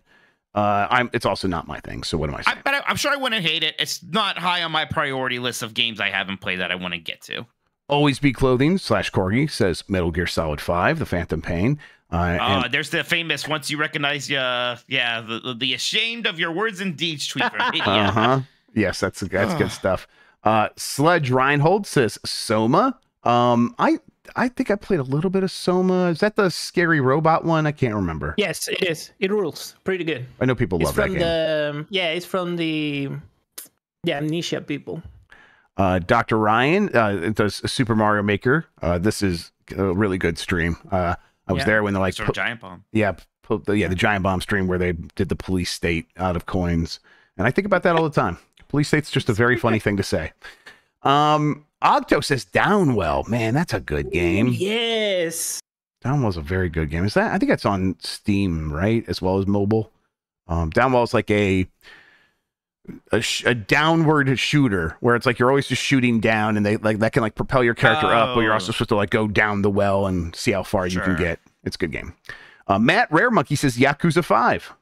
uh, I'm. It's also not my thing. So what am I I, saying? but I, I'm sure I wouldn't hate it. It's not high on my priority list of games I haven't played that I want to get to. Always be clothing slash corgi says Metal Gear Solid Five, The Phantom Pain. Uh, Uh, there's the famous once you recognize, uh, yeah, the, the, the ashamed of your words and deeds tweet from. (laughs) Yeah. Uh-huh. Yes, that's that's good stuff. Uh Sledge Reinhold says Soma. Um I I think I played a little bit of Soma. Is that the scary robot one? I can't remember. Yes, it is. It rules. Pretty good. I know people It's love that from game. the yeah. It's from the the amnesia people. Uh Dr. Ryan uh does Super Mario Maker. Uh this is a really good stream. Uh I was Yeah. there when they like from put- Giant Bomb. yeah, put the, yeah, the giant bomb stream where they did the police state out of coins. And I think about that all the time. Police state's just a very funny thing to say. Um Octo says Downwell. Man, that's a good game. Yes. Downwell's a very good game. Is that? I think that's on Steam, right, as well as mobile. Um, Downwell's like a a, sh- a downward shooter where it's like you're always just shooting down, and they like that can like propel your character up, but you're also Oh. supposed to like go down the well and see how far you can get. It's a good game. Uh, Matt Rare Monkey says Yakuza Five.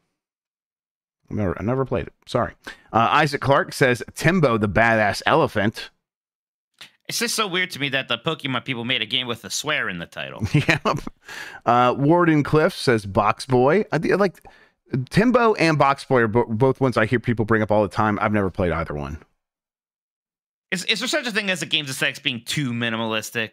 I never, I never played it. Sorry. Uh, Isaac Clark says Tembo the Badass Elephant. It's just so weird to me that the Pokemon people made a game with a swear in the title. (laughs) Yep. Uh, Warden Cliff says Box Boy. I like Tembo and Box Boy are bo- both ones I hear people bring up all the time. I've never played either one. Is, is there such a thing as a game's aesthetics being too minimalistic?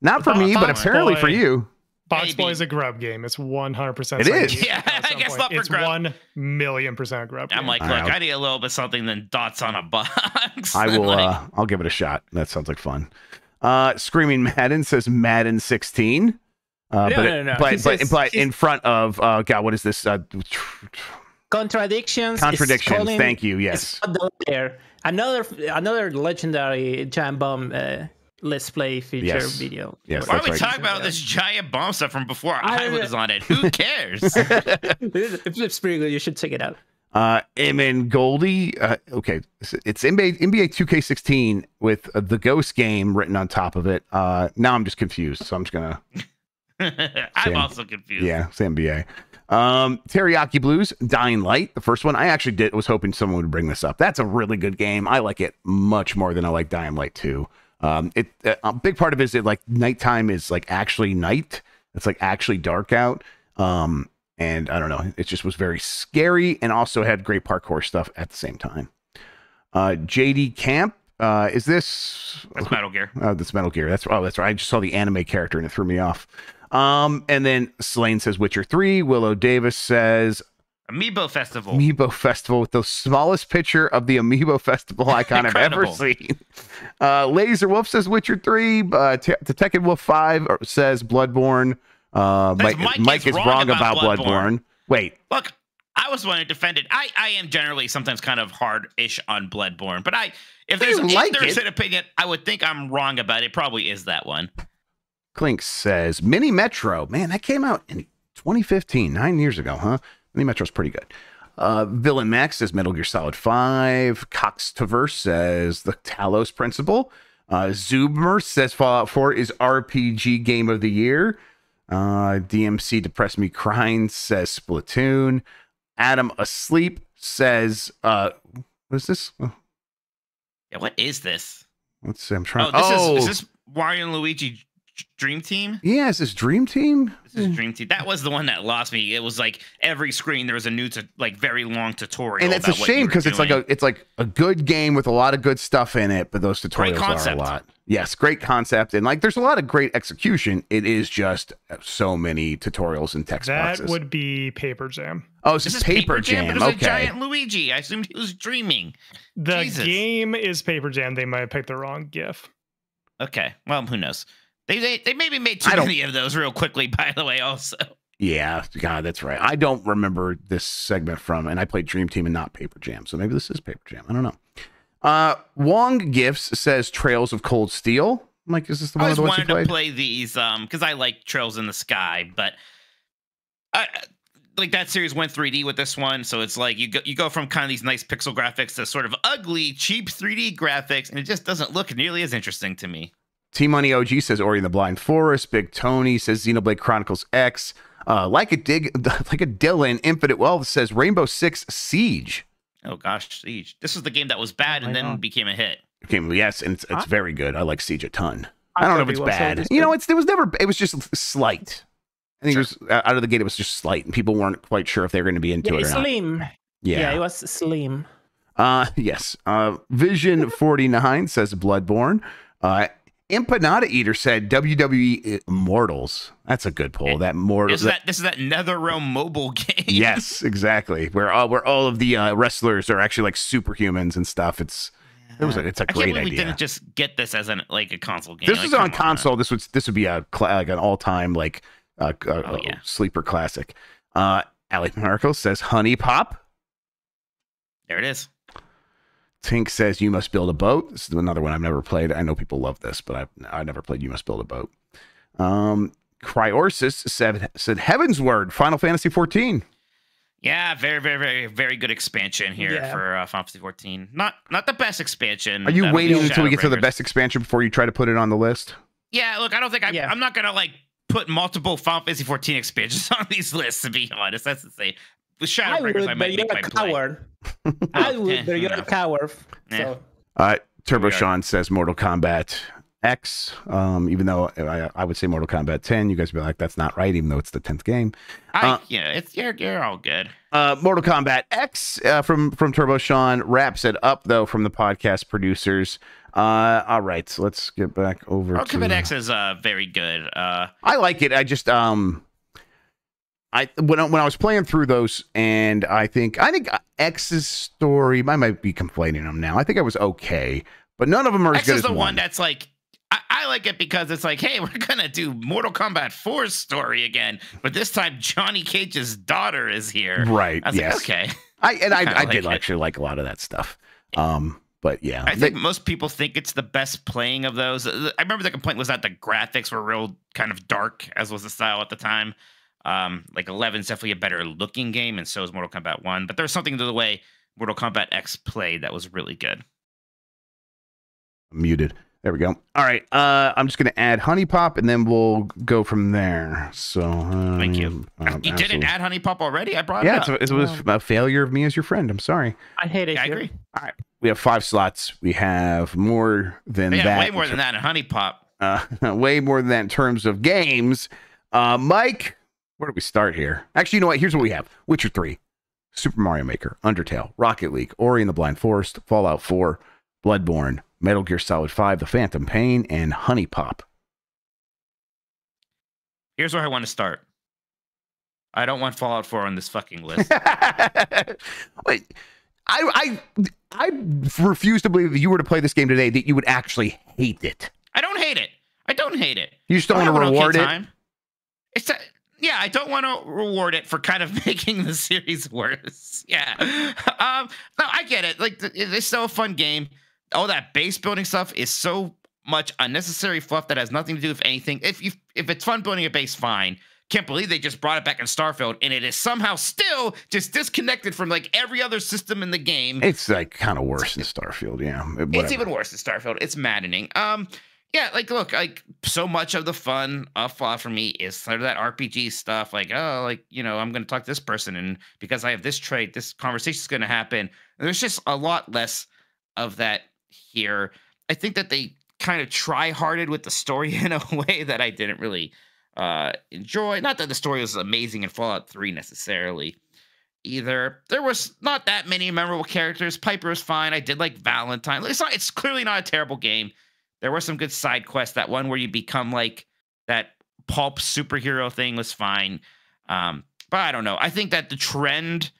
Not for Bo- me, but Box apparently for you. Box Maybe. Boy is a grub game. It's 100% It is. Yeah, (laughs) I guess point. not for It's grub. 1 million percent grub I'm game. like, look, right, I'll- I need a little bit something than dots on a box. I (laughs) will. Like, uh, I'll give it a shot. That sounds like fun. Uh, Screaming Madden says Madden 16. Uh, No, but, no, no. but, He but, says- but in front of uh, God, what is this? Uh, Contradictions. contradictions. calling- Thank you. Yes. there. Another another legendary giant bomb uh, let's play feature Yes. video. Yes, Why are we right. talking about this giant bomb stuff from before I I, was on it? Who (laughs) cares? (laughs) it's, it's pretty good. You should check it out. Uh, Eamon Goldie. Uh, okay, it's- it's NBA NBA 2K16 with uh, the Ghost game written on top of it. Uh, now I'm just confused, so I'm just gonna (laughs) I'm also confused. yeah, it's NBA. Um, Teriyaki Blues, Dying Light, the first one. I actually did was hoping someone would bring this up. That's a really good game. I like it much more than I like Dying Light 2. Um, it uh, a big part of it is that like nighttime is like actually night. It's like actually dark out. Um, and I don't know, it just was very scary and also had great parkour stuff at the same time. Uh, JD Camp, uh, is this That's Metal Gear. Oh, that's Metal Gear. That's oh, that's right. I just saw the anime character and it threw me off. Um, and then Slane says Witcher Three. Willow Davis says Amiibo Festival. Amiibo Festival with the smallest picture of the Amiibo Festival icon I've ever seen. Uh, Laser Wolf says Witcher Three. Uh, T- Tekken Wolf Five says Bloodborne. Uh, Mike, Mike Mike is is wrong wrong about, about Bloodborne. Bloodborne. Wait, Look, I was one to defend it. I, I am generally sometimes kind of hard-ish on Bloodborne, but I if there's You if like there's an opinion, I would think I'm wrong about it. Probably is that one. Clink says Mini Metro. Man, that came out in 2015, nine years ago, huh? Mini Metro's pretty good. Uh, Villain Max says Metal Gear Solid 5. Cox Taverse says The Talos Principle. Uh, Zubmer says Fallout 4 is RPG Game of the Year. Uh, DMC Depressed Me Crying says Splatoon. Adam Asleep says, uh, what is this? Oh, Yeah, what is this? Let's see. I'm trying. Oh, this oh, is is this Wario and Luigi Dream Team? yeah, is this Dream Team? This is Dream Team. That was the one that lost me. It was like every screen there was a new, to, like very long tutorial. and it's a about what you shame were because it's like a it's like a good game with a lot of good stuff in it, but those tutorials are a lot. Yes, great concept, and like there's a lot of great execution. It is just so many tutorials and text That boxes. would be Paper Jam. oh, this, This is is Paper, Paper Jam, Jam. but there's okay, a giant Luigi. I assumed he was dreaming. The Jesus. game is Paper Jam. They might have picked the wrong GIF. Okay, well, who knows? They they, they maybe made too many of those real quickly. (laughs) By the way, also. yeah, God, that's right. I don't remember this segment from, and I played Dream Team and not Paper Jam, so maybe this is Paper Jam. I don't know. Uh, Wong Gifts says Trails of Cold Steel. I'm like, is this the I one of always the ones you wanted to play these um because I like Trails in the Sky, but I like that series went 3D with this one, so it's like you go you go from kind of these nice pixel graphics to sort of ugly, cheap 3D graphics, and it just doesn't look nearly as interesting to me. T Money OG says Ori and the Blind Forest. Big Tony says Xenoblade Chronicles X. Uh, like a dig, (laughs) like a Dylan. Infinite Wealth says Rainbow Six Siege. Oh gosh, Siege. This was the game that was bad and my then God. became a hit. Okay, well, yes, and it's, it's Huh? very good. I like Siege a ton. I I don't know if it's bad. always You know, it's it was never. It was just slight. I think it was uh, out of the gate. It was just slight, and people weren't quite sure if they were going to be into Yeah, it or it's not. slim. Yeah. Yeah. it was slim. Uh, (laughs) yes. Uh, Vision forty nine says Bloodborne. Uh, Empanada Eater said WWE Immortals. That's a good poll. That mortal. This is that this is that NetherRealm mobile (laughs) game. yes, exactly. Where all where all of the uh, wrestlers are actually like superhumans and stuff. It's it was a, it's a I can't great we idea. didn't just get this as an like a console game. This Like, was on console. This would this would be a like an all time like uh, uh, Oh, yeah. sleeper classic. Uh, Alec Marco says Honey Pop. There it is. Tink says you must build a boat. This is another one I've never played. I know people love this, but I've I never played. You must build a boat. Um, Cryorsis said said Heavensward. Final Fantasy 14. Yeah, very, very, very, very good expansion here Yeah. for uh, Final Fantasy 14. Not, not the best expansion. Are you waiting until we get to the best expansion before you try to put it on the list? Yeah, look, I don't think I, Yeah. I'm not gonna like put multiple Final Fantasy 14 expansions (laughs) on these lists. To be honest, that's insane. With I would, Shadowbringers, I, but might you're make a my play. coward. (laughs) I would, but you're a (laughs) coward. Yeah. So Uh, Turbo. Sean says Mortal Kombat X. Um, even though I, I would say Mortal Kombat 10, you guys would be like, that's not right, even though it's the 10th game. I, Uh, yeah, it's you're, you're all good. Uh, Mortal Kombat X uh, from from Turbo Sean wraps it up though from the podcast producers. Uh, all right, so let's get back over Mortal to. Kombat X is uh very good. Uh, I like it. I just um, I when I, when I was playing through those, and I think I think X's story. I might be complaining them now. I think I was okay, but none of them are as X good is as the one one. that's like I, like it because it's like, hey, (laughs) we're gonna do Mortal Kombat 4's story again, but this time Johnny Cage's daughter is here. Right. I was yes. like, okay. I and I, (laughs) I I, like did it. actually like a lot of that stuff. Um, but yeah, I they- think most people think it's the best playing of those. I remember the complaint was that the graphics were real kind of dark, as was the style at the time. Um, like 11 is definitely a better looking game, and so is Mortal Kombat 1. But there's something to the way Mortal Kombat X played that was really good. muted. There we go. All right. Uh, I'm just going to add Honey Pop, and then we'll go from there. So um, Thank you. um, (laughs) you didn't add Honey Pop already? I brought Yeah, it it's up. a, it was a failure of me as your friend. I'm sorry. I hate it. Yeah, I agree. All right. We have five slots. We have more than Yeah, that. way more than that in Honey Pop. Uh, (laughs) way more than that in terms of games. Uh, Mike, where do we start here? Actually, you know what? Here's what we have: Witcher Three, Super Mario Maker, Undertale, Rocket League, Ori and the Blind Forest, Fallout 4, Bloodborne, Metal Gear Solid 5, The Phantom Pain, and Honey Pop. Here's where I want to start. I don't want Fallout 4 on this fucking list. (laughs) Wait, I, I, I refuse to believe that you were to play this game today that you would actually hate it. I don't hate it. I don't hate it. You just don't want to an okay reward it. time. It's a, yeah, I don't want to reward it for kind of (laughs) making the series worse. Yeah, um, no, I get it. Like it's still a fun game. All that base building stuff is so much unnecessary fluff that has nothing to do with anything. If you if it's fun building a base, fine. Can't believe they just brought it back in Starfield, and it is somehow still just disconnected from like every other system in the game. It's like kind of worse in Starfield. Yeah, It's even worse than Starfield. It's maddening. Um, yeah, like look, like so much of the fun of Fallout for me is sort of that RPG stuff. Like, oh, like you know, I'm going to talk to this person, and because I have this trait, this conversation is going to happen. And there's just a lot less of that here. I think that they kind of try hearted with the story (laughs) in a way that I didn't really uh enjoy. Not that the story was amazing in Fallout 3 necessarily either. There was not that many memorable characters. Piper was fine. I did like Valentine. It's not. It's clearly not a terrible game. There were some good side quests. That one where you become like that pulp superhero thing was fine. Um, but I don't know. I think that the trend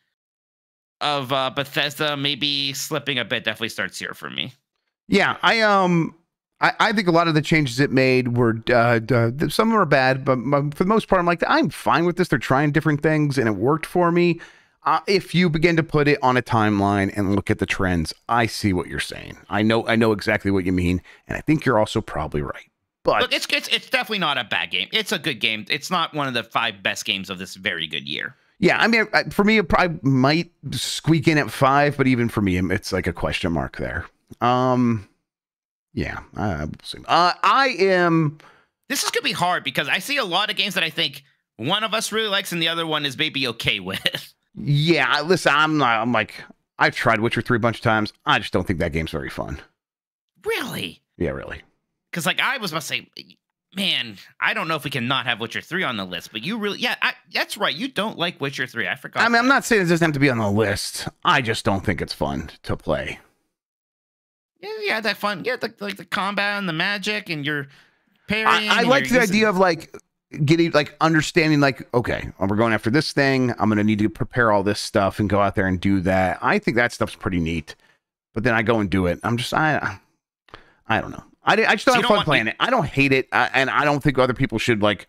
of uh, Bethesda maybe slipping a bit definitely starts here for me. Yeah, I um, I, I think a lot of the changes it made were uh, uh, some are bad, but for the most part, I'm like I'm fine with this. They're trying different things, and it worked for me. Uh, if you begin to put it on a timeline and look at the trends, I see what you're saying. I know, I know exactly what you mean, and I think you're also probably right. But Look, it's, it's it's definitely not a bad game. It's a good game. It's not one of the five best games of this very good year. yeah, I mean, for me, it probably might squeak in at five, but even for me, it's like a question mark there. Um, yeah. Uh, I am. This is gonna be hard because I see a lot of games that I think one of us really likes and the other one is maybe okay (laughs) with. Yeah, listen, I'm not. I'm like, I've tried Witcher three a bunch of times. I just don't think that game's very fun. really? Yeah, really. Because like I was about to say, man, I don't know if we can not have Witcher three on the list, but you really, yeah, I, that's right. You don't like Witcher three. I forgot. I mean, I'm not saying it doesn't have to be on the list. I just don't think it's fun to play. Yeah, yeah, that fun. Yeah, the, like the combat and the magic and your parrying. I, I like the idea of like getting like understanding like okay we're going after this thing i'm going to need to prepare all this stuff and go out there and do that i think that stuff's pretty neat but then i go and do it i'm just i i don't know i, I just don't So have fun want- playing it i don't hate it I, and i don't think other people should like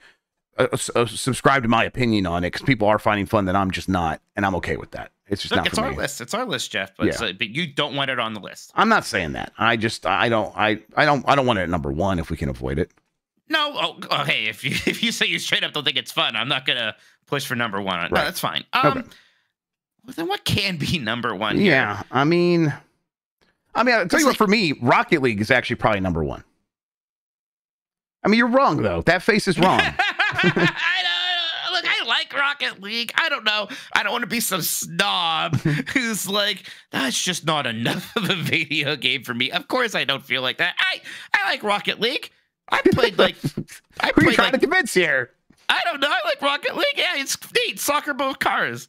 uh, uh, subscribe to my opinion on it because people are finding fun that i'm just not and i'm okay with that it's just Look, not it's our me list. It's our list, Jeff. But, Yeah. so- but you don't want it on the list. i'm not saying that i just i don't i i don't i don't want it at number one if we can avoid it No, oh, oh, hey, if you (laughs) if you say you straight up don't think it's fun, I'm not gonna push for number one. No, that's fine. Um, Okay. well, then what can be number one? here? Yeah, I mean, I mean, I'll tell you what. For me, Rocket League is actually probably number one. I mean, you're wrong though. That face is wrong. (laughs) I don't, look, I like Rocket League. I don't know. I don't want to be some snob (laughs) who's like, that's just not enough of a video game for me. Of course, I don't feel like that. I I like Rocket League. I played like (laughs) I Who are you played trying like to convince here? I don't know. I like Rocket League. Yeah, it's neat. Soccer both cars.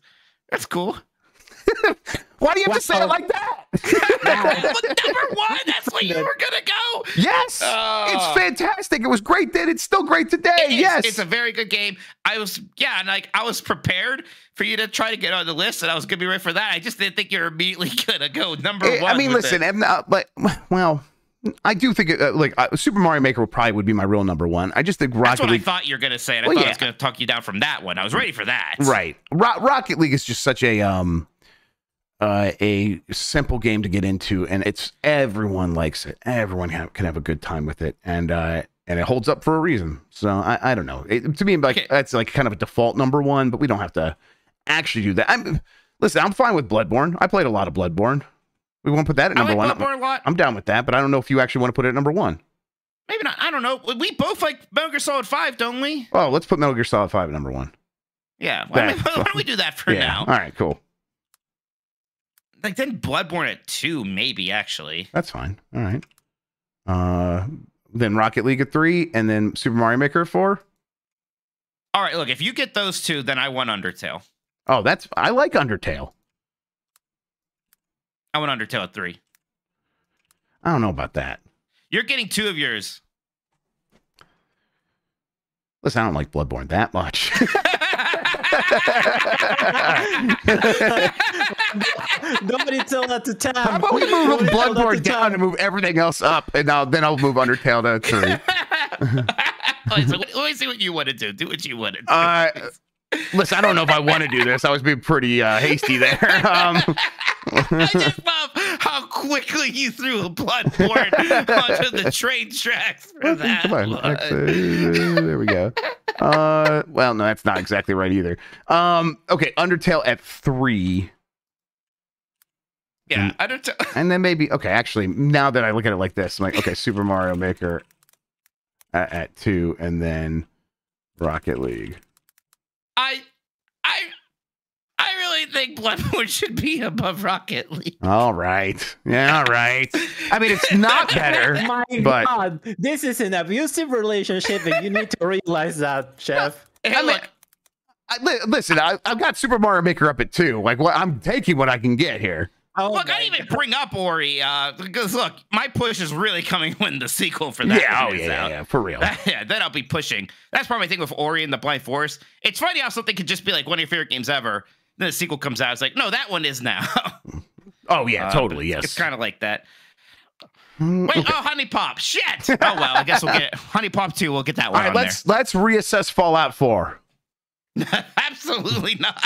That's cool. (laughs) Why do you have to say it like that? (laughs) but number one, that's where you were gonna go. yes, Oh. it's fantastic. It was great then. It's still great today. It is. yes, it's a very good game. I was, yeah, and like I was prepared for you to try to get on the list, and I was gonna be ready for that. I just didn't think you're immediately gonna go number Eh, one. I mean, listen, it. and, uh, but well, I do think uh, like uh, Super Mario Maker would probably would be my real number one. I just think Rocket That's what League. I thought you were gonna say. And I Well, thought I was gonna talk you down from that one. I was ready for that. Right. Ro- Rocket League is just such a um uh, a simple game to get into, and it's everyone likes it. Everyone can have a good time with it, and uh, and it holds up for a reason. So I, I don't know. It, to me, like Okay. that's like kind of a default number one, but we don't have to actually do that. I'm listen. I'm fine with Bloodborne. I played a lot of Bloodborne. We won't put that at number like one. A lot. I'm down with that, but I don't know if you actually want to put it at number one. Maybe not. I don't know. We both like Metal Gear Solid Five, don't we? Oh, let's put Metal Gear Solid Five at number one. Yeah. Why, That- don't we- (laughs) why don't we do that for (laughs) yeah. now? All right. Cool. Like then Bloodborne at two, maybe actually. That's fine. All right. Uh, then Rocket League at three, and then Super Mario Maker at four. All right. Look, if you get those two, then I want Undertale. Oh, that's I like Undertale. I went Undertale at three. I don't know about that. You're getting two of yours. Listen, I don't like Bloodborne that much. (laughs) (laughs) Nobody tell that to Tam. How about we move Nobody Bloodborne down and move everything else up, and now then I'll move Undertale to three. (laughs) Wait, so let me see what you want to do. Do what you want to do. Uh, Listen, I don't know if I want to do this. I was being pretty uh, hasty there. (laughs) Um, I just love how quickly you threw a Bloodborne onto the train tracks for that. Come on. Uh, there we go. Uh, well, no, that's not exactly right either. Um, okay, Undertale at three. Yeah, Undertale. (laughs) And then maybe okay, actually, now that I look at it like this, I'm like, okay, Super Mario Maker at, at two, and then Rocket League. I, I, I really think Bloodborne (laughs) should be above Rocket League. All right, yeah, all right. I mean, it's not (laughs) better. (laughs) My But- God, this is an abusive relationship, and you need to realize that, Jeff. Hey, I mean- look, I, li- listen, I, I've got Super Mario Maker up at two. Like, what? I'm taking what I can get here. Oh look, I didn't even bring up Ori uh, because look, my push is really coming (laughs) when the sequel for that yeah, oh yeah, yeah, yeah, for real. (laughs) yeah, then I'll be pushing. That's probably my thing with Ori and the Blind Forest. It's funny how something could just be like one of your favorite games ever. Then the sequel comes out. It's like, no, that one is now. (laughs) Oh yeah, Uh, totally. Yes. It's kind of like that. Mm, Wait, okay. oh, Honey Pop. Shit. Oh well, I guess we'll get Honey Pop 2. We'll get that one All right, on let's let's reassess Fallout Four. Absolutely not.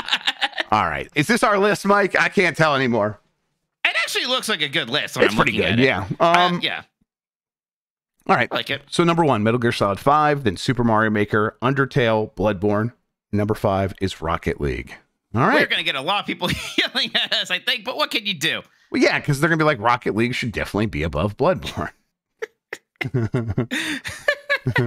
All right, is this our list, Mike? I can't tell anymore. It actually looks like a good list. When It's I'm pretty good. At it. Yeah. Uh, Um. yeah, All right. I like it. So number one, Metal Gear Solid Five, then Super Mario Maker, Undertale, Bloodborne. Number five is Rocket League. All right. We're gonna get a lot of people (laughs) yelling at us, I think. But what can you do? Well, yeah, because they're gonna be like Rocket League should definitely be above Bloodborne. (laughs) (laughs)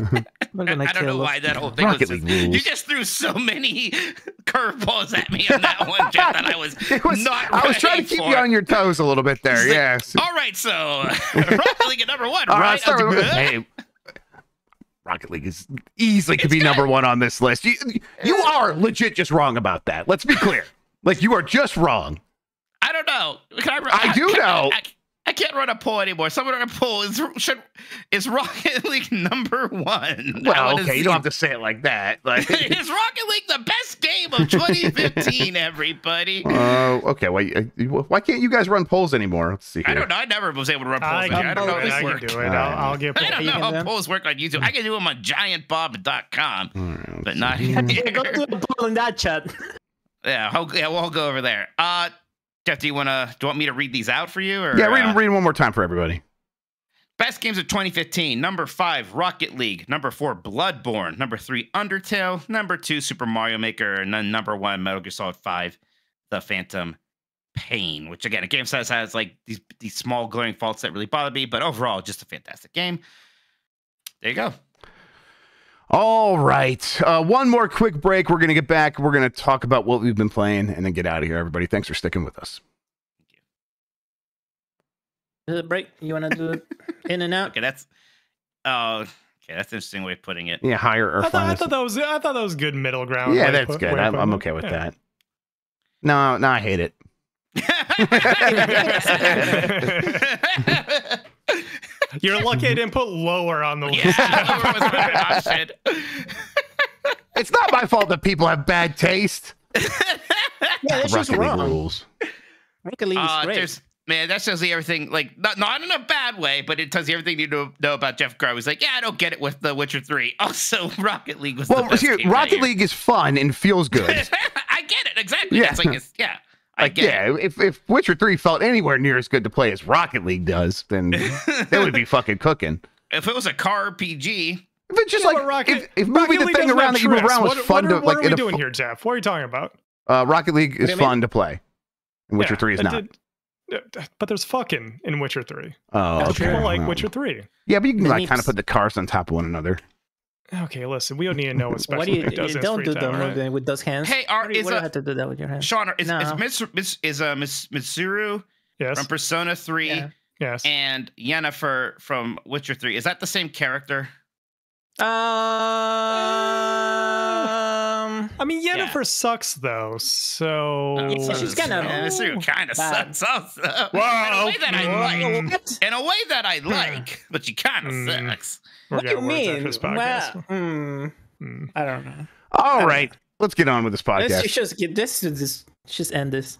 We're gonna I don't know why that whole thing Rocket was. Just, you just threw so many (laughs) curveballs at me on that one, Jeff, that I was, (laughs) It was- not. I was trying to keep for. you on your toes a little bit there. It's like, Yes. All right, so Rocket League at number one, All right, right? let's start with- hey, Rocket League is easily could be good. number one on this list. You, you are legit just wrong about that. Let's be clear. Like you are just wrong. I don't know. Can I, I do can't- know. I, I can't run a poll anymore. Someone run a poll. Is should is Rocket (laughs) League number one? Well, wanna okay, you don't have to say it like that. Like, (laughs) is Rocket League the best game of (laughs) 2015? Everybody. oh, okay. Why, uh, why can't you guys run polls anymore? Let's see. I don't know. I never was able to run polls. I can. I don't know how it. this I can works. do it. I'll, I'll get. I don't know how do 'em? polls work on YouTube. I can do them on giantbomb.com, All right, but not here. Yeah, go do a poll in that chat. Yeah, I'll, yeah, we'll go over there. Uh, Jeff, do you want to? Do you want me to read these out for you? Or, Yeah, read, uh, read one more time for everybody. Best games of 2015. Number five, Rocket League. Number four, Bloodborne. Number three, Undertale. Number two, Super Mario Maker. And then number one, Metal Gear Solid 5, The Phantom Pain. Which again, a game size has like these these small glaring faults that really bother me, but overall, just a fantastic game. There you go. All right. Uh, one more quick break. We're going to get back. We're going to talk about what we've been playing and then get out of here, everybody. Thanks for sticking with us. Uh, break. You wanna do it (laughs) in and out? Okay, that's oh, okay, that's an interesting way of putting it. Yeah, higher or I thought, I thought that was I thought that was good middle ground. Yeah, that's put- good. I'm, I'm okay with Yeah. that. No, no, I hate it. (laughs) (laughs) You're lucky I didn't put lower on the list. yeah, that was my option. (laughs) It's not my fault that people have bad taste. Yeah, that's just Rocket League wrong. rules. Rocket League is Uh, great. there's man, that tells you everything. Like, not not in a bad way, but it tells you everything you know, know about Jeff Grubb. He's like, yeah, I don't get it with The Witcher Three. (laughs) Also, Rocket League was Well, the best here, game that Rocket year. League is fun and feels good. (laughs) I get it exactly. Yeah. It's like, it's, yeah, I Like, get yeah, if, if Witcher 3 felt anywhere near as good to play as Rocket League does, then it. (laughs) they would be fucking cooking. if it was a car RPG, If it's just Yeah, like Rocket, if, if Rocket moving the League thing around have that you move around was what, fun what to are, like. What are we doing fu- here, Jeff? What are you talking about? Uh, Rocket League is do mean? fun to play, and Witcher Yeah, 3 is not. did- but there's fucking in Witcher 3. oh, That's okay. true. People like Witcher 3. Yeah, but you can The like kind of put the cars on top of one another. Okay, listen, we don't need to know what special What do you, Nick does you don't do the time, right? with those hands? Hey, are- What do you- is do you a- have to do that with your hands? Sean, is, No. is, Mits, Mits, is uh, Miss Mitsuru Yes, from Persona Three Yeah. yes. and Yennefer from Witcher Three? Is that the same character? Um, (laughs) I mean, Yeah. Yennefer sucks though, so Yeah, she's kinda- Yeah, Mitsuru kind of sucks also. in a way that I like. In a way that I like, but she kind of Mm. sucks. We're What do you getting words after mean? this Well, podcast. hmm, Hmm. I don't know. All right, let's get on with this Let's podcast. just get this. This just end this.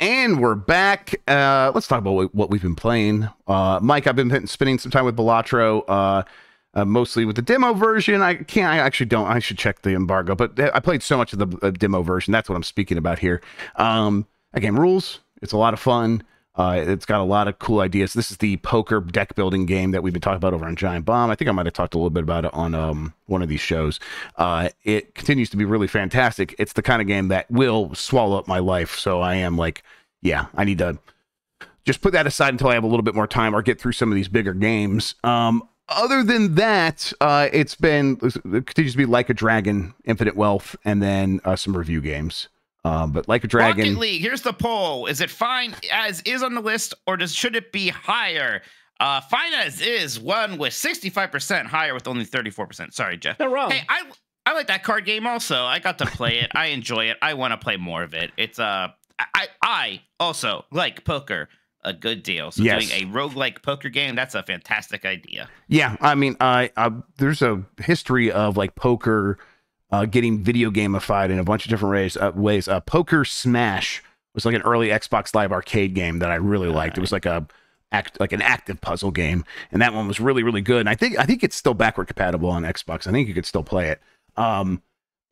And we're back. Uh, let's talk about what, what we've been playing. Uh, Mike, I've been spending some time with Balatro, uh, uh, mostly with the demo version. I can't. I actually don't. I should check the embargo, but I played so much of the uh, demo version. That's what I'm speaking about here. Um, again, rules. It's a lot of fun. Uh, it's got a lot of cool ideas. This is the poker deck building game that we've been talking about over on Giant Bomb. I think I might have talked a little bit about it on um, one of these shows. Uh, it continues to be really fantastic. It's the kind of game that will swallow up my life. So I am like, yeah, I need to just put that aside until I have a little bit more time or get through some of these bigger games. Um, other than that, uh, it's been it continues to be like a dragon, infinite wealth, and then uh, some review games. Um, but like a dragon, Rocket League. Here's the poll: Is it fine as is on the list, or does should it be higher? Uh, fine as is one with 65% higher with only 34%. Sorry, Jeff. They're wrong. Hey, I I like that card game also. I got to play it. I enjoy it. I want to play more of it. It's uh I I also like poker a good deal. So Yes. doing a roguelike poker game, that's a fantastic idea. Yeah, I mean, I, I there's a history of like poker uh, getting video gamified in a bunch of different ways. Uh, ways, uh, Poker Smash was like an early Xbox Live Arcade game that I really liked. It was like a act like an active puzzle game, and that one was really really good. And I think I think it's still backward compatible on Xbox. I think you could still play it. Um,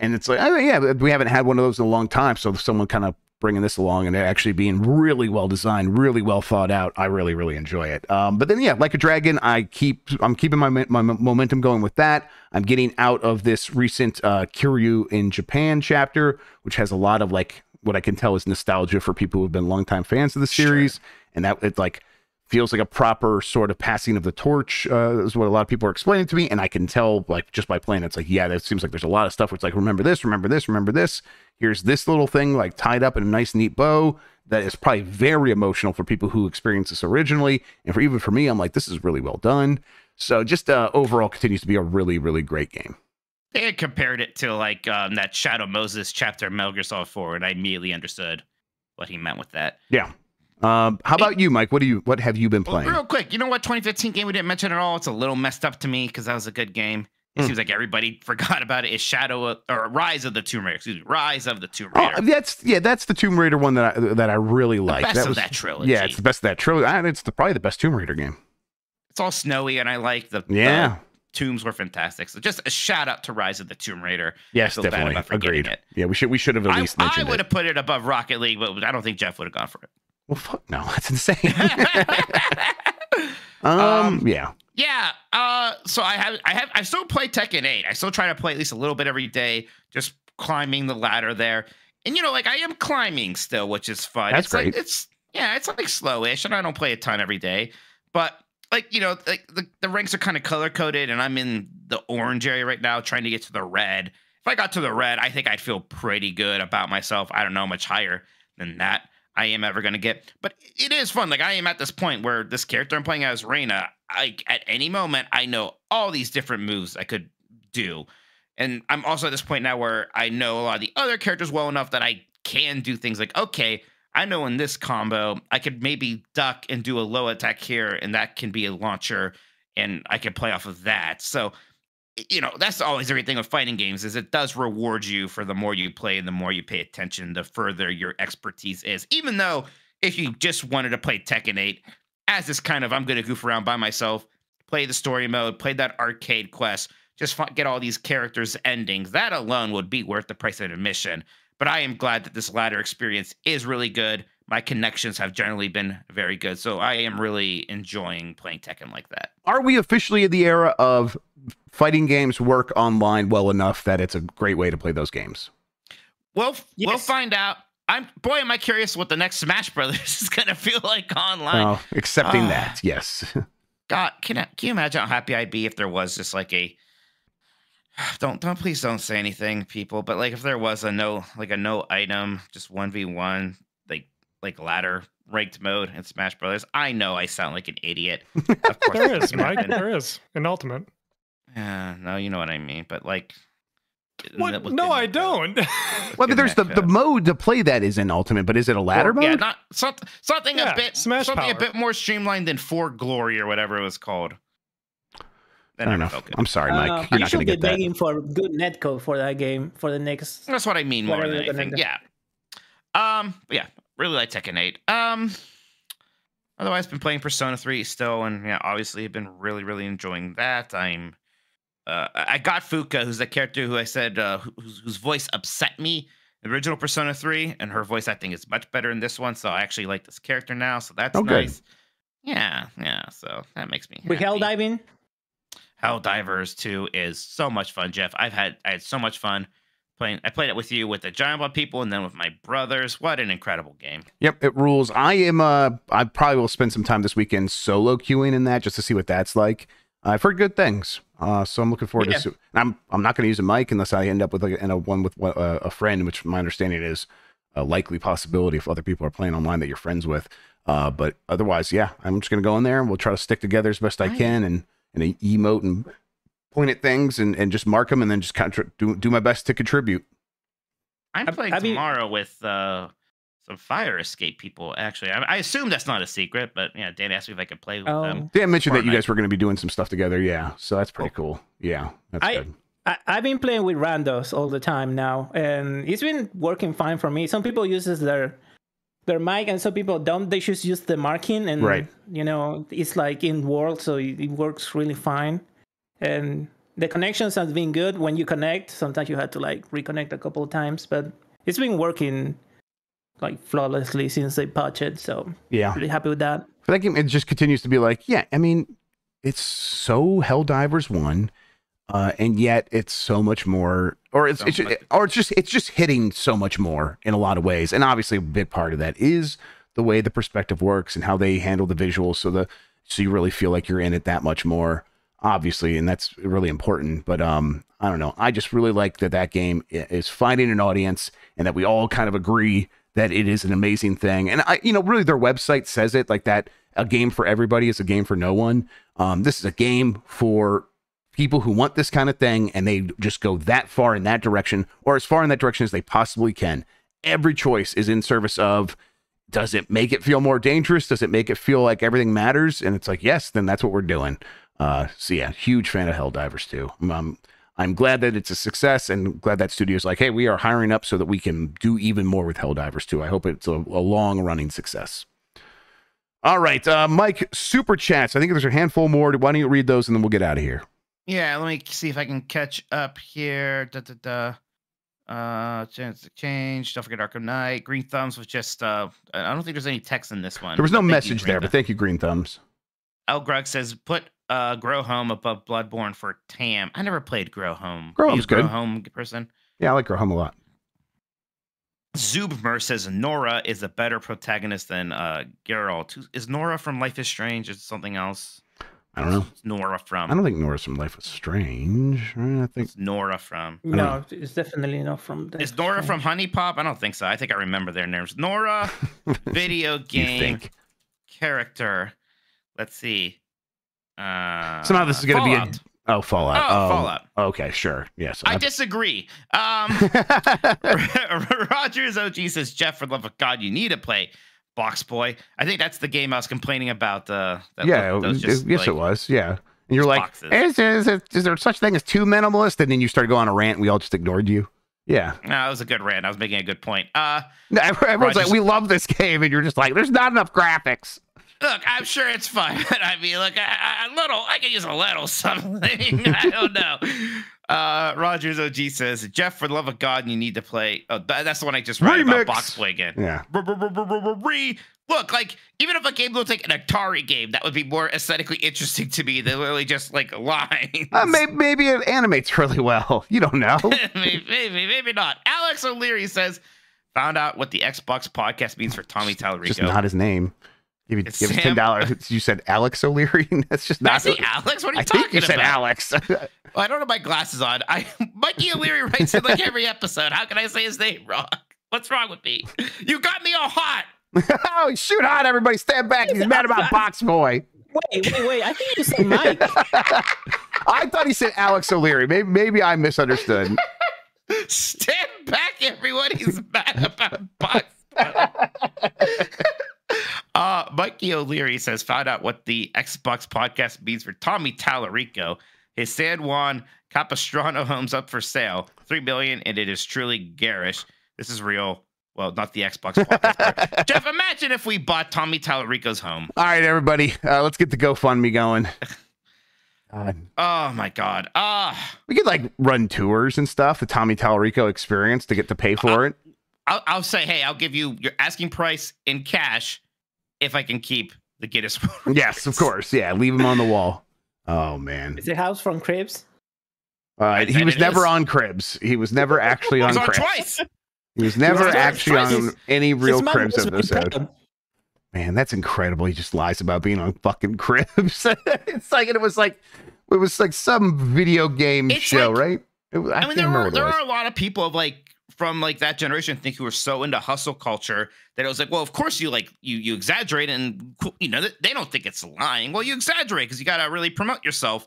and it's like, oh yeah, we haven't had one of those in a long time. So someone kind of bringing this along and actually being really well designed, really well thought out. I really, really enjoy it. Um, but then, yeah, like a dragon, I keep, I'm keeping my, my momentum going with that. I'm getting out of this recent uh, Kiryu in Japan chapter, which has a lot of like what I can tell is nostalgia for people who've been longtime fans of the series, and that it like feels like a proper sort of passing of the torch uh, is what a lot of people are explaining to me. And i can tell like just by playing it's like yeah that seems like there's a lot of stuff where it's like remember this remember this remember this. Here's this little thing like tied up in a nice neat bow that is probably very emotional for people who experienced this originally. And for even for me i'm like this is really well done. So just uh, overall continues to be a really really great game. They had compared it to like um, that Shadow Moses chapter of Metal Gear Solid 4, and I immediately understood what he meant with that. yeah um, how about you mike what do you what have you been playing real quick, you know what 2015 game we didn't mention at all? It's a little messed up to me because that was a good game. It Hmm. seems like everybody (laughs) forgot about it. Is Shadow of, or Rise of the Tomb Raider? Excuse me, Rise of the Tomb Oh, Raider. that's yeah, that's the Tomb Raider one that I, that I really like. best that of was, that trilogy. Yeah, it's the best of that trilogy. And it's the, probably the best Tomb Raider game. it's all snowy, and I like the Yeah. the tombs were fantastic. So just a shout out to Rise of the Tomb Raider. Yes, definitely. Agreed. it. Yeah, we should we should have at I, least I mentioned would have put it above Rocket League, but I don't think Jeff would have gone for it. Well, fuck no, (laughs) that's insane. (laughs) um, Um, yeah. Yeah. Uh. So I have. I have. I still play Tekken 8. I still try to play at least a little bit every day, just climbing the ladder there. And you know, like I am climbing still, which is fun. That's it's Like, great. it's yeah, it's like slowish, and I don't play a ton every day, but like you know, like the the ranks are kind of color coded, and I'm in the orange area right now, trying to get to the red. If I got to the red, I think I'd feel pretty good about myself. I don't know much higher than that. I am ever going to get. But it is fun. Like I am at this point where this character I'm playing as Reina, I at any moment I know all these different moves I could do. And I'm also at this point now where I know a lot of the other characters well enough that I can do things like, okay, I know in this combo, I could maybe duck and do a low attack here, and that can be a launcher, and I can play off of that. So, you know, that's always everything with fighting games is it does reward you for the more you play and the more you pay attention, the further your expertise is. Even though if you just wanted to play Tekken 8 as this kind of I'm going to goof around by myself, play the story mode, play that arcade quest, just get all these characters' endings, that alone would be worth the price of admission. But I am glad that this latter experience is really good. My connections have generally been very good. So I am really enjoying playing Tekken like that. Are we officially in the era of fighting games work online well enough that it's a great way to play those games? We'll we'll find out. I'm boy, am I curious what the next Smash Brothers (laughs) is gonna feel like online. Well, accepting Ah. that, yes. (laughs) God, can I, can you imagine how happy I'd be if there was just like a (sighs) don't don't please don't say anything, people. But like if there was a no like a no item, just one v one, like like ladder ranked mode in Smash Brothers. I know I sound like an idiot. (laughs) Of course, There that's is, gonna Mike. happen. (laughs) There is. An ultimate. Yeah, no, you know what I mean. But like, What? look No, in I don't. (laughs) Well, but there's the, in the mode to play that is in Ultimate, but is it a ladder Or- mode? Yeah, not something something Yeah, a bit Smash something a bit more streamlined than For Glory or whatever it was called. That I don't know. I'm sorry, Mike. Uh, You're you not going to should be get that. begging for good netcode for that game for the next. That's what I mean more than anything. Yeah. Um. Yeah. Really like Tekken 8. Um. Otherwise, been playing Persona 3 still, and yeah, obviously, have been really, really enjoying that. I'm. Uh, I I got Fuuka, who's the character who I said uh, whose, whose voice upset me in the original Persona 3, and her voice acting is much better in this one. So I actually like this character now. So that's Oh, good. nice. Yeah, yeah. So that makes me. With hell diving. Helldivers 2 is so much fun, Jeff. I've had I had so much fun playing. I played it with you with the Giant Bomb people and then with my brothers. What an incredible game. Yep, it rules. I am. Uh, I probably will spend some time this weekend solo queuing in that just to see what that's like. I've heard good things, uh, so I'm looking forward Yeah. to. I'm I'm not going to use a mic unless I end up with like, in a one with one- uh, a friend, which my understanding is a likely possibility if other people are playing online that you're friends with. Uh, but otherwise, yeah, I'm just going to go in there and we'll try to stick together as best I Right. can and and emote and point at things and, and just mark them and then just contri- do do my best to contribute. I'm playing I mean- tomorrow with uh, some fire escape people. Actually, I, I assume that's not a secret, but yeah, Dan asked me if I could play with Oh. them. Dan mentioned that you guys were going to be doing some stuff together. Yeah, so that's pretty cool. Yeah, that's I- good. I, I've been playing with randos all the time now, and it's been working fine for me. Some people uses their their mic, and some people don't. They just use the marking, and Right. you know, it's like in world, so it, it works really fine. And the connections have been good when you connect. Sometimes you had to like reconnect a couple of times, but it's been working like flawlessly since they patched it. So Yeah. really happy with that. For that game, it just continues to be like, yeah, I mean, it's so Helldivers one, uh, and yet it's so much more, or it's, So it's much- or it's just it's just hitting so much more in a lot of ways, and obviously a big part of that is the way the perspective works and how they handle the visuals, so the so you really feel like you're in it that much more, obviously, and that's really important. But um, I don't know, I just really like that that game is finding an audience, and that we all kind of agree that it is an amazing thing. And I, you know, really their website says it like that. A game for everybody is a game for no one. Um, this is a game for people who want this kind of thing and they just go that far in that direction or as far in that direction as they possibly can. Every choice is in service of does it make it feel more dangerous? Does it make it feel like everything matters? And it's like, yes, then that's what we're doing. Uh, so yeah, huge fan of Helldivers 2. Um, I'm glad that it's a success and glad that studio's like, hey, we are hiring up so that we can do even more with Helldivers 2. I hope it's a, a long running success. All right, uh, Mike, super chats. I think there's a handful more. Why don't you read those and then we'll get out of here? Yeah, let me see if I can catch up here. Da, da, da. Uh, chance to change. Don't forget Arkham Knight. Green Thumbs was just. Uh, I don't think there's any text in this one. There was no you, message there, but thank you, Green Thumbs. El Grug says put uh Grow Home above Bloodborne for Tam. I never played Grow Home. Grow Are a Home's good. Grow Home person. Yeah, I like Grow home a lot. Zubmer says Nora is a better protagonist than uh Geralt. Is Nora from Life is Strange? Is it something else? I don't know. It's Nora from. I don't think Nora's from Life is Strange. I think It's Nora from. No, it's definitely not from. the- Is Nora from Honey Pop? I don't think so. I think I remember their names. Nora, (laughs) video you game think. character. Let's see. Uh, Somehow this is going to be a oh Fallout. Oh, Fallout. Okay, sure. Yes. I disagree. Um, (laughs) (laughs) Rogers OG says, Jeff, for the love of God, you need to play BoxBoy. I think that's the game I was complaining about. Uh, that yeah, looked- that was it- just, yes, like- it was. Yeah, and you're like, is, is, is, there such thing as too minimalist? And then you started going on a rant. And we all just ignored you. Yeah. No, that was a good rant. I was making a good point. Uh, No, Everyone's like, we love this game, and you're just like, there's not enough graphics. Look, I'm sure it's fine. (laughs) But I mean, look, I, I, a little, I could use a little (laughs) something. I don't know. Uh, Rogers OG says, Jeff, for the love of God, you need to play. Oh, that, that's the one I just read Remix. about Box play again. Yeah. Re- Look, like even if a game looks like an Atari game, that would be more aesthetically interesting to me than literally just like (laughs) lines. Uh, maybe, maybe it animates really well. You don't know. maybe, maybe, maybe not. Alex O'Leary says, found out what the Xbox podcast means for Tommy Tallarico. just not his name. Give, you, It's give him ten dollars. You said Alex O'Leary. (laughs) That's just Did I not. say Alex? What are you I talking think you said? Alex. (laughs) Well, I don't have my glasses on. I (laughs) Mikey O'Leary writes in like every episode. How can I say his name wrong? What's wrong with me? You got me all hot. oh, shoot hot! Everybody, stand back. He's mad about BoxBoy. Wait, wait, wait. I think you said Mike. I thought he said Alex O'Leary. Maybe, maybe I misunderstood. Stand back, everyone. He's mad about Box. Uh, Mikey O'Leary says, found out what the Xbox podcast means for Tommy Tallarico. His San Juan Capistrano home's up for sale. Three million, and it is truly garish. This is real. Well, not the Xbox (laughs) podcast. Jeff, imagine if we bought Tommy Tallarico's home. All right, everybody, uh, let's get the GoFundMe going. (laughs) God. Oh my god. Ah. We could like run tours and stuff. The Tommy Tallarico experience to get to pay for it. I'll, I'll say, hey, I'll give you your asking price in cash if I can keep the Guinness (laughs) World Yes, of course. Yeah, leave him on the wall. Oh man, Is it House from Cribs? uh, he was never is. on Cribs. He was never (laughs) actually on on Cribs. twice. He was never on actually twice. on any real His Cribs was really episode. Man, that's incredible. He just lies about being on fucking (laughs) Cribs. it's like it was like it was like some video game It's show, like- right? It I, I, mean, there remember are there are a lot of people of like from like that generation, think, who were so into hustle culture that it was like, well, of course you like you you exaggerate and you know they don't think it's lying. Well, you exaggerate because you got to really promote yourself.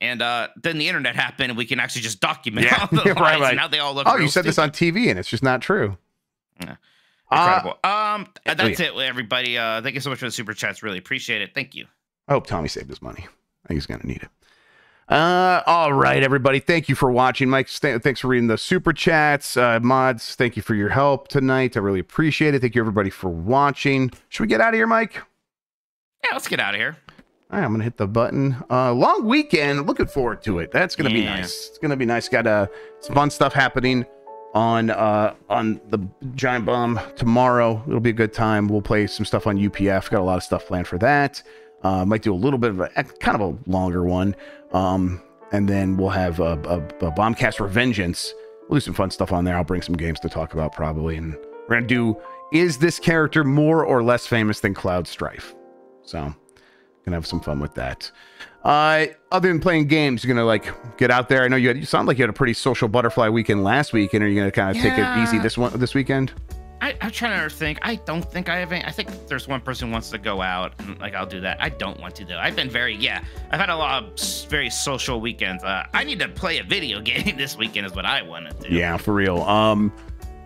And uh, then the internet happened, and we can actually just document Yeah, (laughs) all the (laughs) right, lies, right. and now they all look. Oh, you said this on TV and it's just not true. Yeah. Uh, Incredible. um, oh, that's it, everybody. Uh, thank you so much for the super chats. Really appreciate it. Thank you. I hope Tommy saved his money. I think he's going to need it. Uh, all right, everybody. Thank you for watching. Mike, thanks for reading the super chats. Uh, mods, thank you for your help tonight. I really appreciate it. Thank you, everybody, for watching. Should we get out of here, Mike? Yeah, let's get out of here. All right, I'm gonna hit the button. Uh, long weekend. Looking forward to it. That's gonna be nice. It's gonna be nice. Got uh, some fun stuff happening on uh on the Giant Bomb tomorrow. It'll be a good time. We'll play some stuff on UPF. Got a lot of stuff planned for that. Uh, might do a little bit of a kind of a longer one. Um, and then we'll have a, a, a Bombcast Revengeance. We'll do some fun stuff on there. I'll bring some games to talk about probably, and we're gonna do is this character more or less famous than Cloud Strife? So gonna have some fun with that. Uh, other than playing games, you're gonna like get out there. I know you had, you sound like you had a pretty social butterfly weekend last week, and are you gonna kind of take it easy this one this weekend? I, I'm trying to think. I don't think I have any. I think there's one person who wants to go out, and like I'll do that. I don't want to though. I've been very yeah. I've had a lot of very social weekends. Uh, I need to play a video (laughs) game this weekend is what I want to do. Yeah, for real. Um,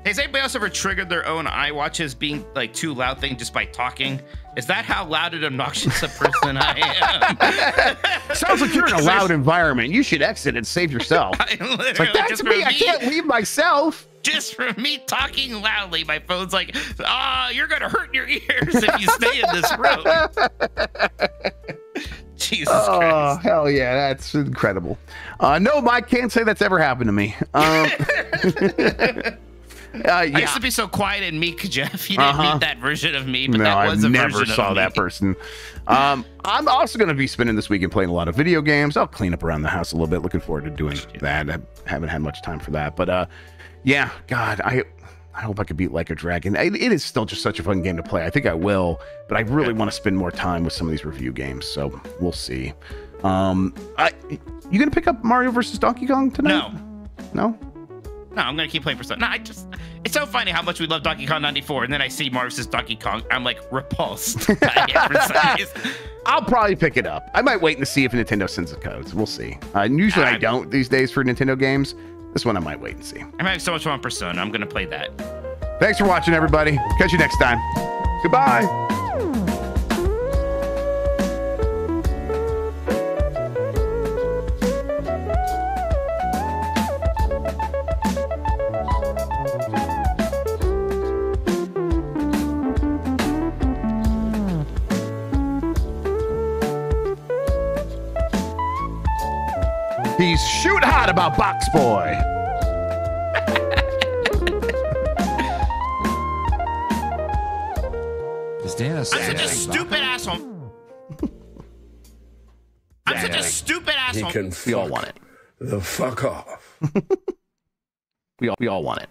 Has anybody else ever triggered their own iWatches being like too loud thing just by talking? Is that how loud and obnoxious a person I am? (laughs) sounds like you're in a loud environment. You should exit and save yourself. (laughs) It's like that's me. for I can't leave myself. Just from me talking loudly, my phone's like, ah, you're gonna hurt your ears if you stay in this room. (laughs) Jesus Oh Christ. hell yeah, that's incredible. Uh, no, Mike can't say that's ever happened to me. Um, (laughs) (laughs) uh, I used to be so quiet and meek, Jeff. You didn't Uh-huh. meet that version of me, but no, that I was a never version saw of that me. person. Um, I'm also going to be spending this weekend playing a lot of video games. I'll clean up around the house a little bit. Looking forward to doing that. I haven't had much time for that, but uh, yeah, God, I I hope I could beat Like a Dragon. It, it is still just such a fun game to play. I think I will, but I really want to spend more time with some of these review games. So we'll see. Um, I you gonna pick up Mario versus Donkey Kong tonight? No, no. no, I'm gonna keep playing Persona. No, I just it's so funny how much we love Donkey Kong 94, and then I see Mario vs. Donkey Kong. I'm like repulsed. by (laughs) it for some reason. I'll probably pick it up. I might wait and see if Nintendo sends the codes. We'll see. Uh, usually I I'm- don't these days for Nintendo games. This one I might wait and see. I'm having so much fun on Persona. I'm gonna play that. Thanks for watching, everybody. Catch you next time. Goodbye. He's shoot hot about Box Boy. Does Dan have I'm such a stupid asshole. I'm such a stupid asshole. He asshole. can We all want it. the fuck off. (laughs) We all, we all want it.